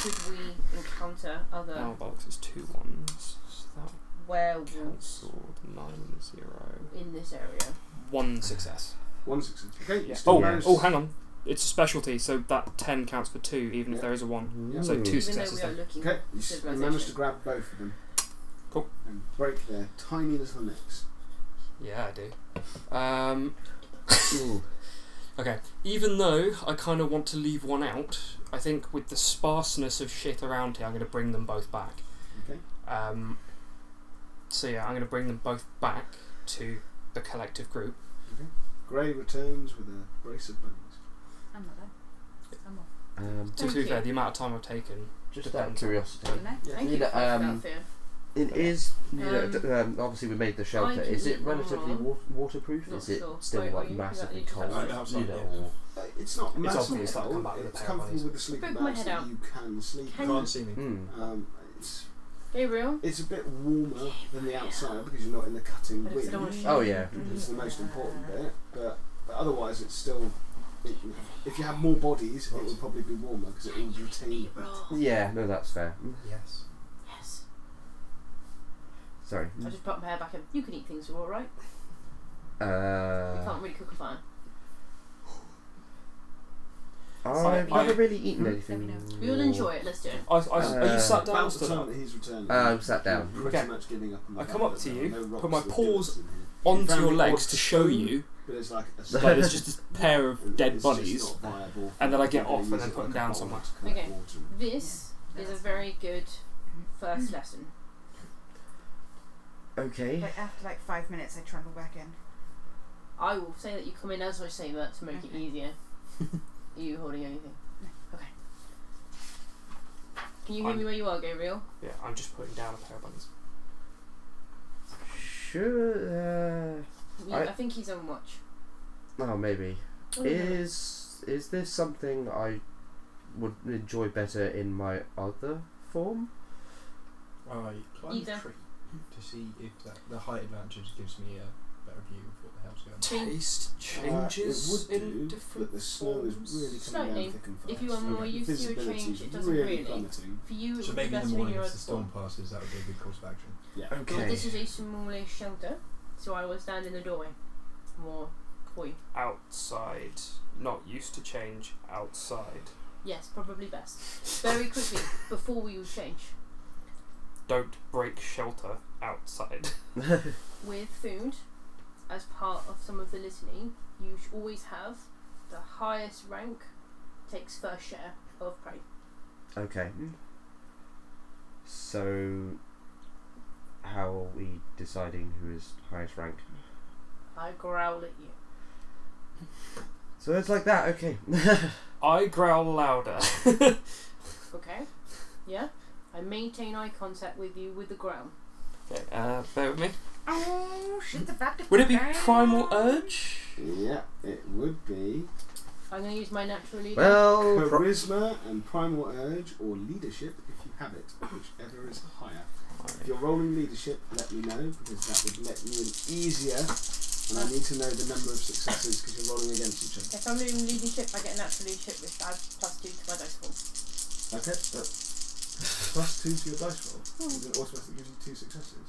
Should we encounter other Now box is two ones. So that werewolves cancelled nine zero. in this area? One success. One success. Okay, Yeah. still Oh, managed. oh, hang on. It's a specialty, so that 10 counts for 2, even if there is a 1. Yeah. So two Even successes though we are then. looking Okay, you, s- you managed to grab both of them. Cool. And break their tiny little necks. Yeah, I do. Um, *coughs* okay. Even though I kind of want to leave one out, I think with the sparseness of shit around here, I'm going to bring them both back. Okay. Um, so yeah, I'm going to bring them both back to the collective group. Grey returns with a brace of bunnies. I'm not there. I'm off. Um, To Thank be you. fair, the amount of time I've taken. just out of Depends. curiosity, Don't know. Thank You you know, um, that, it is. You know, Um, d- um, obviously, we made the shelter. can Is it eat relatively wa- waterproof? Not is it sure. still Wait, like are you- massively you got- cold? you got- outside, you know, yeah. or- Uh, it's not massively obvious that I come cold. back with a It's pair of comfortable bunnies. with the sleeping Poke my bags head that out. you can sleep Can in. Can't see me. Um, it's Gabriel, it's a bit warmer than the outside because you're not in the cutting But wind. I don't wanna Oh yeah. It's the most important bit, but, but otherwise it's still. It, if you have more bodies, it would probably be warmer because it will retain the heat. Yeah, no, that's fair. Yes. yes. Sorry. I just put my hair back in. You can eat things, you're alright. You Uh, can't really cook a fire. I've I- never really eaten Let anything. me know. We'll enjoy it, let's do it. I, I, are you Uh, sat down or About the stood time that he's returning. Uh, I'm sat down. you're Pretty Okay. much giving up on the I come up that to there are you, no put my or paws gills in here. Onto found your the legs odd to show spoon, you But it's like a *laughs* that there's just a pair of dead it's just bunnies. and then I get off and use then put them down bowl somewhere. to Okay. This is a very good first lesson. Okay. Like after like five minutes, I trundle back in. I will say that you come in as I say that to make it easier. *laughs* Are you holding anything? Okay. Can you hear I'm- me where you are, Gabriel? Yeah, I'm just putting down a pair of bunnies. Sure. You- I- I think he's on watch. Uh, oh, maybe. Oh, no. Is is this something I would enjoy better in my other form? I climb Either. a tree to see if that, the height advantage gives me a better view of what the hell's going on. Think- Taste Uh, changes it would in do, different but the snow is really coming Slightly. down thick and fast. If you are more The used to a change, it doesn't really really. plummeting. For you, it So would maybe be in better the when morning you're as the storm full. passes, that would be a good course of action. Yeah. Well, Okay. this is a smallish shelter, so I will stand in the doorway. More coy. outside. Not used to change outside. Yes, probably best. Very quickly, before we all change. Don't break shelter outside. *laughs* With food, as part of some of the litany, you should always have the highest rank takes first share of prey. Okay. So, how are we deciding who is highest rank? I growl at you. *laughs* So it's like that. Okay. *laughs* I growl louder. *laughs* Okay? Yeah? I maintain eye contact with you with the growl. okay, uh, bear with me. Oh shit! The back to Would it be primal urge? Yeah, it would be I'm going to use my natural leader. well, pro- charisma and primal urge or leadership if you have it, whichever is higher. If you're rolling leadership, let me know because that would let you in easier. And I need to know the number of successes because you're rolling against each other. if I'm doing leadership, I get natural leadership, which adds plus two to my dice roll. Okay, but plus two to your dice roll. Then it automatically gives you two successes.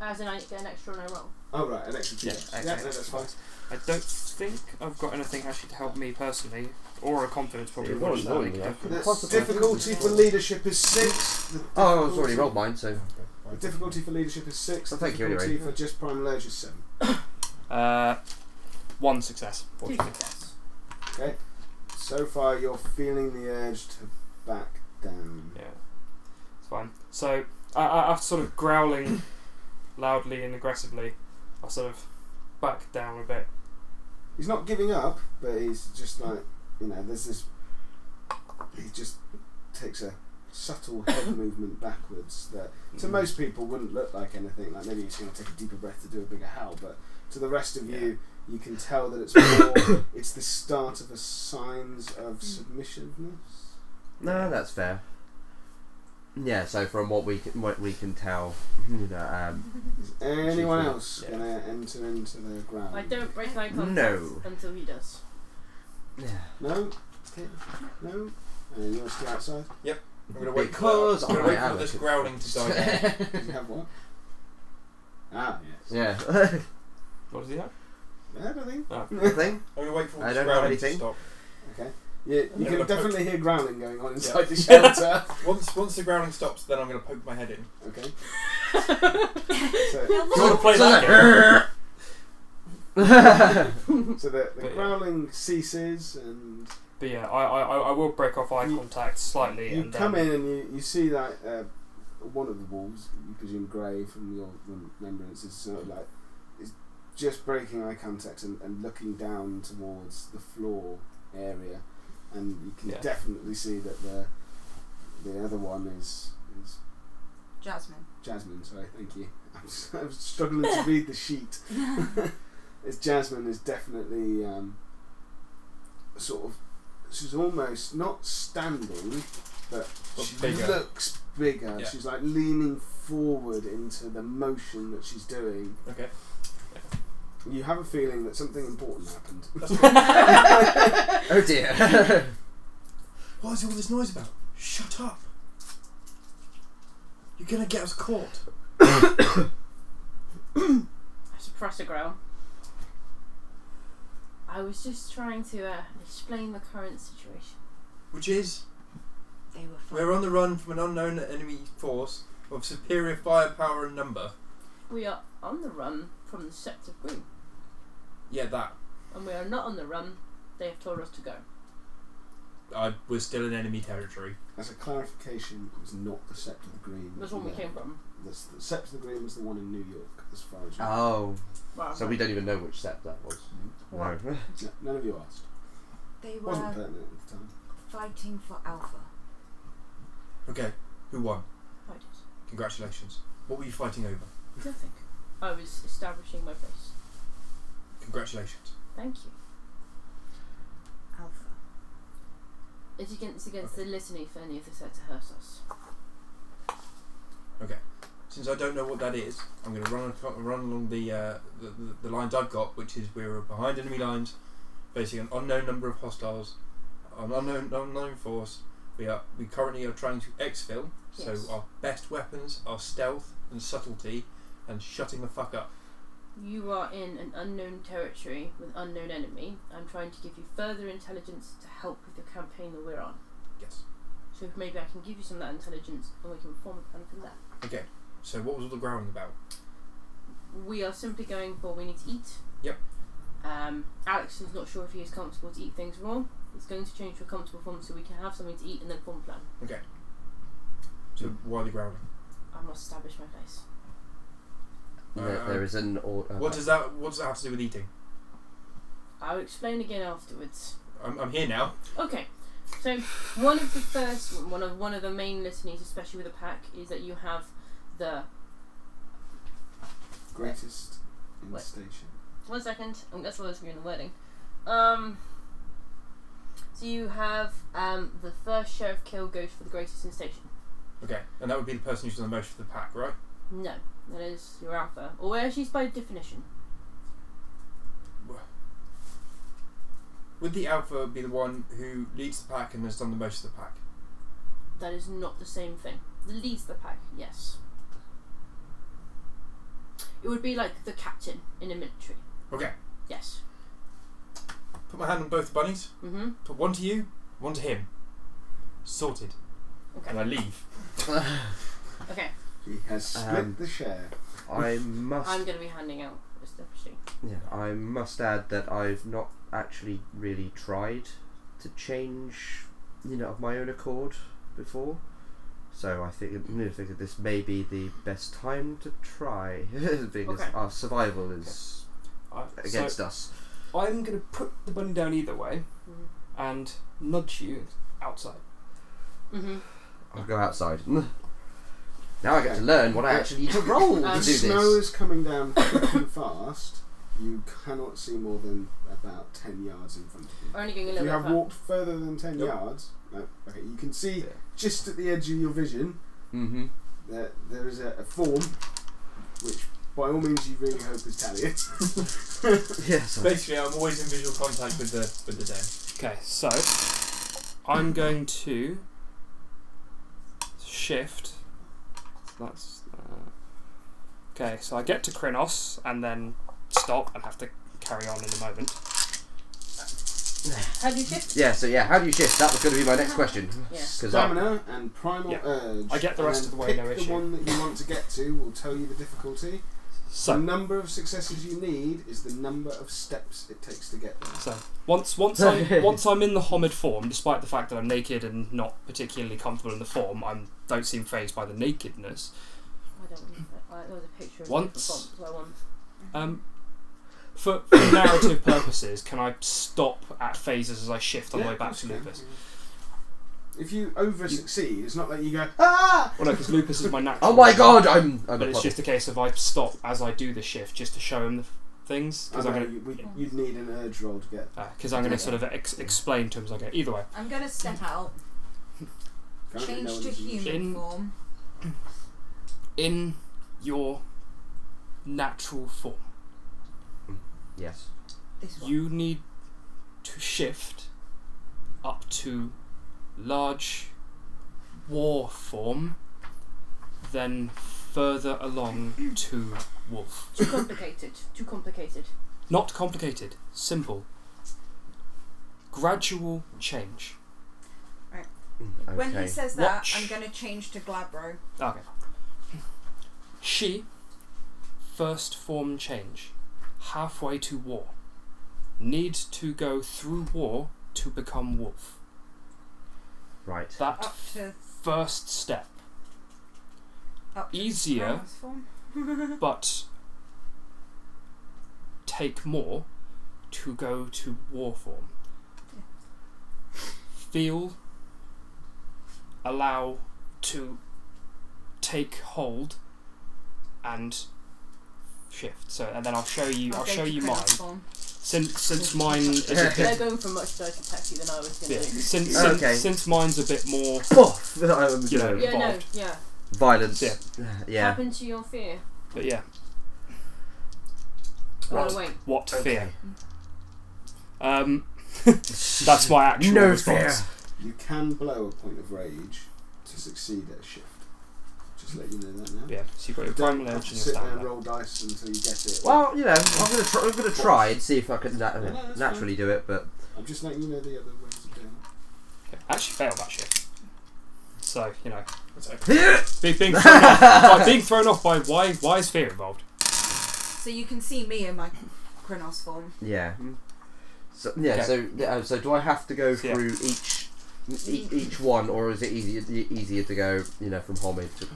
As in, I get an extra when I roll. Oh right, an extra two. Yeah, okay. yeah, no, that's fine. I don't think I've got anything actually to help me personally, or a confidence probably. Yeah, which what is is that? like Yeah. The difficulty for leadership is six. The oh, I've already difficulty- rolled mine. So The difficulty for leadership is six. Well, the thank you difficulty anyway. for just primal urge is seven. *coughs* Uh, one success. Two success. Okay. So far, you're feeling the urge to back down. Yeah, it's fine. So I, I, after sort of growling loudly and aggressively, I sort of back down a bit. He's not giving up, but he's just like you know. There's this. He just takes a subtle head *laughs* movement backwards that to Mm. most people wouldn't look like anything. Like maybe he's going to take a deeper breath to do a bigger howl, but to the rest of you, you can tell that it's more. *coughs* it's the start of a signs of submissiveness. no, that's fair. Yeah. So from what we can, what we can tell, you know, um, Is anyone Chief, else yeah. going to enter into the ground? I don't break eye contact No. until he does. yeah. No. Okay. No. And then you want to stay outside. I'm going to wait Because for, I'm I gonna wait am for a this good- growling to die down. Did you have what? Ah, yes. yeah. What does he have? Anything? Nothing. I'm gonna wait for I this don't have growling anything. to stop. Okay. Yeah, you can but- definitely hear growling going on inside Yeah. the shelter. *laughs* Once once the growling stops, then I'm gonna poke my head in. okay. *laughs* So, Do you want to play that game? *laughs* so the, the But yeah. growling ceases and But yeah, I, I, I- I will break off eye You- contact slightly. you and come then, in and you, you see that uh, one of the wolves, you presume grey from your remembrance, is sort of like is just breaking eye contact and, and looking down towards the floor area, and you can Yeah. definitely see that the the other one is is Jasmine. Jasmine. Sorry, thank you. *laughs* I'm, s- I'm struggling to read the sheet. *laughs* *laughs* it's Jasmine is definitely um, sort of she's almost not standing, but But she bigger. looks bigger. Yeah. She's like leaning forward into the motion that she's doing. Okay. You have a feeling that something important happened. *laughs* *laughs* oh dear. *laughs* What is all this noise about? Shut up. You're gonna get us caught. *coughs* I suppress a growl. I was just trying to uh, explain the current situation. Which is, They were fun. we're on the run from an unknown enemy force of superior firepower and number. We are on the run from the Sept of Green, Yeah, that. and we are not on the run. They have told us to go. I was still in enemy territory. As a clarification, it was not the Sept of the Green. That's where we came from. The, the Sept of the Green was the one in New York, as far as you know. oh, Wow. so we don't even know which Sept that was. Hmm. What? No. *laughs* No, none of you asked. They It wasn't were pertinent at the time. fighting for Alpha. Okay, who won? I did. Congratulations. What were you fighting over? Nothing. I was establishing my place. Congratulations. Thank you. Alpha. It's against against the litany for any of the set to hurt us. Okay. Since I don't know what that is, I'm going to run run along the, uh, the, the the lines I've got, which is we're behind enemy lines, facing an unknown number of hostiles, an unknown unknown force. We are we currently are trying to exfil, so our best weapons are stealth and subtlety, and shutting the fuck up. You are in an unknown territory with unknown enemy. I'm trying to give you further intelligence to help with the campaign that we're on. Yes. So if maybe I can give you some of that intelligence and we can form a plan from there. Okay. So what was all the growling about? We are simply going for we need to eat. Yep. Um, Alex is not sure if he is comfortable to eat things raw. It's going to change to a comfortable form so we can have something to eat and then form a plan. Okay. So why the growling? I must establish my place. There- Uh, there is an. Or, uh, What does that What does that have to do with eating? I'll explain again afterwards. I'm, I'm here now. Okay. So one of the first one of one of the main litanies, especially with a pack, is that you have the Greatest in What? station. One second. I'm that's what I was in the wording. Um. So you have um, the first sheriff kill goes for the greatest in station. Okay. And that would be the person who's done the most for the pack, right? No, that is your alpha, or where she's by definition. Would the alpha be the one who leads the pack and has done the most of the pack? That is not the same thing. The leads the pack, yes. It would be like the captain in a military. Okay. Yes. Put my hand on both bunnies. Mm-hmm. Put one to you, one to him. Sorted. Okay. And I leave. *laughs* Okay. He has split Um, the share. I must. I'm going to be handing out establishing. Yeah, I must add that I've not actually really tried to change, you know, of my own accord before. So I think, I think that this may be the best time to try, *laughs* because Okay. our survival is I, against so us. I'm going to put the bunny down either way Mm-hmm. and nudge you outside. Mm-hmm. I'll go outside. *laughs* Now I get to learn what I actually need to roll to The do snow is coming down thick fast. You cannot see more than about 10 yards in front of you. Only going a If little you bit have further. walked further than 10 Yep. yards, no, okay, you can see Yeah. just at the edge of your vision Mm-hmm. that there is a, a form which, by all means, you really hope is Talia. *laughs* *laughs* Yes. Basically, I'm always in visual contact with the with the den. Okay, so I'm going to shift. That's uh, okay. So I get to Crinos and then stop and have to carry on in a moment. How do you shift? Yeah, so yeah, how do you shift? That was going to be my next question. Yeah. 'Cause I- Stamina and primal Yeah. urge. I get the rest of the way, pick no the issue. one that you want to get to will tell you the difficulty. The number of successes you need is the number of steps it takes to get there. so once once I *laughs* once I'm in the Homid form, despite the fact that I'm naked and not particularly comfortable in the form, I don't seem phased by the nakedness. I don't want that. I, there was a picture of Once- the font, so I want. Um, for, for narrative purposes, can I stop at phases as I shift on Yeah, the way back to you can. Lupus? If you over succeed, it's not like you go ah. Well, no, because Lupus is my natural. Oh my god, I'm. I'm But a it's just a case of I stop as I do the shift just to show him the things because I I'm know, going you, we, you'd need an urge roll to get. because I'm going to sort of ex- explain to him as I go. Either way, I'm gonna step out, change no to human In- form. in your natural form, Yes. This one. you need to shift up to large war form, then further along to wolf. Too complicated. Too complicated. Not complicated, simple. Gradual change. Mm, when Okay. he says that, Watch. I'm gonna change to Glabro. Okay. She, first form change, halfway to war. Need to go through war to become wolf. Right. That Up to first step. up to Easier, Crinos *laughs* but take more to go to war form. Feel, allow to take hold and shift. So, and then I'll show you. I'll go show you mine. form. Since since mine is a bit, They're going for much dirty taxi than I was yeah, going to do. since, Okay. since since mine's a bit more Oh, You know, Yeah, no, involved. yeah. violence. Yeah. Yeah. Happen to your fear. but yeah What? wait. what Okay. fear um *laughs* *laughs* that's my actual No response. You can blow a point of rage to succeed at a shift. Just let you know that now. yeah so you've got your primal edge and your sit there and roll dice until you get it. Well, you know, I'm gonna try, I'm gonna try and see if I can na- No, no, that's naturally do it, but I'm just letting you know the other ways of doing it. Okay, I actually failed that shift so you know That's okay. yeah, being, being, thrown off, *laughs* by, being thrown off by why why is fear involved So you can see me in my Crinos form. yeah. Hmm. So yeah, Okay. so yeah, so do I have to go Yeah. through each each, each one, or is it easier easier to go, you know, from Homid to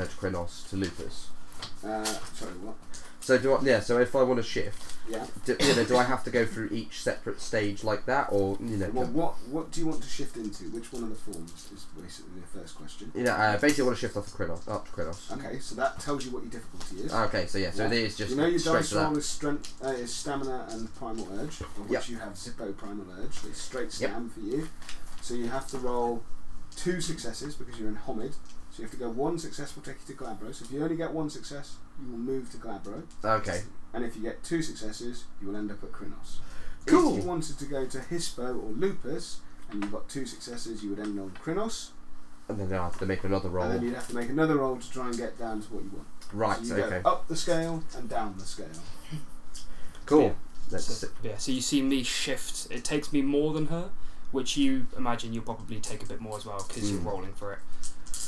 uh, to Crinos to Lupus? Uh, sorry, what? So do I, yeah, so if I want to shift, Yeah. do, you know, do I have to go through each separate stage like that, or you know, Well, what what do you want to shift into? Which one of the forms is basically the first question. you know, uh, basically I want to shift off to Crinos, up to Crinos. Okay, so that tells you what your difficulty is. Okay, so yeah, so Yeah. it is just you know your dice roll is strength, uh, is stamina and primal urge, of which Yep. you have Zippo primal urge. So it's straight Yep. for you. So you have to roll two successes because you're in Homid. So you have to go one success will take you to Glabro. So if you only get one success, you will move to Glabro. Okay, And if you get two successes, you will end up at Crinos. Cool. If you wanted to go to Hispo or Lupus and you got two successes, you would end on Crinos. and then I have to make another roll. And then you'd have to make another roll to try and get down to what you want. Right, So you okay, go up the scale and down the scale. cool. Yeah. Let's So, yeah, so you see me shift. It takes me more than her, which you imagine you'll probably take a bit more as well because you're Mm. rolling for it.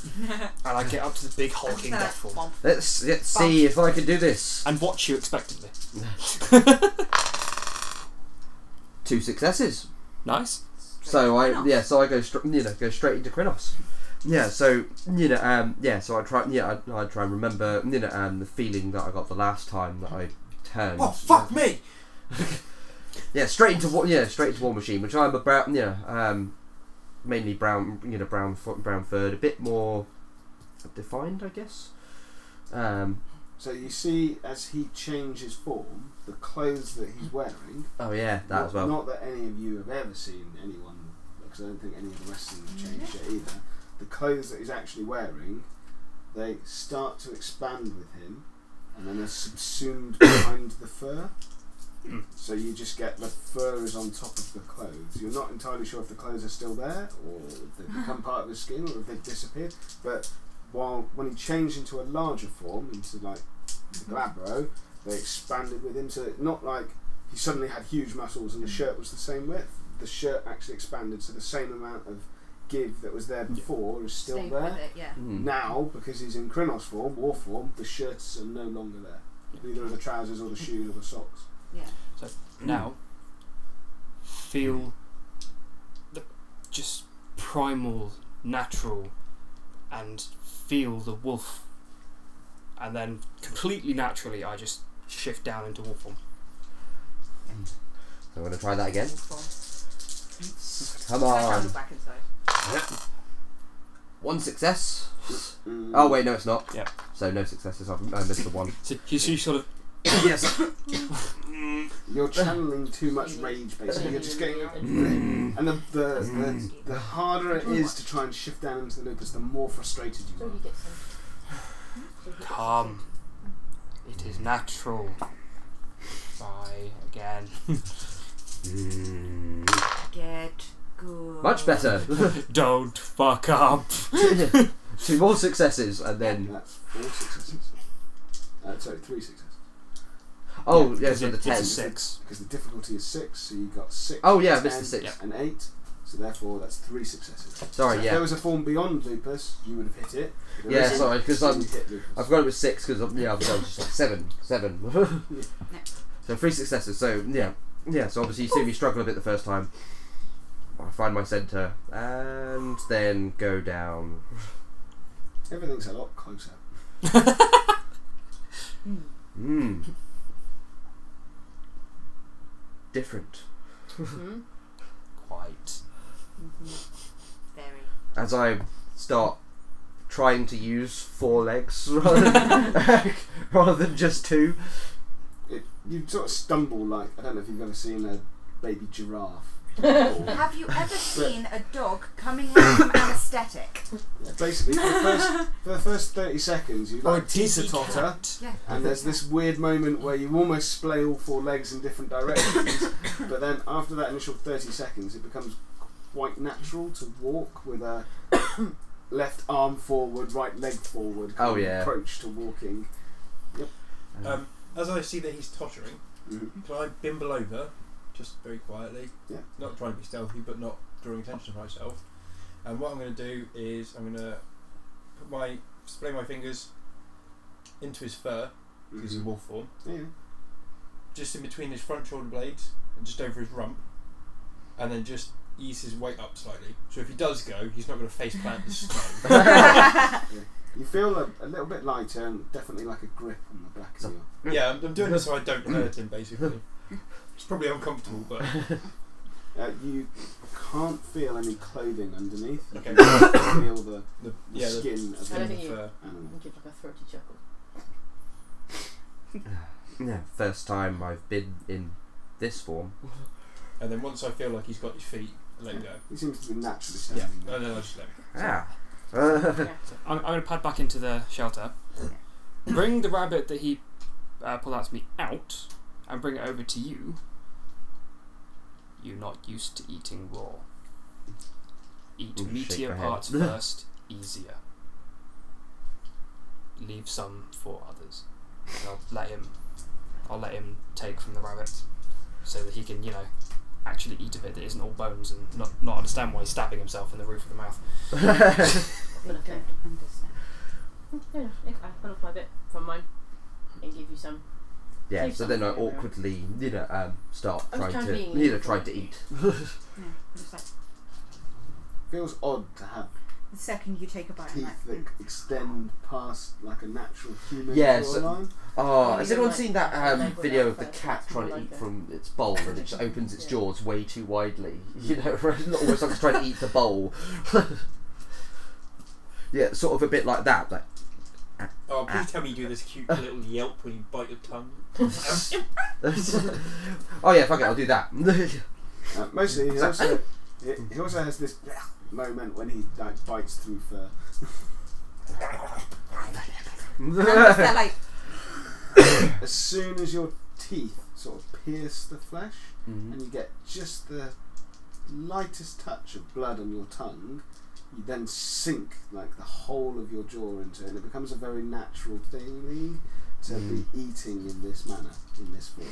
*laughs* And I get up to the big hulking death form let's let's see if I can do this. and watch you expectantly. *laughs* Two successes. Nice. So I yeah, so I go str- you know go straight into Crinos. Yeah, so you know um yeah, so I try yeah I, I try and remember you know um the feeling that I got the last time that I turned. Oh fuck me! *laughs* Yeah, straight into wa- yeah straight into War Machine, which I'm a brown yeah um mainly brown you know brown fo- brown furred, a bit more defined I guess. Um So you see, as he changes form, the clothes that he's wearing. oh yeah that not, as well. Not that any of you have ever seen anyone, because I don't think any of the rest of them have changed yet either. The clothes that he's actually wearing, they start to expand with him, and then are subsumed *coughs* behind the fur. Mm. So you just get the fur is on top of the clothes. You're not entirely sure if the clothes are still there, or they've *laughs* become part of his skin, or if they've disappeared. But while when he changed into a larger form, into like the Glabro, they expanded with him. So it's not like he suddenly had huge muscles and the shirt was the same width. The shirt actually expanded, so the same amount of give that was there before is still Stayed there. with it, yeah. Hmm. Now, because he's in Crinos form, war form, the shirts are no longer there. Neither are the trousers or the *laughs* shoes or the socks. Yeah. So now, feel the just primal, natural, and feel the wolf. And then completely naturally, I just shift down into wolf form. So, I'm going to try that again. Come on. it back inside. One success. Oh, wait, no, it's not. Yep. So, no successes. I've I missed the one. So you see, sort of yes. *coughs* You're channeling too much rage, basically. You're just getting. And the, the, the, the harder it is to try and shift down into the lupus, the more frustrated you So are. he gets some. So he gets calm. It is natural. Try again. Get good. Much better. *laughs* *laughs* Don't fuck up. Two more successes, and then. That's four successes. Uh, sorry, three successes. Oh, Yeah, yeah, so the it's a ten. six. Because the difficulty is six, so you got six. Oh, yeah, I missed the six. And eight, so therefore that's three successes. So Sorry, If there was a form beyond lupus, you would have hit it. There Yeah, isn't, sorry, 'cause so I'm- you hit lupus. It with six because yeah, I was just like seven, seven. *laughs* so three successes. So yeah, yeah. So obviously you see me struggle a bit the first time. I find my centre and then go down. Everything's a lot closer. *laughs* Hmm. *laughs* Different. Hmm? Quite. Very. As I start trying to use four legs *laughs* rather than, *laughs* rather than just two. It, you sort of stumble like I don't know if you've ever seen a baby giraffe. Have you ever *laughs* seen a dog coming out from *coughs* anaesthetic? Basically, for the first *laughs* for the first thirty seconds, you like teeter totter, Yeah. and there's this weird moment where you almost splay all four legs in different directions. *laughs* but then after that initial thirty seconds, it becomes quite natural to walk with a *coughs* left arm forward, right leg forward kind Oh, of yeah. approach to walking. Um, as I see that he's tottering, Mhm. can I bimble over, just very quietly? Yeah. Not trying to be stealthy, but not drawing attention to myself. And what I'm going to do is I'm going to put my splay my fingers into his fur, because he's a Mhm. wolf form, Yeah. just in between his front shoulder blades and just over his rump, and then just ease his weight up slightly. So if he does go, he's not going to face plant the snow. *laughs* *laughs* You feel a, a little bit lighter and definitely like a grip on the back of your. yeah, I'm, I'm doing this so I don't hurt him, basically. *laughs* It's probably uncomfortable, but *laughs* Uh, you can't feel any clothing underneath. You Okay. can feel the, *coughs* the, the yeah, the skin of I the don't think you- fur. animal. Give like a throaty chuckle. *laughs* Yeah, first time I've been in this form. And then once I feel like he's got his feet, I let him go. He seems to be naturally Yeah, standing there. and then I just let him. Ah. *laughs* So I'm, I'm going to pad back into the shelter, bring the rabbit that he uh, pulled out to me out, and bring it over to you. You're not used to eating raw. Eat Ooh, meatier parts *laughs* first, easier. Leave some for others. And I'll let him. I'll let him take from the rabbit, so that he can, you know, actually eat a bit that isn't all bones and not not understand why he's stabbing himself in the roof of the mouth. But They okay. don't understand. Yeah, I can pull off my bit from mine and give you some. Yeah, Save so then I awkwardly, you know, um, start I was trying trying to, to you know, equal. trying to eat. *laughs* Yeah. Like Feels odd to have the second you take a bite, teeth that mm. extend past like a natural human Yeah, so- line. Oh, has anyone like- seen that um, video of the cat trying to more eat like a- from its bowl and it just opens its Yeah. jaws way too widely? *laughs* You know, *laughs* almost like it's trying to eat the bowl. yeah, sort of a bit like that. Like, Oh, please tell me you do this cute little yelp when you bite your tongue. *laughs* oh yeah, fuck it, I'll do that. Uh, mostly, he So- also *laughs* he, he also has this moment when he like bites through fur. And just they're like, *coughs* As soon as your teeth sort of pierce the flesh, Mhm. and you get just the lightest touch of blood on your tongue, you then sink like the whole of your jaw into it, and it becomes a very natural thing to Mm. be eating in this manner, in this form.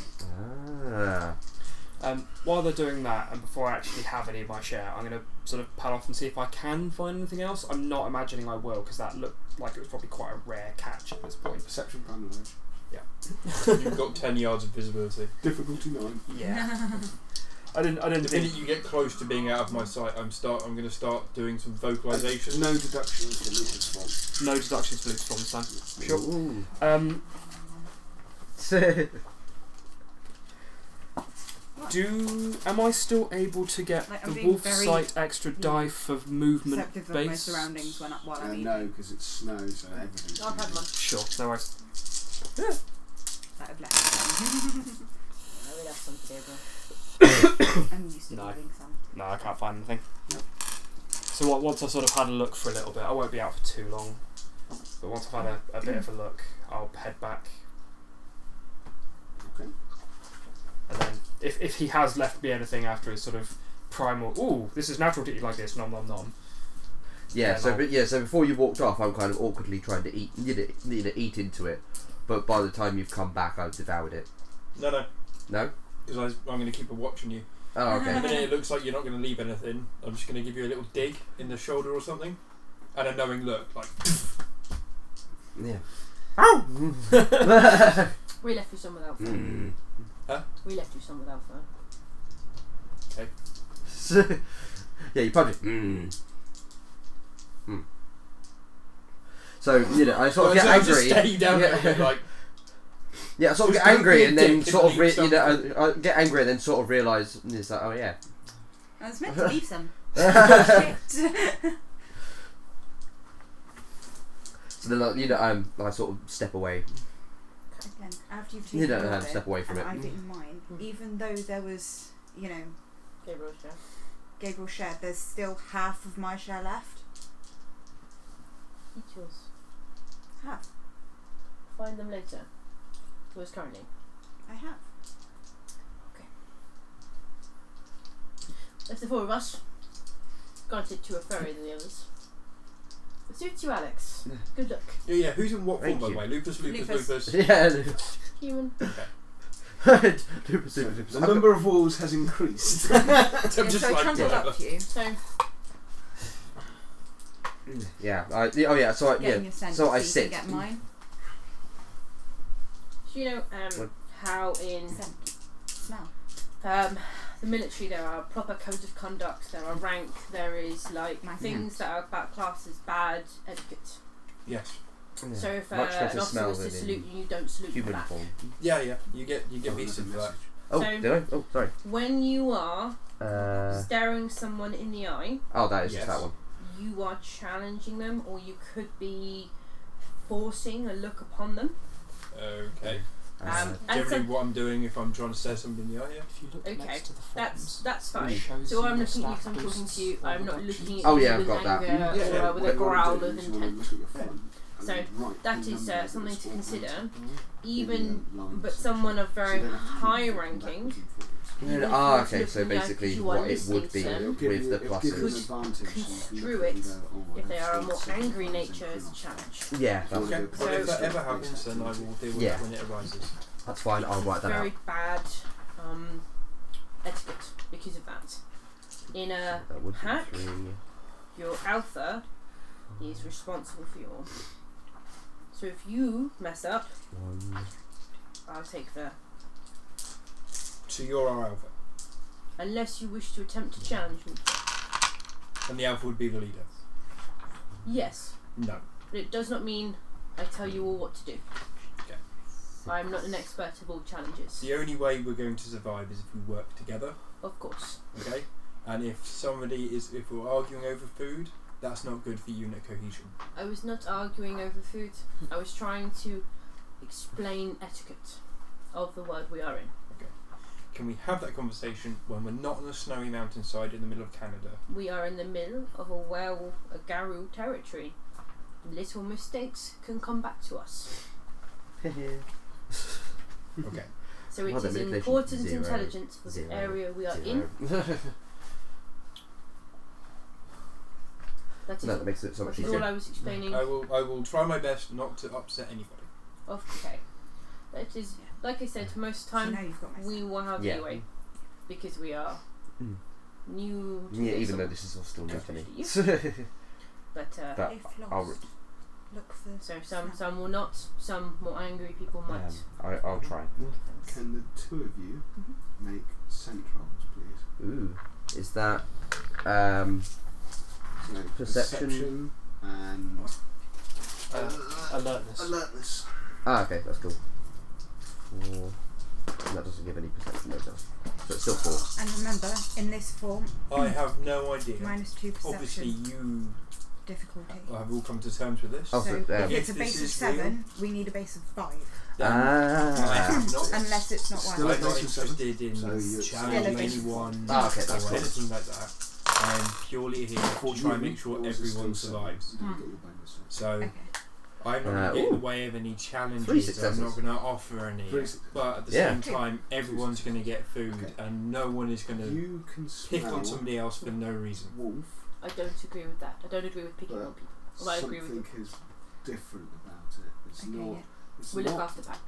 Ah. Um, while they're doing that, and before I actually have any of my share, I'm going to sort of pal off and see if I can find anything else. I'm not imagining I will, because that looked like it was probably quite a rare catch at this point. Perception kind of knowledge. You've got 10 yards of visibility. Difficulty nine. Yeah. *laughs* I didn't. I didn't The think. minute you get close to being out of my sight, I'm start. I'm going to start doing some vocalizations. No deductions for Lupus form. No deductions for Luke's from this time. Sure. Ooh. Um, *laughs* do am I still able to get Like, the wolf sight extra die for movement Perceptive of my based? surroundings when I, while Uh, I'm eating. no, because it's snow, so everything's. I've had mine. Sure. No worries. That I've left *laughs* *laughs* I will have some table. *coughs* *laughs* I'm used to No. eating some. No, I can't find anything. Yep. So what, once I've sort of had a look for a little bit, I won't be out for too long. But once I've had a, a bit of a look, I'll head back. Okay. And then, if, if he has left me anything after his sort of primal, ooh, this is natural to eat like this, nom nom nom. Yeah, Yeah, so but yeah, so before you walked off, I'm kind of awkwardly trying to eat, you know, you know, eat into it. But by the time you've come back, I've devoured it. No, no, No? because I'm going to keep a watch on you. Oh, The okay. minute it looks like you're not going to leave anything, I'm just going to give you a little dig in the shoulder or something, and a knowing look, like yeah. *laughs* We left you some without fur. Mm. We left you some without fur. *laughs* yeah, you punch it. Mm. Mm. So you know, I sort of So get I'm just angry. staring down yeah. there, like Yeah, I sort of Just get angry and then sort of re- you know. I, I get angry and then sort of realise and it's like oh yeah. I was meant to leave some. *laughs* *laughs* *laughs* so Shit. then like, you know um, I sort of step away. Again, after you've You taken don't all have to step away from and it. I didn't mine, Mm. even though there was, you know, Gabriel share. Gabriel shared, there's still half of my share left. Eat yours. Half. Find them later. Yours currently. I have. Okay. That's the four of us. Granted, two are furrier than the others. It suits you, Alex. Good luck. yeah, yeah. Who's in what form, Thank by the you. way? Lupus, Lupus, Lupus. Lupus. *laughs* yeah. Human. super, *laughs* super, So super. the number of wolves has increased. *laughs* I'm Yeah, just so I like trundled whatever. up to you, So, Yeah. I, oh yeah. So I, getting yeah. So I sit. get mine. Do you know um, how in Scent. Smell. um, the military there are proper codes of conduct, there are rank, there is like Nice. things that are about classed as bad etiquette. Yes. Yeah. So if uh, Much an better officer smell was to than salute in you, you don't salute human back. form. Yeah, yeah. You get you get Oh, beasted that's a for that. Oh, So- did I? Oh, sorry. When you are Uh, staring someone in the eye, oh, that is Yes. just that one. you are challenging them, or you could be forcing a look upon them. Okay. Um, and Generally, so what I'm doing if I'm trying to say something in the eye, yeah. If you look Okay, next to the that's forms, that's it fine. So I'm looking at you stat 'cause I'm talking to you. I'm not looking at Oh, you yeah, I've with got that. anger Yeah, or yeah, uh, with a growl of is you wanna intent. look at your phone and So, then write that the is, number uh, something to consider. Even, In the lines. but someone of very high you can ranking. Back. Yeah, ah, okay, so basically what it would be them, with the it'll you an pluses. advantage, so you can construe it and go, if they are a more angry nature as a challenge. Yeah, that's, So- Okay. Well, if that ever happens, then I will deal with Yeah. it when it arises. that's fine. I'll write that very out. bad um, etiquette because of that. In a That would hack. your alpha is responsible for your. So if you mess up, One. I'll take the. So you're our alpha, Unless you wish to attempt to challenge me. and the alpha would be the leader. Yes, No. but it does not mean I tell you all what to do. Okay. I am not an expert of all challenges. The only way we're going to survive is if we work together. Of course. Okay. And if somebody is, if we're arguing over food, that's not good for unit cohesion. I was not arguing over food. I was trying to explain etiquette of the world we are in. Can we have that conversation when we're not on a snowy mountainside in the middle of Canada? We are in the middle of a well, a Garou territory. Little mistakes can come back to us. Okay. *laughs* So it Well, the is manipulation important zero, intelligence for zero, the area we are in. Zero. *laughs* That is that makes it so much That is all easier. I was explaining. I will. I will try my best not to upset anybody. Okay. That is, like I said, most You time you've got my we will have Yeah. leeway because we are Mm. new. To Yeah, this, even though this is all still new to me. *laughs* but uh, But If I'll lost, look for. so some snap. some will not. Some more angry people might. um, I, I'll try. Can the two of you Mhm. make scent rolls, please? Ooh, is that um? So Perception. perception and Uh, alertness. alertness. Ah, okay, that's cool. Four. That doesn't give any perception, though, does it? So it's still four. And remember, in this form, I have no idea. minus two perception Obviously, you difficulty. I have all come to terms with this. Oh, so so, if um, it's a base of is seven, we need a base of five. Ah. Unless it's not Still one. a I'm not base of seven? interested in So challenging anyone Ah, okay, that's or cool. anything like that. I am purely here to try and make sure everyone survives. seven, so you get your bonus. So Okay. I'm not Uh, going to get in the way of any Three challenges. I'm not going to offer any. Three. But at the Yeah. same time, everyone's going to get food, Okay. and no one is going to pick on somebody else for no reason. wolf, I don't agree with that. I don't agree with picking on people. Well, I agree with something is different about it. It's Okay, not. yeah. It's We look not. after pack.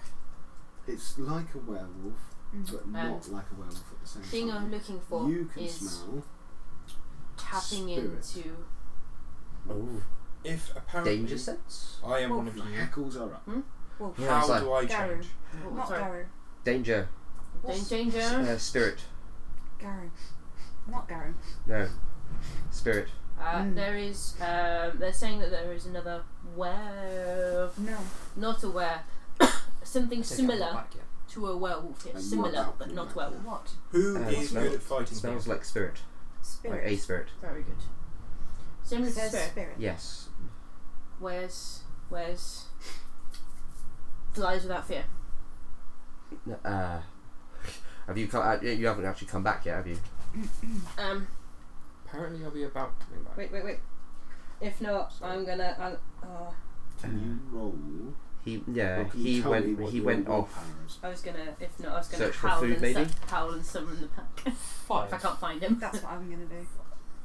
It's like a werewolf, Mm. but not like a werewolf at the same thing time. I'm looking for you can is smell tapping spirit. into. Ooh. If apparently Danger sense. I am Well, one of you, Heckles are up. Wolf. Yeah, how it's like- do I Garou. change? Not sorry. Garou. Danger. Dan- danger. Uh, spirit. Garou. Not Garou. No. Spirit. Uh, Mm. There is. Um, they're saying that there is another were, No. not a were, *coughs* something I take it similar back, yeah. to a werewolf. Yes, And similar what about but not that? werewolf. What? Who Uh, is smell- good at fighting? Smells people? like spirit. Spirit. Like a spirit. Very good. Similar It to says spirit. spirit. Yes. Where's where's flies without fear? Uh, have you come? Uh, you haven't actually come back yet, have you? *clears throat* Um, Apparently, I'll be about coming back. wait, wait, wait. If not, Sorry. I'm gonna. I'm, uh, Can you roll? He yeah. or He went. He went off. is? I was gonna. If not, I was gonna Search for howl food, and maybe? su- howl and summon the pack. *laughs* if I can't find him. That's what I'm gonna do. *laughs*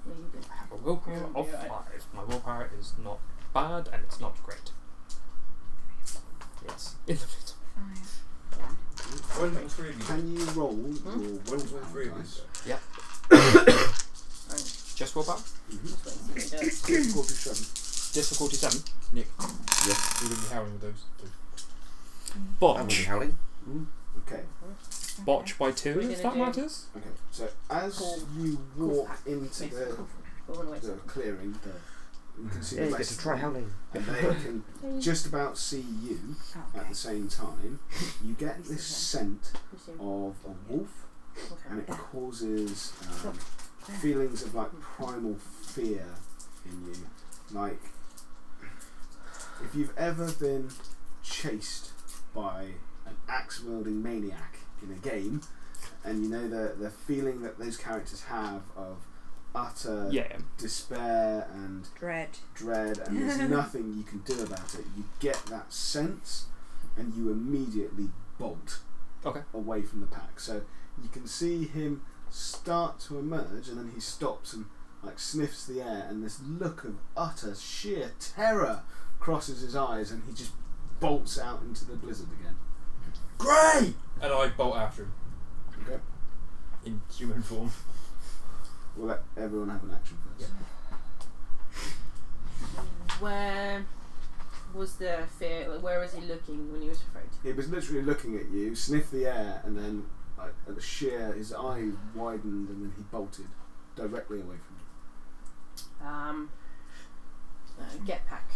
Yeah, you do. I have a willpower of five. My willpower is not bad and it's not great. It's *laughs* in the middle. Five. One and three of you. Can you roll Hmm? your One and willpower three of dice? you. Just willpower. Just wait and see what he does. Difficulty seven. Difficulty seven. Nick. Yes. You're going to be howling with those. those. I'm Botch. gonna be howling. Okay. Botch by two, if that do- matters. Okay. So as you walk into the, cool. Go on away. the clearing, the you can see Yeah, the rest of try them, howling. and they can just about see you Oh, at the same time. You get this scent of a wolf, and it causes um, feelings of like primal fear in you. Like if you've ever been chased by an axe wielding maniac in a game, and you know the the feeling that those characters have of utter Yeah. despair and Dread. dread, and there's *laughs* nothing you can do about it. You get that sense, and you immediately bolt Okay. away from the pack. So you can see him start to emerge, and then he stops and like sniffs the air, and this look of utter sheer terror crosses his eyes, and he just bolts out into the blizzard again. Great! And I bolt after him Okay, in human form. We'll let everyone have an action first. Where was the fear? Like, where was he looking when he was afraid? He was literally looking at you, sniffed the air, and then like at the sheer, his eye widened, and then he bolted directly away from you. Um, uh, get pack.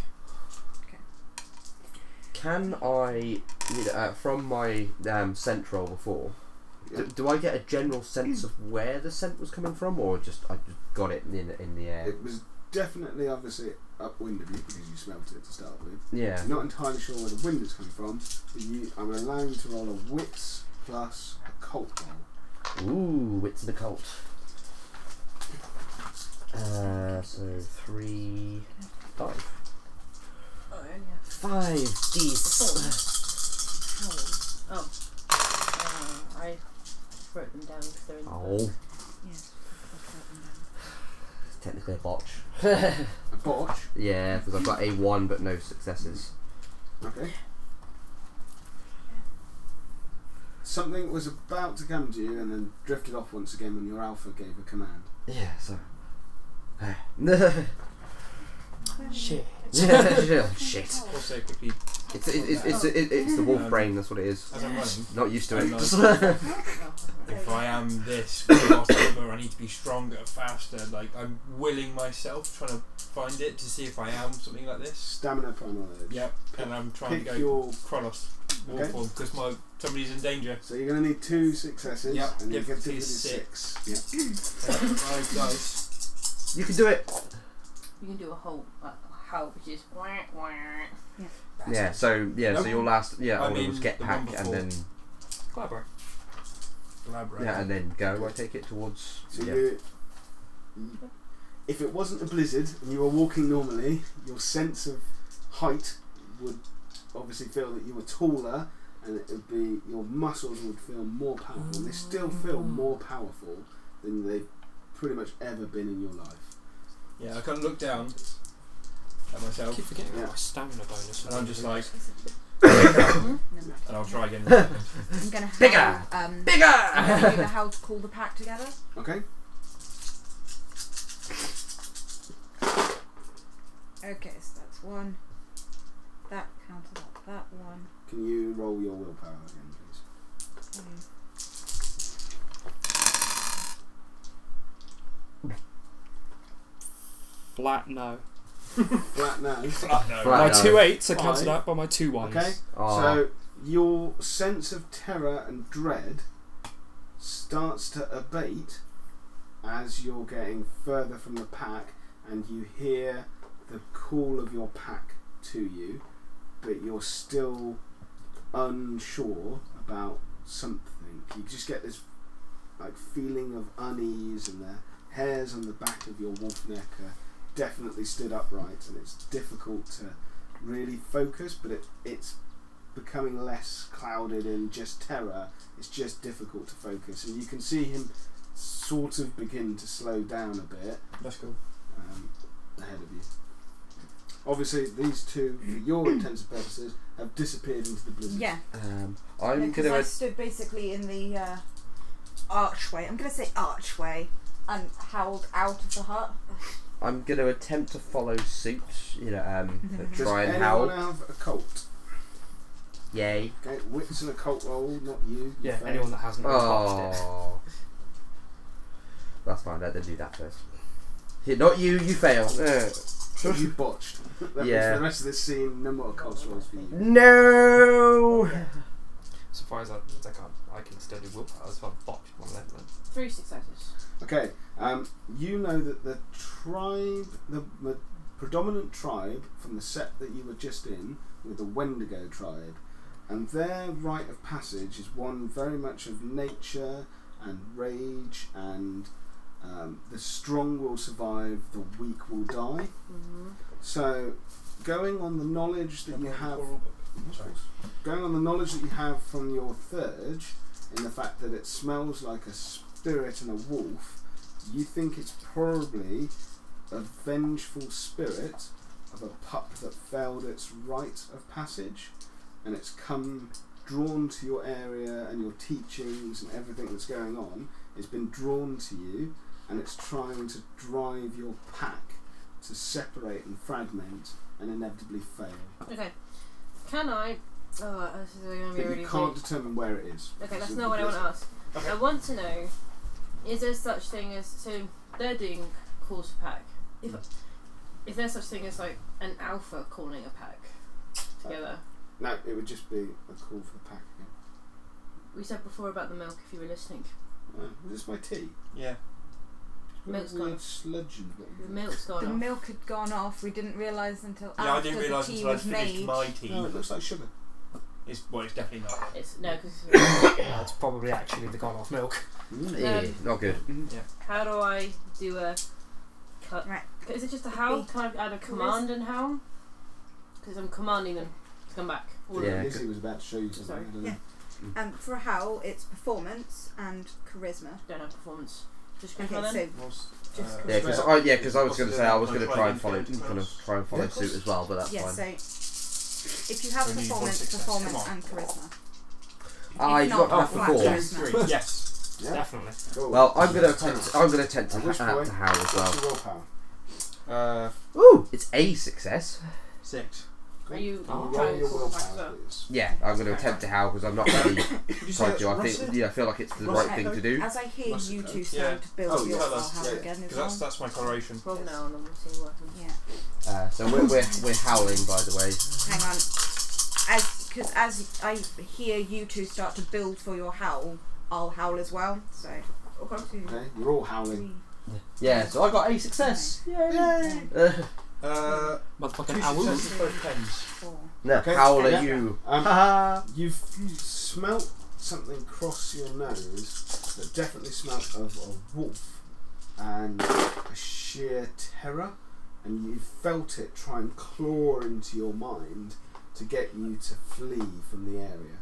Can I, you know, uh, from my um, scent roll before, Yeah. Do, do I get a general sense of where the scent was coming from, or just I just got it in in the air? It was definitely, obviously, upwind of you because you smelt it to start with. Yeah. Not entirely sure where the wind is coming from, but you, I'm going to allow you to roll a wits plus occult roll. Ooh, wits and occult. Uh, so three, five. Oh, yeah. Five d. Oh. I wrote them down because they're in the Oh, book. Yes. it's technically a botch. *laughs* A botch. yeah, because I've got a one but no successes. Okay. something was about to come to you and then drifted off once again when your alpha gave a command. Yeah, so. *laughs* Shit. *laughs* Shit. Also, quickly, It's, it's, it's, it's, it's the wolf brain, that's what it is. as I'm running, Not used to it. *laughs* if I am this philosopher, I need to be stronger, faster. Like I'm willing myself, trying to find it to see if I am something like this. Stamina primal urge. Yep, and I'm trying to go your. Crinos wolf Okay. form because my somebody's in danger. So you're going to need two successes. Yep, And you get difficulty difficulty is six. Yep. Five dice. You can do it. You can do a whole uh, how, which is wah, wah. Yeah, so, yeah, so your last, yeah, I order mean was get the pack one and before. then, Collaborate. Collaborate. yeah, and then go, I take it, towards, So yeah. you, if it wasn't a blizzard and you were walking normally, your sense of height would obviously feel that you were taller, and it would be your muscles would feel more powerful. They still feel mm. more powerful than they've pretty much ever been in your life. Yeah, I kind of look down at I myself, keep forgetting Yeah. about my stamina bonus. and I'm just like, and *coughs* I'll try again. in. I'm gonna Bigger! howl, um, I'm Bigger! gonna do the how to call the pack together. Okay. Okay, so that's one. That counted up that one. Can you roll your willpower again, please? Flat no. Flat now. Flat no. Flat. my no. two eights are Five. cancelled out by my two ones. Okay. Oh, So your sense of terror and dread starts to abate as you're getting further from the pack and you hear the call of your pack to you, but you're still unsure about something. You just get this like feeling of unease and the hairs on the back of your wolf neck are definitely stood upright and it's difficult to really focus, but it, it's becoming less clouded in just terror. It's just difficult to focus, and you can see him sort of begin to slow down a bit That's cool. um, ahead of you. Obviously, these two, for your *coughs* intents and purposes, have disappeared into the blizzard. yeah. um, Yeah, I'm 'cause gonna, I stood basically in the uh, archway. I'm gonna say archway and howled out of the hut. I'm gonna attempt to follow suit, you know, um, Mhm. Does try and anyone have a cult? Yay. Okay, wits and occult roll, not you. you Yeah, failed. anyone that hasn't passed it. Oh. That's fine, let them do that first. Here, not you, you fail. Uh, You botched. *laughs* that Yeah. for the rest of this scene, no more cult rolls for you. no! So far as I, I can't, I can still do willpower, so I've botched one element. Three successes. Okay, um, you know that the tribe, the, the predominant tribe from the set that you were just in, were the Wendigo tribe, and their rite of passage is one very much of nature and rage, and um, the strong will survive, the weak will die. Mm-hmm. So, going on the knowledge that you have oral book. Sorry. going on the knowledge that you have from your Theurge, in the fact that it smells like a spirit and a wolf, you think it's probably a vengeful spirit of a pup that failed its rite of passage, and it's come drawn to your area and your teachings and everything that's going on. It's been drawn to you, and it's trying to drive your pack to separate and fragment and inevitably fail. Okay. Can I? Oh, this is going to be But really you can't weird. determine where it is. Okay, that's not what I want to ask. Okay. I want to know: is there such thing as so they're doing calls for pack? If is there such thing as like an alpha calling a pack together? Uh, no, it would just be a call for the pack again. We said before about the milk. If you were listening, Oh, is this my tea? Yeah. Milk's Weird gone. sludge in it. the milk's gone the off. milk had gone off. We didn't realise until Yeah, I after didn't the realise tea until I was finished made. my tea. No, it looks like sugar. It's well, it's definitely not. It's no, because Yeah, *coughs* *coughs* it's probably actually the gone off milk. Yeah, not good. Yeah. how do I do a cut? Right. Is it just a howl? Can I add a command and howl? Because I'm commanding them to come back. All of Yeah. them. Lizzie was about to show you something. Sorry. I don't know. Yeah. Um, for a howl, it's performance and charisma. Don't have performance. Just Okay, charisma then. so What's, Just uh, Yeah, because Straight I yeah, 'cause I was What's going to the say I was going to one? try and follow, kind of try and follow Yeah, suit as well, but that's yeah, fine. so if you have So I need one performance, performance and charisma. I If do not, not have flat four. chest. Three. Yes, Yeah. definitely. Cool. Well, I'm gonna attempt. I'm gonna attempt to, At which ha- to howl as What's well. your willpower? Uh, Ooh, it's a success. six. Are you Roll trying to your call back willpower, as well? please. Yeah, I'm gonna attempt to howl because I'm not really *coughs* Did you trying to. I think yeah, I feel like it's the right thing to do. As I hear Russet you code. two Yeah. start to build Oh, your yeah, that's- have yeah, again as Because well. that's that's my coloration. Roll now and we'll see what happens. Yeah. Uh, so we're, we're we're howling, by the way. Hang on. As because as I hear you two start to build for your howl, I'll howl as well. So Okay. two, Okay, you're all howling. Yeah, so I got a success. Yay! Uh, Uh, Motherfucking two owl. both pens. four. no, Okay, howl yeah. at you. Um, You've smelt something cross your nose that definitely smelt of a wolf and a sheer terror, and you felt it try and claw into your mind to get you to flee from the area,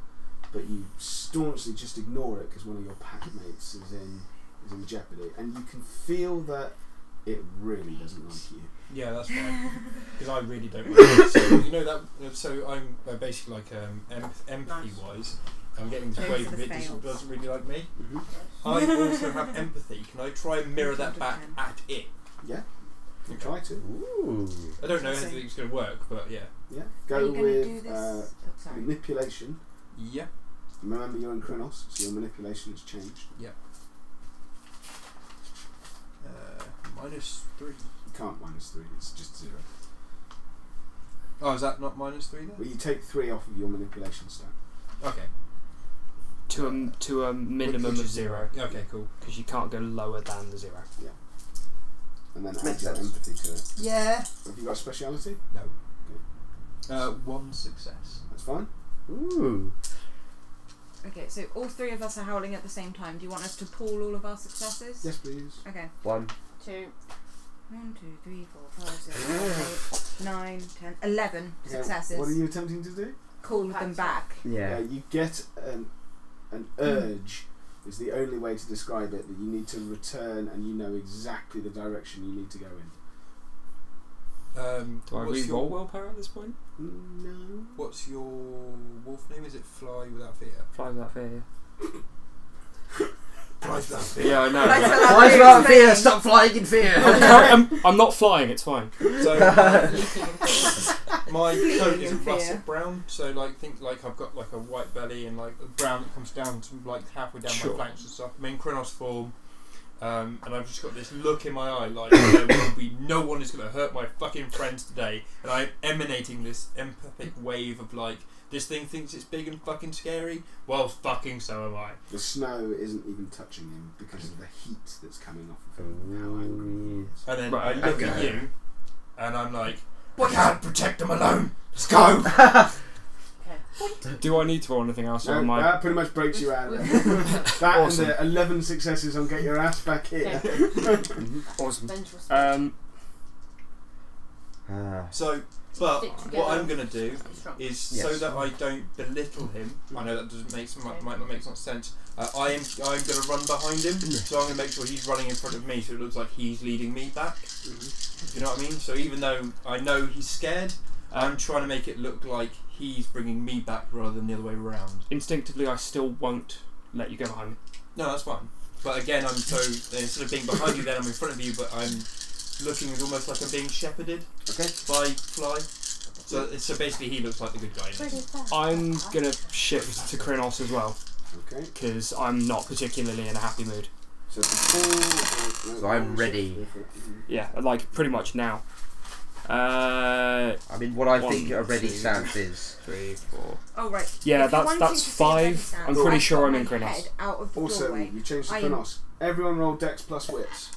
but you staunchly just ignore it because one of your pack mates is in is in jeopardy, and you can feel that it really doesn't like you. Yeah, that's fine. *laughs* Because I really don't. Like so you know that. So I'm uh, basically like um, em- empathy wise. I'm getting this Those wave are of the it just fails. doesn't really like me. Mhm. I *laughs* also have empathy. Can I try and mirror that back at it? Yeah, you try to. Ooh. I don't know So- if it's going to work, but yeah. Yeah, Are go you gonna do with this? uh, oh, sorry. manipulation. Yeah. Remember, you're in Crinos, so your manipulation has changed. Yeah. Uh, minus three. You can't minus three; it's just zero. Oh, is that not minus three then? But you take three off of your manipulation stat. Okay. To a to a minimum Which of is zero Okay, cool. because you can't go lower than the zero. Yeah. and then Makes add your sense. empathy to it. Yeah. Have you got a speciality? No. Uh, one success. That's fine. Ooh. Okay, so all three of us are howling at the same time. Do you want us to pool all of our successes? Yes, please. Okay. One. Two. One, two, three, four, five, six, seven, eight, nine, ten, eleven Okay, successes. What are you attempting to do? Call them back. Yeah. Uh, you get an an urge. Is the only way to describe it that you need to return, and you know exactly the direction you need to go in. Um, Do I what's re-roll your, willpower at this point? No. What's your wolf name? Is it Fly Without Fear? Fly without fear. *coughs* *laughs* Fly Without Fear. Yeah, I know. Fly right? without Flies fear fear. Stop flying in fear. I'm, I'm, I'm not flying. It's fine. So *laughs* my coat is a in russet brown. So like think like I've got like a white belly and like a brown that comes down to like halfway down Sure. my flanks and stuff. I'm in Crinos form. Um, and I've just got this look in my eye like there will be no one is going to hurt my fucking friends today. And I'm emanating this empathic wave of like, this thing thinks it's big and fucking scary. Well, fucking so am I. The snow isn't even touching him because of the heat that's coming off of him. and How angry he is. And then Right, I look at you, and I'm like, I can't protect him alone. Let's go. *laughs* *laughs* Do I need to roll anything else, or No, am I? that pretty much breaks you out. *laughs* that Awesome. and the eleven successes on get your ass back here. Awesome. Vengeful. Um, Ah. So, but what. I'm gonna do Strong. is so that I don't belittle him. I know that doesn't make some, might, might not make some sense. Uh, I am I'm going to run behind him, so I'm going to make sure he's running in front of me, so it looks like he's leading me back. Do you know what I mean? So even though I know he's scared, I'm trying to make it look like he's bringing me back rather than the other way around. instinctively, I still won't let you go behind me. No, that's fine. But again, I'm so instead of being behind you, then I'm in front of you, but I'm looking as almost like I'm being shepherded Okay. by Fly. So so basically, he looks like the good guy. I'm gonna shift to Crinos as well Okay. because I'm not particularly in a happy mood. So before. So I'm ready. Yeah, like pretty much now. Uh, I mean, what I One, think a ready two. stance is. three, four. Oh right. Yeah, If that's that's to see a ready five. stance, I'm pretty I've sure I'm in my Crinos. head Out of the Also, doorway. you changed to I am- Crinos. Everyone roll Dex plus Wits.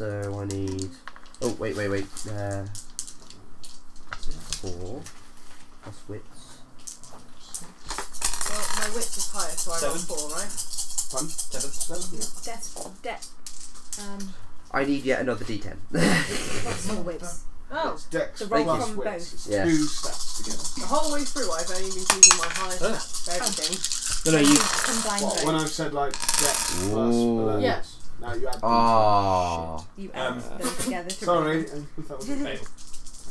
So I need. Oh wait, wait, wait. Uh, four plus wits. Well, my wits is higher, so I roll Seven. four, right? Fun. Seven. Seven. Des, de, um, I need yet another D10. what's your wits? Oh, It's Dex The roll plus from Wits. both. It's Yeah. two stats together. the whole way through I've only been choosing my highest Huh? stats for everything. No, no, you. combine What, both. when I've said like Dex plus Ooh. alertness. Yeah. Now you add. Ah. You add Um, them together to Sorry. roll. that was a fail.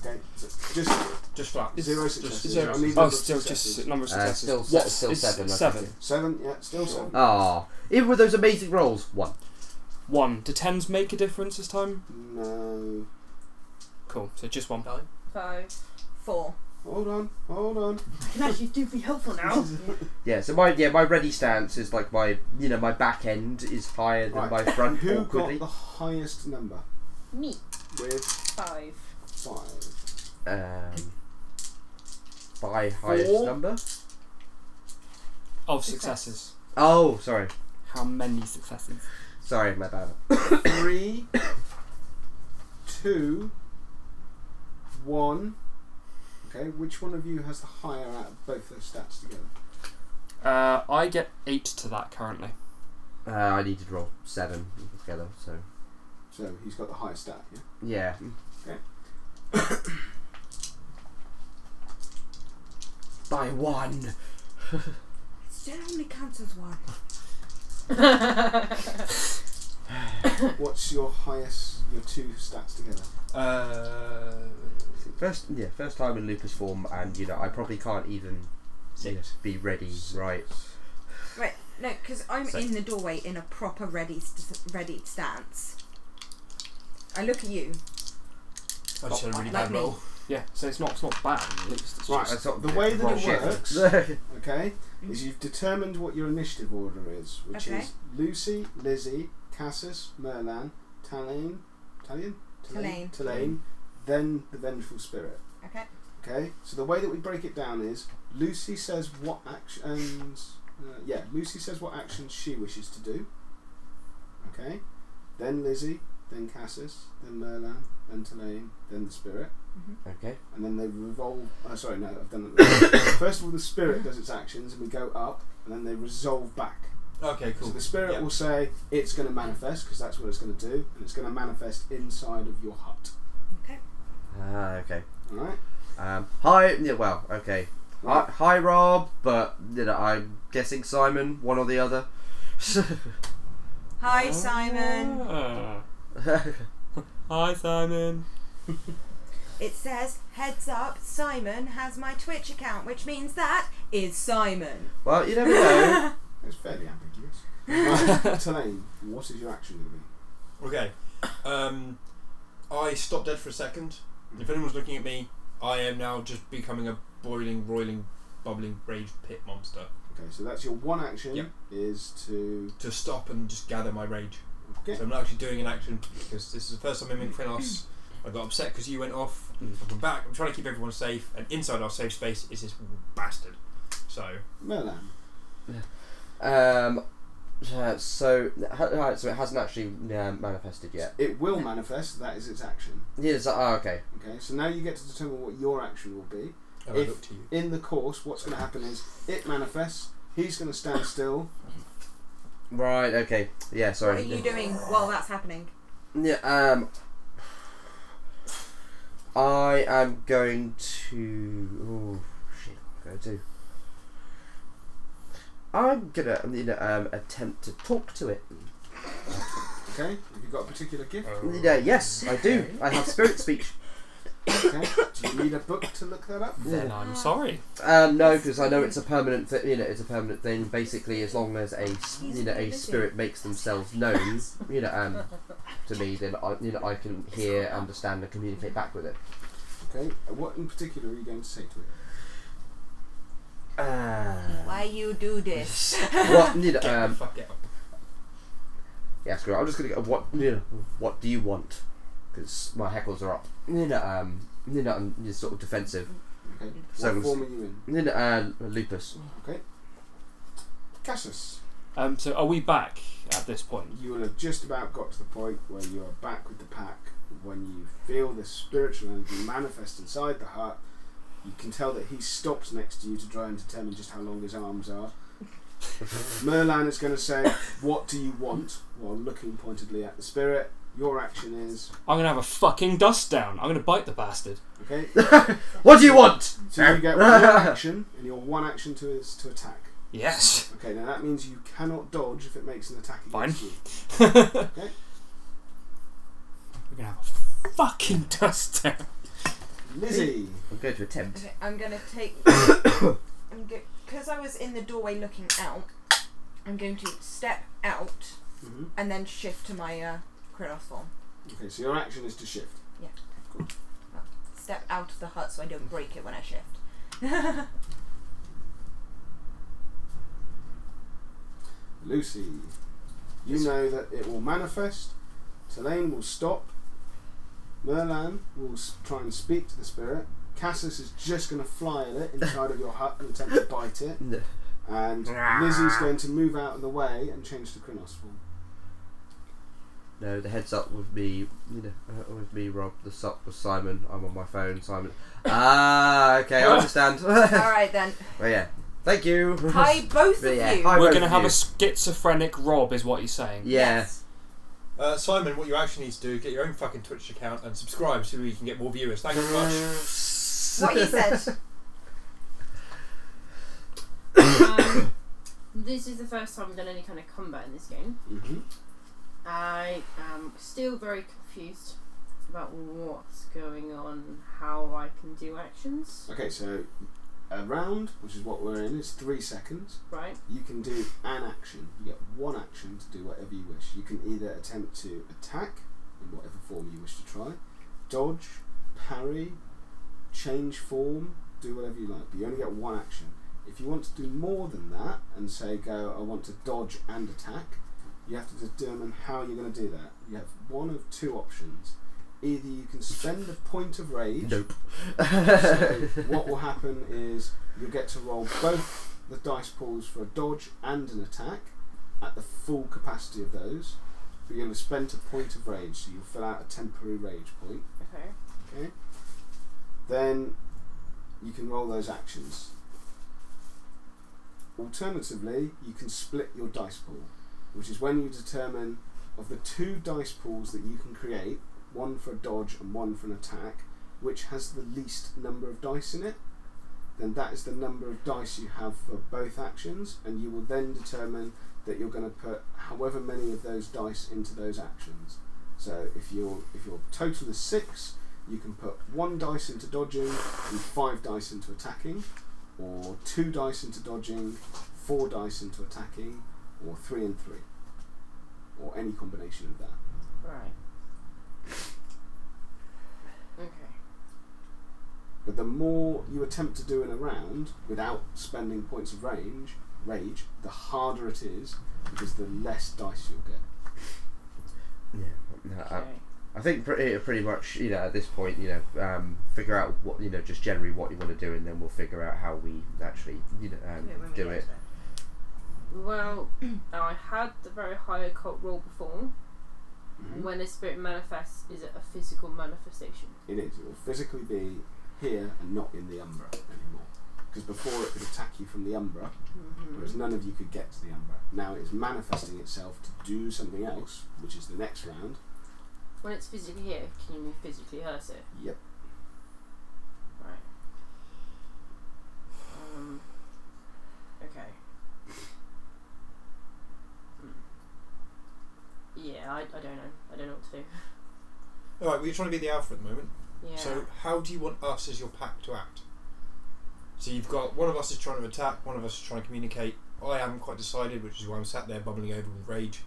Okay, just Just flat. zero It's successes. zero. I need Oh, still successes. just number of Uh, still se- What's- still it's seven, Seven. Seven, yeah, still seven. Ah, even with those amazing rolls, one. One. Do tens make a difference this time? No. Cool. So just one. Nine. Five. Four. Hold on, hold on. I can actually do be helpful now. *laughs* Yeah, so my yeah my ready stance is like my you know my back end is higher than Right. my front Who awkwardly. got the highest number? Me. With Five. five. Um, by highest Four. number. Of Success. successes. Oh, sorry, How many successes? sorry, my bad. Three, *coughs* two, one. Okay, which one of you has the higher out of both those stats together? Uh, I get eight to that currently. Uh, I need to roll seven together, so So he's got the highest stat, yeah? yeah. Okay. *coughs* By one. Still only counts as one. *laughs* What's your highest, your two stats together? Uh, First, yeah, first time in lupus form, and you know I probably can't even you know, be ready, right? Right, no, because I'm So- in the doorway in a proper ready st- ready stance. I look at you. I just had a really Like bad me. roll. Yeah, so it's not it's not bad at least. It's Right, just- That's not the way that it works, *laughs* okay, is you've determined what your initiative order is, which Okay. is Lucy, Lizzie, Cassis, Merlan, Talaine, Talion? Talaine. Talaine, then the Vengeful Spirit. Okay. Okay, so the way that we break it down is Lucy says what actions. Uh, yeah, Lucy says what actions she wishes to do. Okay, then Lizzie, then Cassis, then Merlan, then Talaine, then the Spirit, okay. and then they revolve. Oh, sorry, no, I've done it. *coughs* First of all, the Spirit does its actions, and we go up, and then they resolve back. Okay, cool. So the Spirit Yeah. will say it's going to manifest because that's what it's going to do, and it's going to manifest inside of your hut. Okay. Ah, okay. All right. Um, hi. Yeah. Well. Okay. Hi, hi, Rob. But you know, I'm guessing Simon, one or the other. Hi, Simon. Ah. *laughs* Hi, Simon. *laughs* It says, heads up, Simon has my Twitch account, which means that is Simon. well, you never know. *laughs* It's fairly ambiguous. Right, *laughs* what is your action going to be? Okay. Um, I stopped dead for a second. If anyone's looking at me, I am now just becoming a boiling, roiling, bubbling rage pit monster. Okay, so that's your one action Yep. is to. To stop and just gather my rage. Okay. So I'm not actually doing an action because this is the first time I'm in Crinos. I got upset because you went off. I'm back. I'm trying to keep everyone safe, and inside our safe space is this bastard. So Merlan. Um. Uh, so, ha- right, so it hasn't actually uh, manifested yet. It will manifest, that is its action. Yes. Oh, okay. Okay, so now you get to determine what your action will be. and I If- to you. In the course, what's going to happen is it manifests, he's going to stand still. Right. Okay. Yeah. Sorry. What are you doing while that's happening? Yeah. Um. I am going to. Oh shit! What am I going to do? I'm gonna you know, um, attempt to talk to it. Okay, have you got a particular gift? Yeah, yes, I do. I have spirit speech. Okay, do you need a book to look that up? Then I'm sorry. Um, no, because I know it's a permanent. Th- you know, it's a permanent thing. Basically, as long as a s- you know a spirit makes themselves known, you know, um, to me, then I, you know I can hear, understand, and communicate back with it. Okay, uh, what in particular are you going to say to it? Uh, Why you do this? *laughs* what you know? Get the Um, fuck out. yeah, screw it. I'm just gonna go. What you know? What do you want? Because my heckles are up. You know, um, you know, I'm just sort of defensive. Okay, So- what form are you in? You know, uh, lupus. Okay. Cassius, Um, so are we back at this point? you will have just about got to the point where you are back with the pack. When you feel the spiritual energy manifest inside the hut, you can tell that he stops next to you to try and determine just how long his arms are. *laughs* Merlan is going to say, What do you want? while looking pointedly at the spirit. Your action is, I'm gonna have a fucking dust down. I'm gonna bite the bastard. okay? *laughs* What do you want? So you get one *laughs* action, and your one action to is to attack. Yes. Okay, now that means you cannot dodge if it makes an attack Fine. against you. We're gonna have a fucking dust down. Lizzie. I'm going to attempt. Okay, I'm gonna take. *coughs* Because I was in the doorway looking out. I'm going to step out hmm and then shift to my uh, Crinos form. Okay, so your action is to shift. Yeah. Cool. Step out of the hut so I don't break it when I shift. *laughs* Lucy, you know that it will manifest. Tulane will stop. Merlan will try and speak to the spirit. Cassus is just going to fly at it inside of your hut and attempt to bite it. No. And Lizzie's going to move out of the way and change to Crinos form. No, the heads up with me, you know, uh, with me, Rob. The sup was Simon. I'm on my phone, Simon. *laughs* Ah, okay, I understand. *laughs* All right then. well, yeah, thank you. Hi, both But of you. hi. We're going to have you. a schizophrenic Rob, is what you're saying. Yeah. Yes. Uh, Simon, what you actually need to do is get your own fucking Twitch account and subscribe so we can get more viewers. Thank you very much. *laughs* What he said. *laughs* um, this is the first time I've done any kind of combat in this game. Mm-hmm. I am still very confused about what's going on, how I can do actions. Okay, so a round, which is what we're in, is three seconds. Right? You can do an action. You get one action to do whatever you wish. You can either attempt to attack in whatever form you wish to try, dodge, parry, change form, do whatever you like. But you only get one action. If you want to do more than that and say go, I want to dodge and attack, you have to determine how you're going to do that. You have one of two options. Either you can spend a point of rage. Nope. So what will *laughs* happen is you'll get to roll both the dice pools for a dodge and an attack at the full capacity of those. But you're going to spend a point of rage, so you'll fill out a temporary rage point. Okay. Okay. Then you can roll those actions. Alternatively, you can split your dice pool, which is when you determine of the two dice pools that you can create, one for a dodge and one for an attack, which has the least number of dice in it. Then that is the number of dice you have for both actions, and you will then determine that you're going to put however many of those dice into those actions. So if your if your total is six, you can put one dice into dodging and five dice into attacking, or two dice into dodging, four dice into attacking, or three and three, or any combination of that. Right. Okay. But the more you attempt to do in a round without spending points of range, rage, the harder it is because the less dice you'll get. Yeah. No, I, Okay. I think pretty, pretty much, you know, at this point, you know, um, figure out what, you know, just generally what you want to do, and then we'll figure out how we actually, you know, um, Do it when we do it. to Well, *clears throat* I had the very high occult roll before. Mhm. When a spirit manifests, is it a physical manifestation? It is. It will physically be here and not in the Umbra anymore. Because before it could attack you from the Umbra, Mm-hmm. whereas none of you could get to the Umbra. Now it is manifesting itself to do something else, which is the next round. When it's physically here, can you physically hurt it? Yep. Right. Um. Okay. Hmm. Yeah, I, I don't know. I don't know what to do. Alright, well, you're trying to be the alpha at the moment. Yeah. So, how do you want us as your pack to act? So, you've got one of us is trying to attack, one of us is trying to communicate. I haven't quite decided, which is why I'm sat there bubbling over with rage.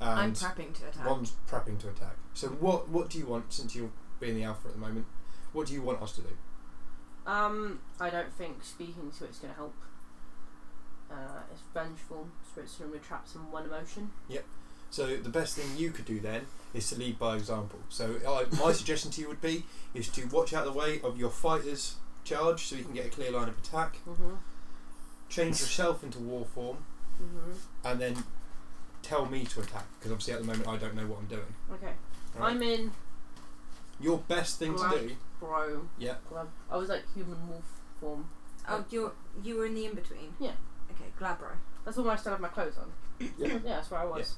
I'm And prepping to attack. one's prepping to attack. So, what what do you want since you're being the alpha at the moment? What do you want us to do? Um, I don't think speaking to it's going to help. Uh, it's vengeful. Spirits normally traps in one emotion. So the best thing you could do then is to lead by example. So uh, my *laughs* suggestion to you would be is to watch out the way of your fighters charge so you can get a clear line of attack. Mm-hmm. Change yourself into war form Mm-hmm. and then tell me to attack because obviously at the moment I don't know what I'm doing. Okay. Alright? I'm in Your best thing to do. bro. Yeah. Glab- I was like human wolf form. Oh, you you were in the in between. Yeah. Okay, Glabro. That's when I still have my clothes on. Yeah. *coughs* yeah, that's where I was. Does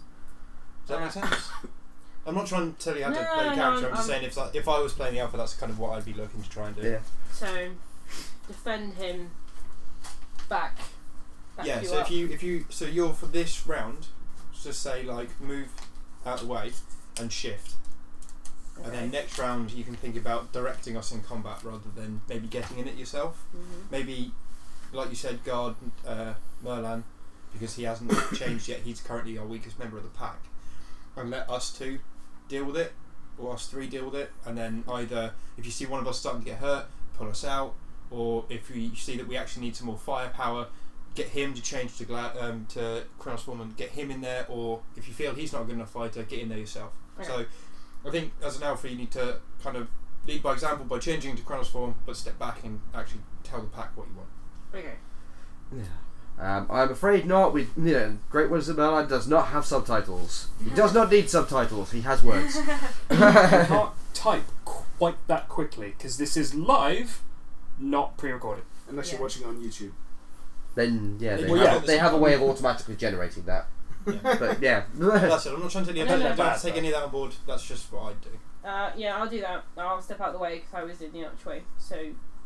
that make sense? *laughs* I'm not trying to tell you how to No, play no, the no, character. I'm I'm- just saying if that, if I was playing the alpha, that's kind of what I'd be looking to try and do. Yeah. So defend him back. back Yeah, you so up. if you if you so you're for this round, just say like move out the way and shift. okay. And then next round, you can think about directing us in combat rather than maybe getting in it yourself. Mhm. Maybe, like you said, guard uh, Merlan because he hasn't *coughs* changed yet. He's currently our weakest member of the pack, and let us two deal with it, or us three deal with it. And then either if you see one of us starting to get hurt, pull us out, or if we see that we actually need some more firepower, get him to change to Gla- um, to Crinos form and get him in there. Or if you feel he's not a good enough fighter, get in there yourself. Okay. So I think as an alpha, you need to kind of lead by example by changing to Crinos form, but step back and actually tell the pack what you want. Okay. Um, I'm afraid not. We, you know, Great Wizard Merlan does not have subtitles. He does not need subtitles. He has words. *laughs* You *laughs* can't type quite that quickly because this is live, not pre-recorded. Unless Yeah. you're watching it on YouTube. then yeah, they, Well, have, yeah. they have a way of automatically generating that. Yeah. But yeah, *laughs* That's it. I'm not trying to tell you. No, Don't, no, don't bad, take but- any of that on board. That's just what I do. Uh, yeah, I'll do that. I'll step out of the way because I was in the archway, so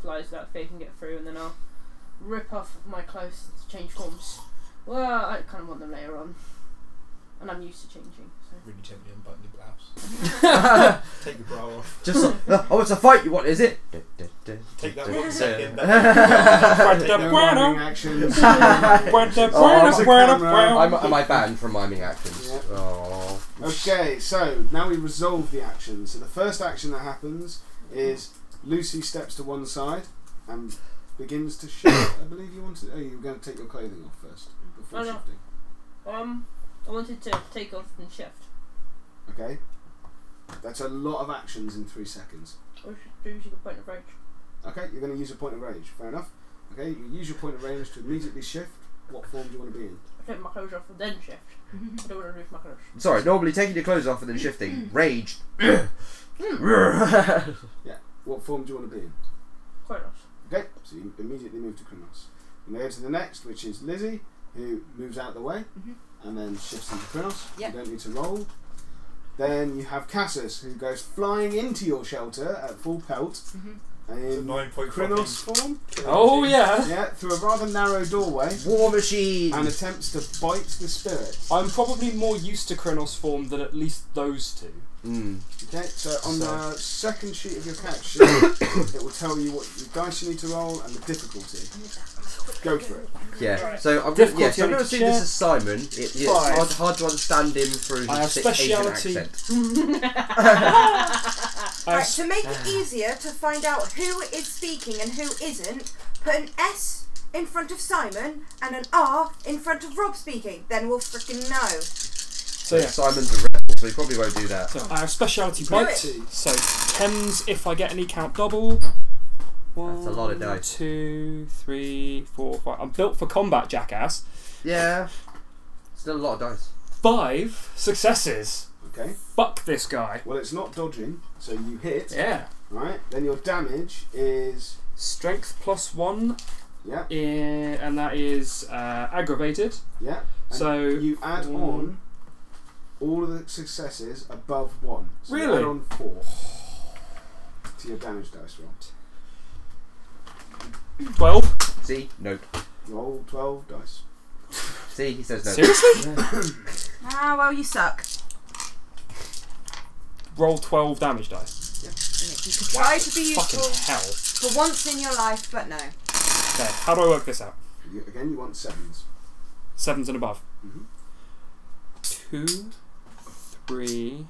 flies without fear can get through, and then I'll rip off my clothes to change forms. Well, I kind of want them later on, and I'm used to changing. So. Really gently unbutton your blouse. *laughs* Take your bra off. just oh, it's a fight you want, is it? Take *laughs* that one second. Take the no actions. Buena, buena, it's a buena, camera. buena. I'm, I banned from miming actions? Yeah. Oh. okay, so now we resolve the actions. So the first action that happens is Lucy steps to one side and begins to shift. I believe you wanted. Oh, you were going to take your clothing off first before Oh, no. shifting. Um, I wanted to take off and shift. Okay. That's a lot of actions in three seconds. Or should using a point of rage. Okay, you're going to use a point of rage. Fair enough. Okay, you use your point of rage to immediately shift. What form do you want to be in? I take my clothes off and then shift. *laughs* I don't want to lose my clothes. Sorry, normally taking your clothes off and then shifting. Rage. *coughs* *coughs* Yeah. What form do you want to be in? Quite nice. Okay, so you immediately move to Crinos. You go to the next, which is Lizzie, who moves out of the way Mhm. and then shifts into Crinos. Yep. You don't need to roll. Then you have Cassus, who goes flying into your shelter at full pelt Mhm. It's a in nine point Crinos form. Oh yeah. Yeah, through a rather narrow doorway War machine. and attempts to bite the spirit. I'm probably more used to Crinos form than at least those two. Mm. Okay, so on So- the second sheet of your character sheet, *coughs* it will tell you what the dice you need to roll and the difficulty. Go for it. Yeah. So I'm Difficulty yeah, so I'm going to to see this check. as Simon. It, it's hard, hard to understand him through his I have thick Asian accent. *laughs* I Right, to make it easier to find out who is speaking and who isn't, put an S in front of Simon and an R in front of Rob speaking. Then we'll freaking know. so yeah. Simon's a rebel, so he probably won't do that. So I have speciality Do bite. So tens if I get any count double. That's a lot of dice. Two, three, four, five. I'm built for combat, jackass. Yeah. Still a lot of dice. Five successes. Okay. Fuck this guy. Well, it's not dodging, so you hit. Yeah. Right. Then your damage is Strength plus one, yeah, eh, and that is uh, aggravated. yeah. And So you add on all of the successes above one. So you Really? add on four to your damage dice roll. twelve. See? Nope. Roll twelve dice. See? He says no. Seriously? *laughs* Ah, well, you suck. Roll twelve damage dice. You could try to be Fucking useful hell. for once in your life, but no. Okay. How do I work this out? You, again, you want sevens. Sevens and above. Mhm. Two, three,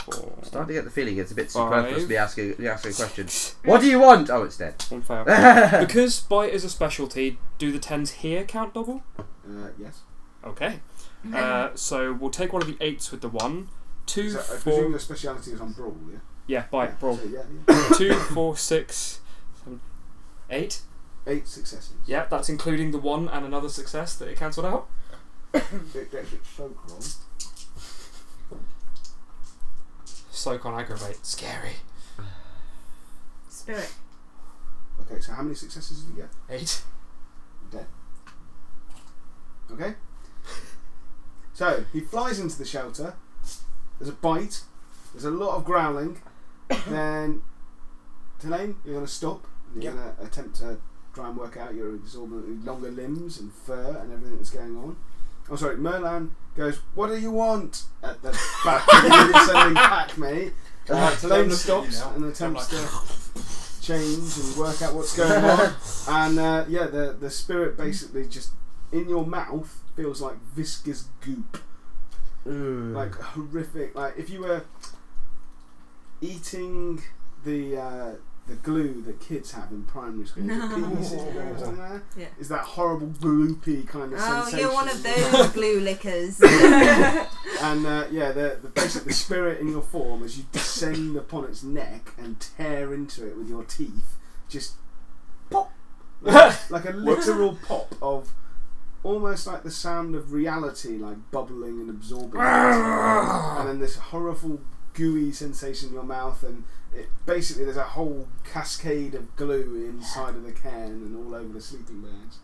four. I'm starting to get the feeling it's a bit superfluous to be asking, be asking a question. *laughs* What do you want? Oh, it's dead. One fail. *laughs* because bite is a specialty, do the tens here count double? Uh, yes. Okay. Uh, so we'll take one of the eights with the one. Two, So I presume your speciality is on brawl, yeah. Yeah, bite, Yeah, brawl. So, yeah, yeah. *coughs* Two, four, six, seven, eight. Eight successes. Yeah, that's including the one and another success that it cancelled out. *coughs* It gets its soak roll. On aggravate. Scary. Spirit. Okay, so how many successes did you get? Eight. Dead. Okay. So he flies into the shelter. There's a bite. There's a lot of growling. then, Delane, you're going to stop. You're Yep. going to attempt to try and work out your exorbitantly longer limbs and fur and everything that's going on. Oh, sorry. Merlan goes, "What do you want?" At the back sending pack me, *laughs* so I'm Lane stops and attempts like, to change and work out what's going *laughs* on. and uh, yeah, the the spirit basically just in your mouth feels like viscous goop, Ooh. like horrific. Like if you were eating the uh, the glue that kids have in primary school, No. the *laughs* or something Yeah. is that horrible gloopy kind of Oh, sensation. you're one of those glue lickers. *laughs* And uh, yeah, the, the basic the spirit in your form as you descend upon its neck and tear into it with your teeth, just pop like, *laughs* like a literal pop of almost like the sound of reality, like bubbling and absorbing, and then this horrible gooey sensation in your mouth, and it basically there's a whole cascade of glue inside of the can and all over the sleeping bags.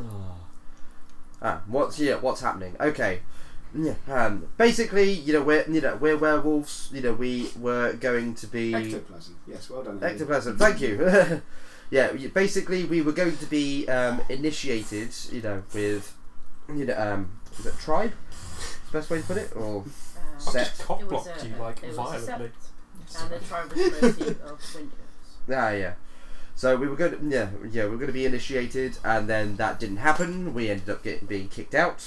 Oh. Ah, what's yeah? What's happening? Okay. Yeah. Um. Basically, you know, we're you know we're werewolves. You know, we were going to be Ectoplasm, yes, well done. Ectoplasm. Thank you. *laughs* yeah. Basically, we were going to be um, initiated. You know, with you know um, is it tribe? Is best way to put it, or Set. I've just cock blocked you like it was a violently. sept, and the tribe *laughs* of Windows. Ah, yeah. So we were going to, yeah, yeah, we were going to be initiated, and then that didn't happen. We ended up getting being kicked out.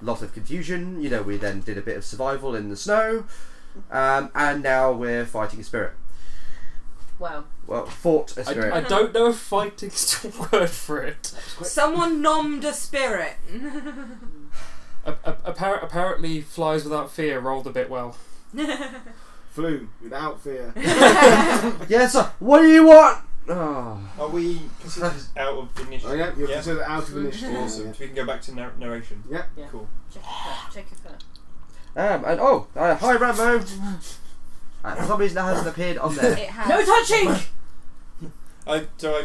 Lot of confusion. You know, we then did a bit of survival in the snow, um, and now we're fighting a spirit. Well, Well, fought a spirit. I, I don't know if fighting's the *laughs* word for it. Someone nommed a spirit. *laughs* A- a- appar- apparently, flies without fear rolled a bit well. *laughs* Flew without fear. *laughs* yes. sir. What do you want? Oh. Are we considered out of the initiative? Oh yeah, you're yeah? considered out of initiative. Awesome. yeah. So we can go back to nar- narration. Yeah. Yeah. Cool. check your fur. Check your fur. Um. And oh, uh, hi Rambo. Uh, for some reason that hasn't appeared on there. It has. No touching! I so I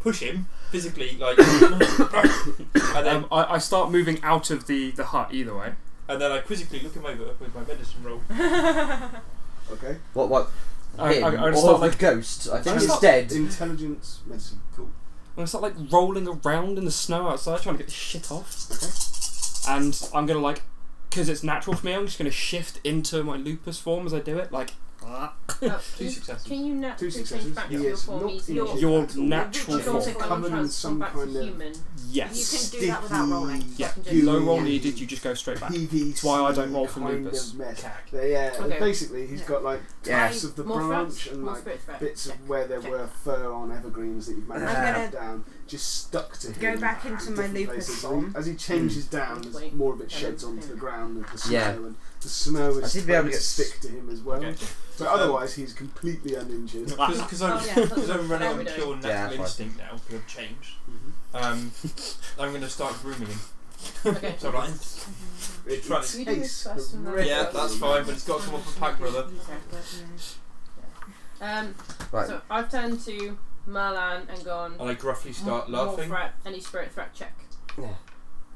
push him physically, like, *coughs* and then Um, I, I start moving out of the, the hut either way. and then I quizzically look him over with my medicine roll. *laughs* Okay. What? What? I, Him I, I or start the like ghost? I think I it's start- dead. Intelligence medicine. Cool. I start like rolling around in the snow outside trying to get the shit off. And I'm gonna like, because it's natural for me, I'm just gonna shift into my lupus form as I do it. Like, ah. Oh, Two can, successes. can you naturally Two change successes. back He to your is form not easily? injured Your at natural You can form. go Covered in some back kind of human. yes. You can do that without rolling. Yeah, can just- no roll Yeah. needed. You just go straight back. PVC That's why I don't roll for kind lupus. Of mess. Cack. Yeah, Okay. basically he's Yeah. got like Yeah. tufts of the More branch threats? and More like spirit threat. bits Check. of where there Check. were fur on evergreens that you've managed I'm to gonna cut down, just stuck to him. go back into my different lupus form. As he changes down, as more of it sheds then- onto the ground with the snow, Yeah. and the snow I is seem to be able to get to stick to him as well. Okay. But otherwise, he's completely uninjured. Because I'm, Oh, yeah. *laughs* cause I'm running How on pure natural fine. instinct now, because I've changed. Um, I'm going to start grooming him. Okay. So *laughs* I'm It's trying Can we do this first and yeah, that's fine, but it's got to come off a pack, brother. Um, Right. So I've turned to Merlan and gone. And I gruffly start more laughing. threat. Any spirit threat check.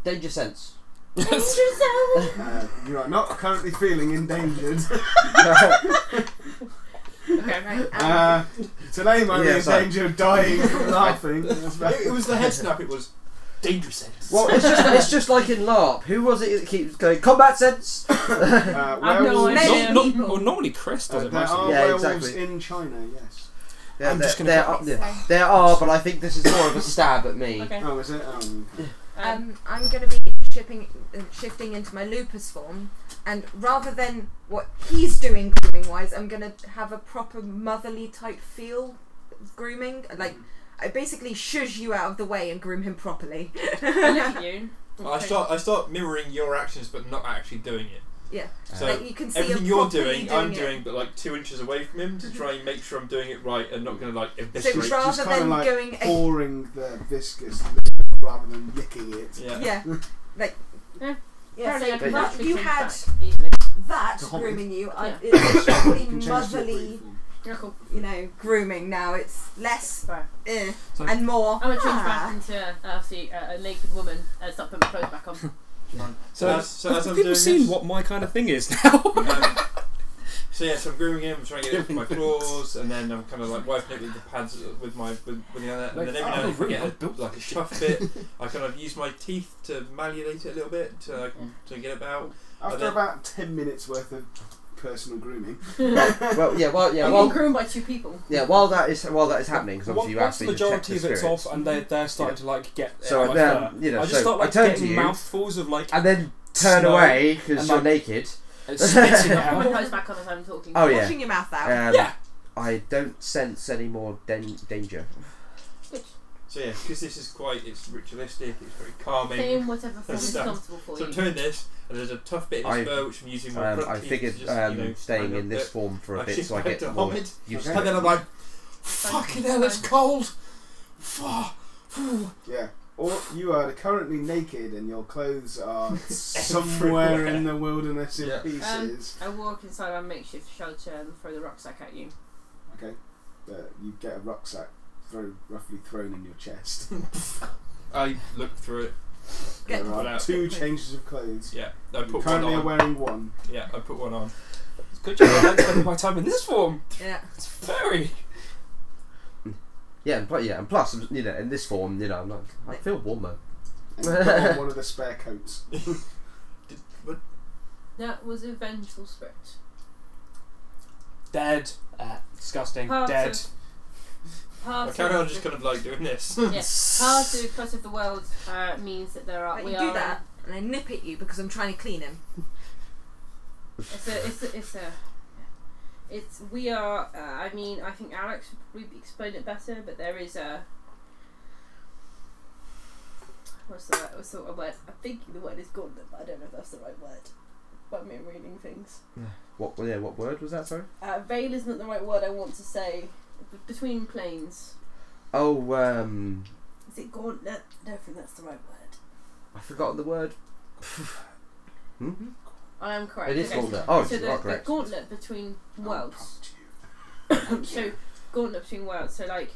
Danger sense. danger Uh, *laughs* you are not currently feeling endangered. *laughs* Okay, right. *laughs* Uh, today might be Yeah, in sorry. danger of dying from laughing. It, it was the head snap, it was danger sense. Well, it's just it's just like in LARP. Who was it that keeps going combat sense? *coughs* Uh, I've no werewolves- Not, not, well, normally Chris does Uh, it there mostly. are Yeah, werewolves exactly. in China, yes. Yeah, I'm there, just gonna there, are, there, there are, but I think this is more of a stab at me. Okay. Oh, is it? Oh. Um, Um, I'm going to be shipping, uh, shifting into my lupus form, and rather than what he's doing grooming wise, I'm going to have a proper motherly type feel of grooming. Like, I basically shush you out of the way and groom him properly. I look at you. I start I start mirroring your actions, but not actually doing it. Yeah. So like you can see everything you're properly doing, I'm it. doing, but like two inches away from him to try and make sure I'm doing it right and not going to like So rather Just kinda than like going, ag- Pouring the viscous rather than licking it. yeah. yeah, *laughs* like Yeah. yeah. So can that you had back that It's a hobbit. grooming you, I, Yeah. it's *coughs* You really can change to a motherly, free form. Yeah, cool. you know, grooming. Now it's less Fair. eh, and more. I'm gonna change ah. back into uh, see, uh, a naked woman and start putting my clothes back on. *laughs* So, as, so as have I'm people seen this, what my kind of thing is now? *laughs* um, so yeah, so I'm grooming him, I'm trying to get it with my claws, and then I'm kind of like wiping it with the pads with my with, with the other, and then every now and then if I really get built like a tough bit, *laughs* I kind of use my teeth to malleate it a little bit to like, to get it out. After then- about 10 minutes worth of personal grooming. *laughs* well, yeah, well, yeah, I'm well, being groomed by two people. yeah. While that is while that is happening, because obviously you Once asked the me to check majority the of it's spirits, off and they they're starting to like get So out then, my you know, I just so start I like turn to getting you- mouthfuls of like and then turn Snow away because you're like- naked. and spitting it *laughs* my out. back on as I'm talking. Oh yeah. Washing your mouth out. Um, Yeah. I don't sense any more dan- danger. So yeah, because this is quite, it's ritualistic, it's very calming. Stay in whatever form is comfortable for So I'm you. doing this, and there's a tough bit in I- his fur which I'm using my Um, I figured just, um, you know, staying in this bit. form for a I bit so I get to more Homid, used Okay. And then. I'm like, fucking hell, it's cold! Fuck. *sighs* Yeah. Or you are currently naked and your clothes are *laughs* somewhere in the wilderness in Yeah. pieces. I walk inside our makeshift shelter and throw the rucksack at you. okay. But you get a rucksack throw, roughly thrown in your chest. *laughs* I look through it. Get there Put are out. two changes of clothes. Yeah, I You put currently are on. wearing one. Yeah, I put one on. Good job. I like spending my time in this form. Yeah. It's very. Yeah, but yeah, and plus, you know, in this form, you know, I'm not, I feel warmer. And you put on one of the spare coats. *laughs* Did, what? That was a vengeful spirit. Dead. Uh, disgusting. Part Dead. Of- I Part carry on just kind of like doing this. yes, *laughs* part of Cut of the World uh, means that there are Like, we you are do that, and I nip at you because I'm trying to clean him. It's a, it's a, it's a, it's we are. Uh, I mean, I think Alex would probably explain it better, but there is a. What's the right, what's the word? I think the word is gauntlet, but I don't know if that's the right word. But I'm reading things. What? Yeah, what word was that? Sorry. Uh, veil is not the right word I want to say. B- between planes. Oh, um, Is it gauntlet? I don't think that's the right word. I forgot the word. hmm? I am correct. It is okay. gauntlet. Oh, so you the, are the correct. gauntlet between worlds. *coughs* So gauntlet between worlds. So like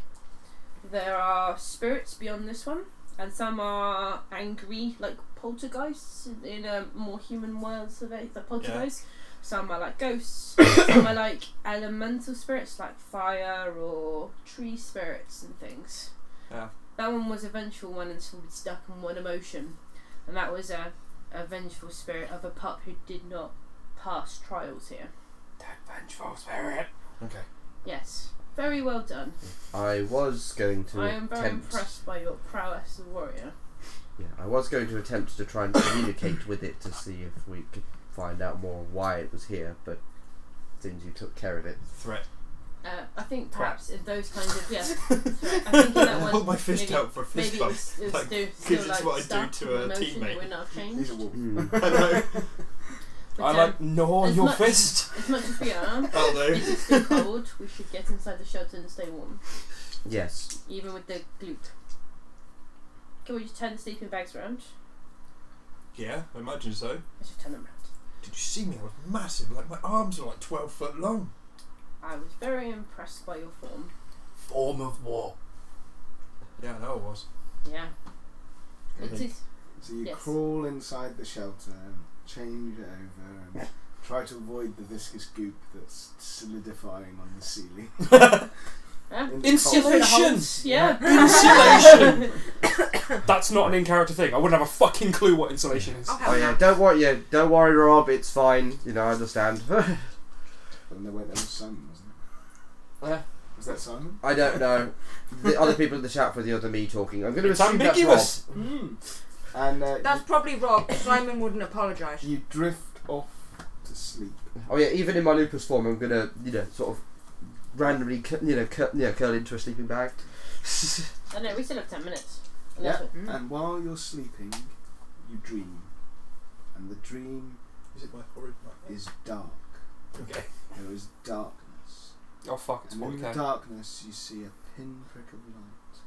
there are spirits beyond this one, and some are angry, like poltergeists in a more human worlds of it, like poltergeists. Some are like ghosts. *coughs* some are like elemental spirits, like fire or tree spirits and things. Yeah. That one was a vengeful one until we stuck on one emotion, and that was a, a vengeful spirit of a pup who did not pass trials here. Dead vengeful spirit. Okay. Yes, very well done. I was going to I am very attempt. impressed by your prowess as a warrior. Yeah, I was going to attempt to try and *coughs* communicate with it to see if we could find out more why it was here, but since you took care of it, Threat. Uh, I think perhaps in those kinds of yeah. *laughs* threat, I think in that I one, hold my fist maybe, out for a fist maybe it bump. was, it was like, still, 'cause still it's like what I do to a teammate. that would not have He's changed. a wolf. *laughs* I *laughs* know. But, I um, like gnaw as your much- fist. As much as we are, I'll do. if it's still cold, we should get inside the shelter and stay warm, yes, even with the gloop. Can we just turn the sleeping bags around? Yeah, I imagine so. Let's just turn them around. Did you see me? I was massive. Like my arms are like twelve foot long. I was very impressed by your form. Form of war. Yeah, I know I was. Yeah. It Okay. is. So you Yes. crawl inside the shelter and change it over and *laughs* try to avoid the viscous goop that's solidifying on the ceiling. *laughs* Yeah. *laughs* Insulation! Yeah. *coughs* Insulation! That's not an in character thing. I wouldn't have a fucking clue what insulation is. I'll Oh yeah, don't worry. Yeah, don't worry, Rob. It's fine. You know, I understand. *laughs* And there, wait, there was Simon, wasn't it? Yeah. Was that Simon? I don't know. The other people in the chat for the other me talking. I'm going to It's assume ambiguous. And uh, That's probably Rob. Simon wouldn't apologise. you, you drift off to sleep. Oh yeah, even in my lupus form, I'm going to you know sort of randomly cu- you know cur- yeah, curl into a sleeping bag. I know, we still have 10 minutes. Yeah. Mm. And while you're sleeping, you dream. And the dream Is it my horrid nightmare? is dark. Okay. There is darkness. Oh fuck, it's And in the darkness, you see a pinprick of light.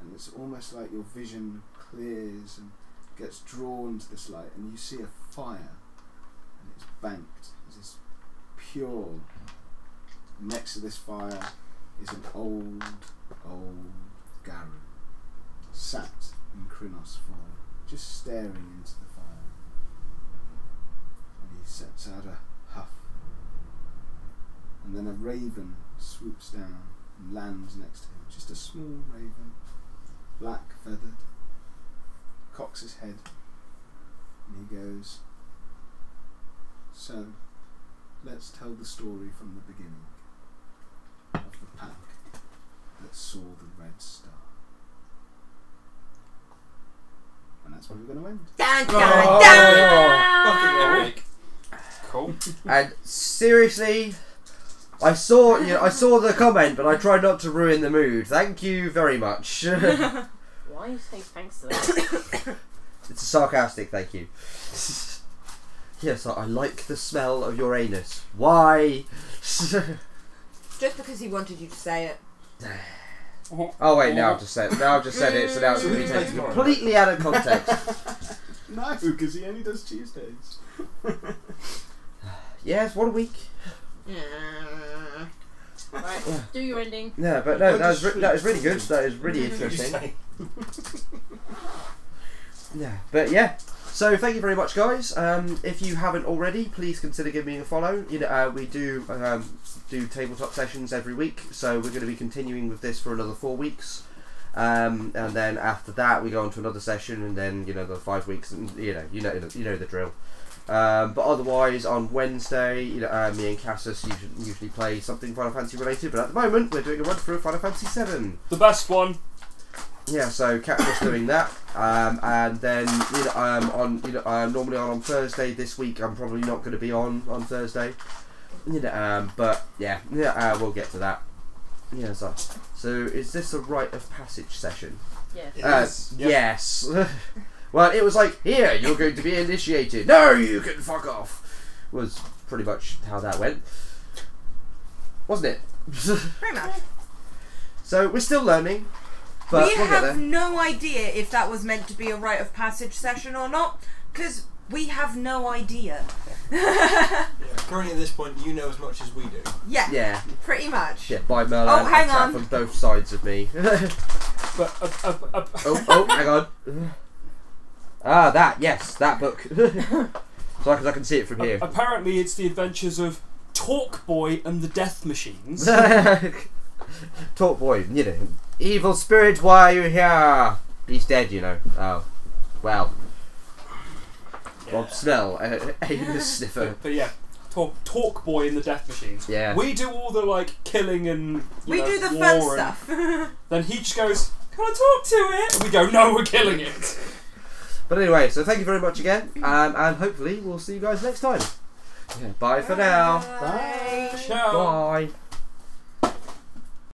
And it's almost like your vision clears and gets drawn to this light, and you see a fire. And it's banked. It's this pure. Next to this fire is an old, old Garou, sat in Crinos form, just staring into the fire. And he sets out a huff and then a raven swoops down and lands next to him. Just a small raven, black feathered, cocks his head, and he goes, So, let's tell the story from the beginning that saw the red star. And that's where we're going to end. Dun, dun, Oh. dun. Fucking epic. Cool. And seriously, I saw you know, I saw the comment, but I tried not to ruin the mood. Thank you very much. *laughs* Why are you saying thanks to that? *coughs* It's a sarcastic thank you. *laughs* yes, I, I like the smell of your anus. Why? *laughs* Just because he wanted you to say it. *sighs* oh wait, now I've just said now I've just said it, so now it's going to be taken completely out of context. *laughs* No, because he only does Tuesdays. *sighs* yes, what a week. Yeah. Right, do your ending. Yeah, but no, that was re- that was really good. That is really interesting. *laughs* Yeah, but yeah. So thank you very much, guys. Um, if you haven't already, please consider giving me a follow. You know, uh, we do um, do tabletop sessions every week, so we're going to be continuing with this for another four weeks. Um, and then after that, we go on to another session, and then you know the five weeks, and you know, you know, you know the drill. Um, but otherwise, on Wednesday, you know, uh, me and Cassus usually, play something Final Fantasy related. But at the moment, we're doing a run through Final Fantasy Seven. The best one. Yeah, so Cat was doing that, um, and then you know, um, on you know, um, normally on on Thursday this week. I'm probably not going to be on on Thursday, you know, um, but yeah, yeah, uh, we'll get to that. Yeah, so, so is this a rite of passage session? Yes. Uh, is. Yes. *laughs* well, it was like here you're going to be initiated. No, you can fuck off. Was pretty much how that went, wasn't it? *laughs* Pretty much. so we're still learning, but we we'll have no idea if that was meant to be a rite of passage session or not, because we have no idea. Yeah. *laughs* Currently, at this point, you know as much as we do. Yeah, Yeah. pretty much. Yeah, by Merlin. Oh, hang on. From both sides of me. *laughs* But uh, uh, uh, oh, oh, hang on. Ah, that, yes, that book. *laughs* so I can, I can see it from a- here. apparently it's the adventures of Talk Boy and the Death Machines. Talk boy, you know. Evil spirit, why are you here? He's dead, you know. Oh. Well. Rob Snell, uh, anus *laughs* sniffer. but, but yeah, Talk Talk Boy in the Death Machines. Yeah. We do all the like killing and you We know, do the war fun and- stuff. *laughs* Then he just goes, "Can I talk to it?" And we go, "No, we're killing it." But anyway, so thank you very much again, um, and hopefully we'll see you guys next time. Yeah, bye for now. Bye. Ciao. Bye.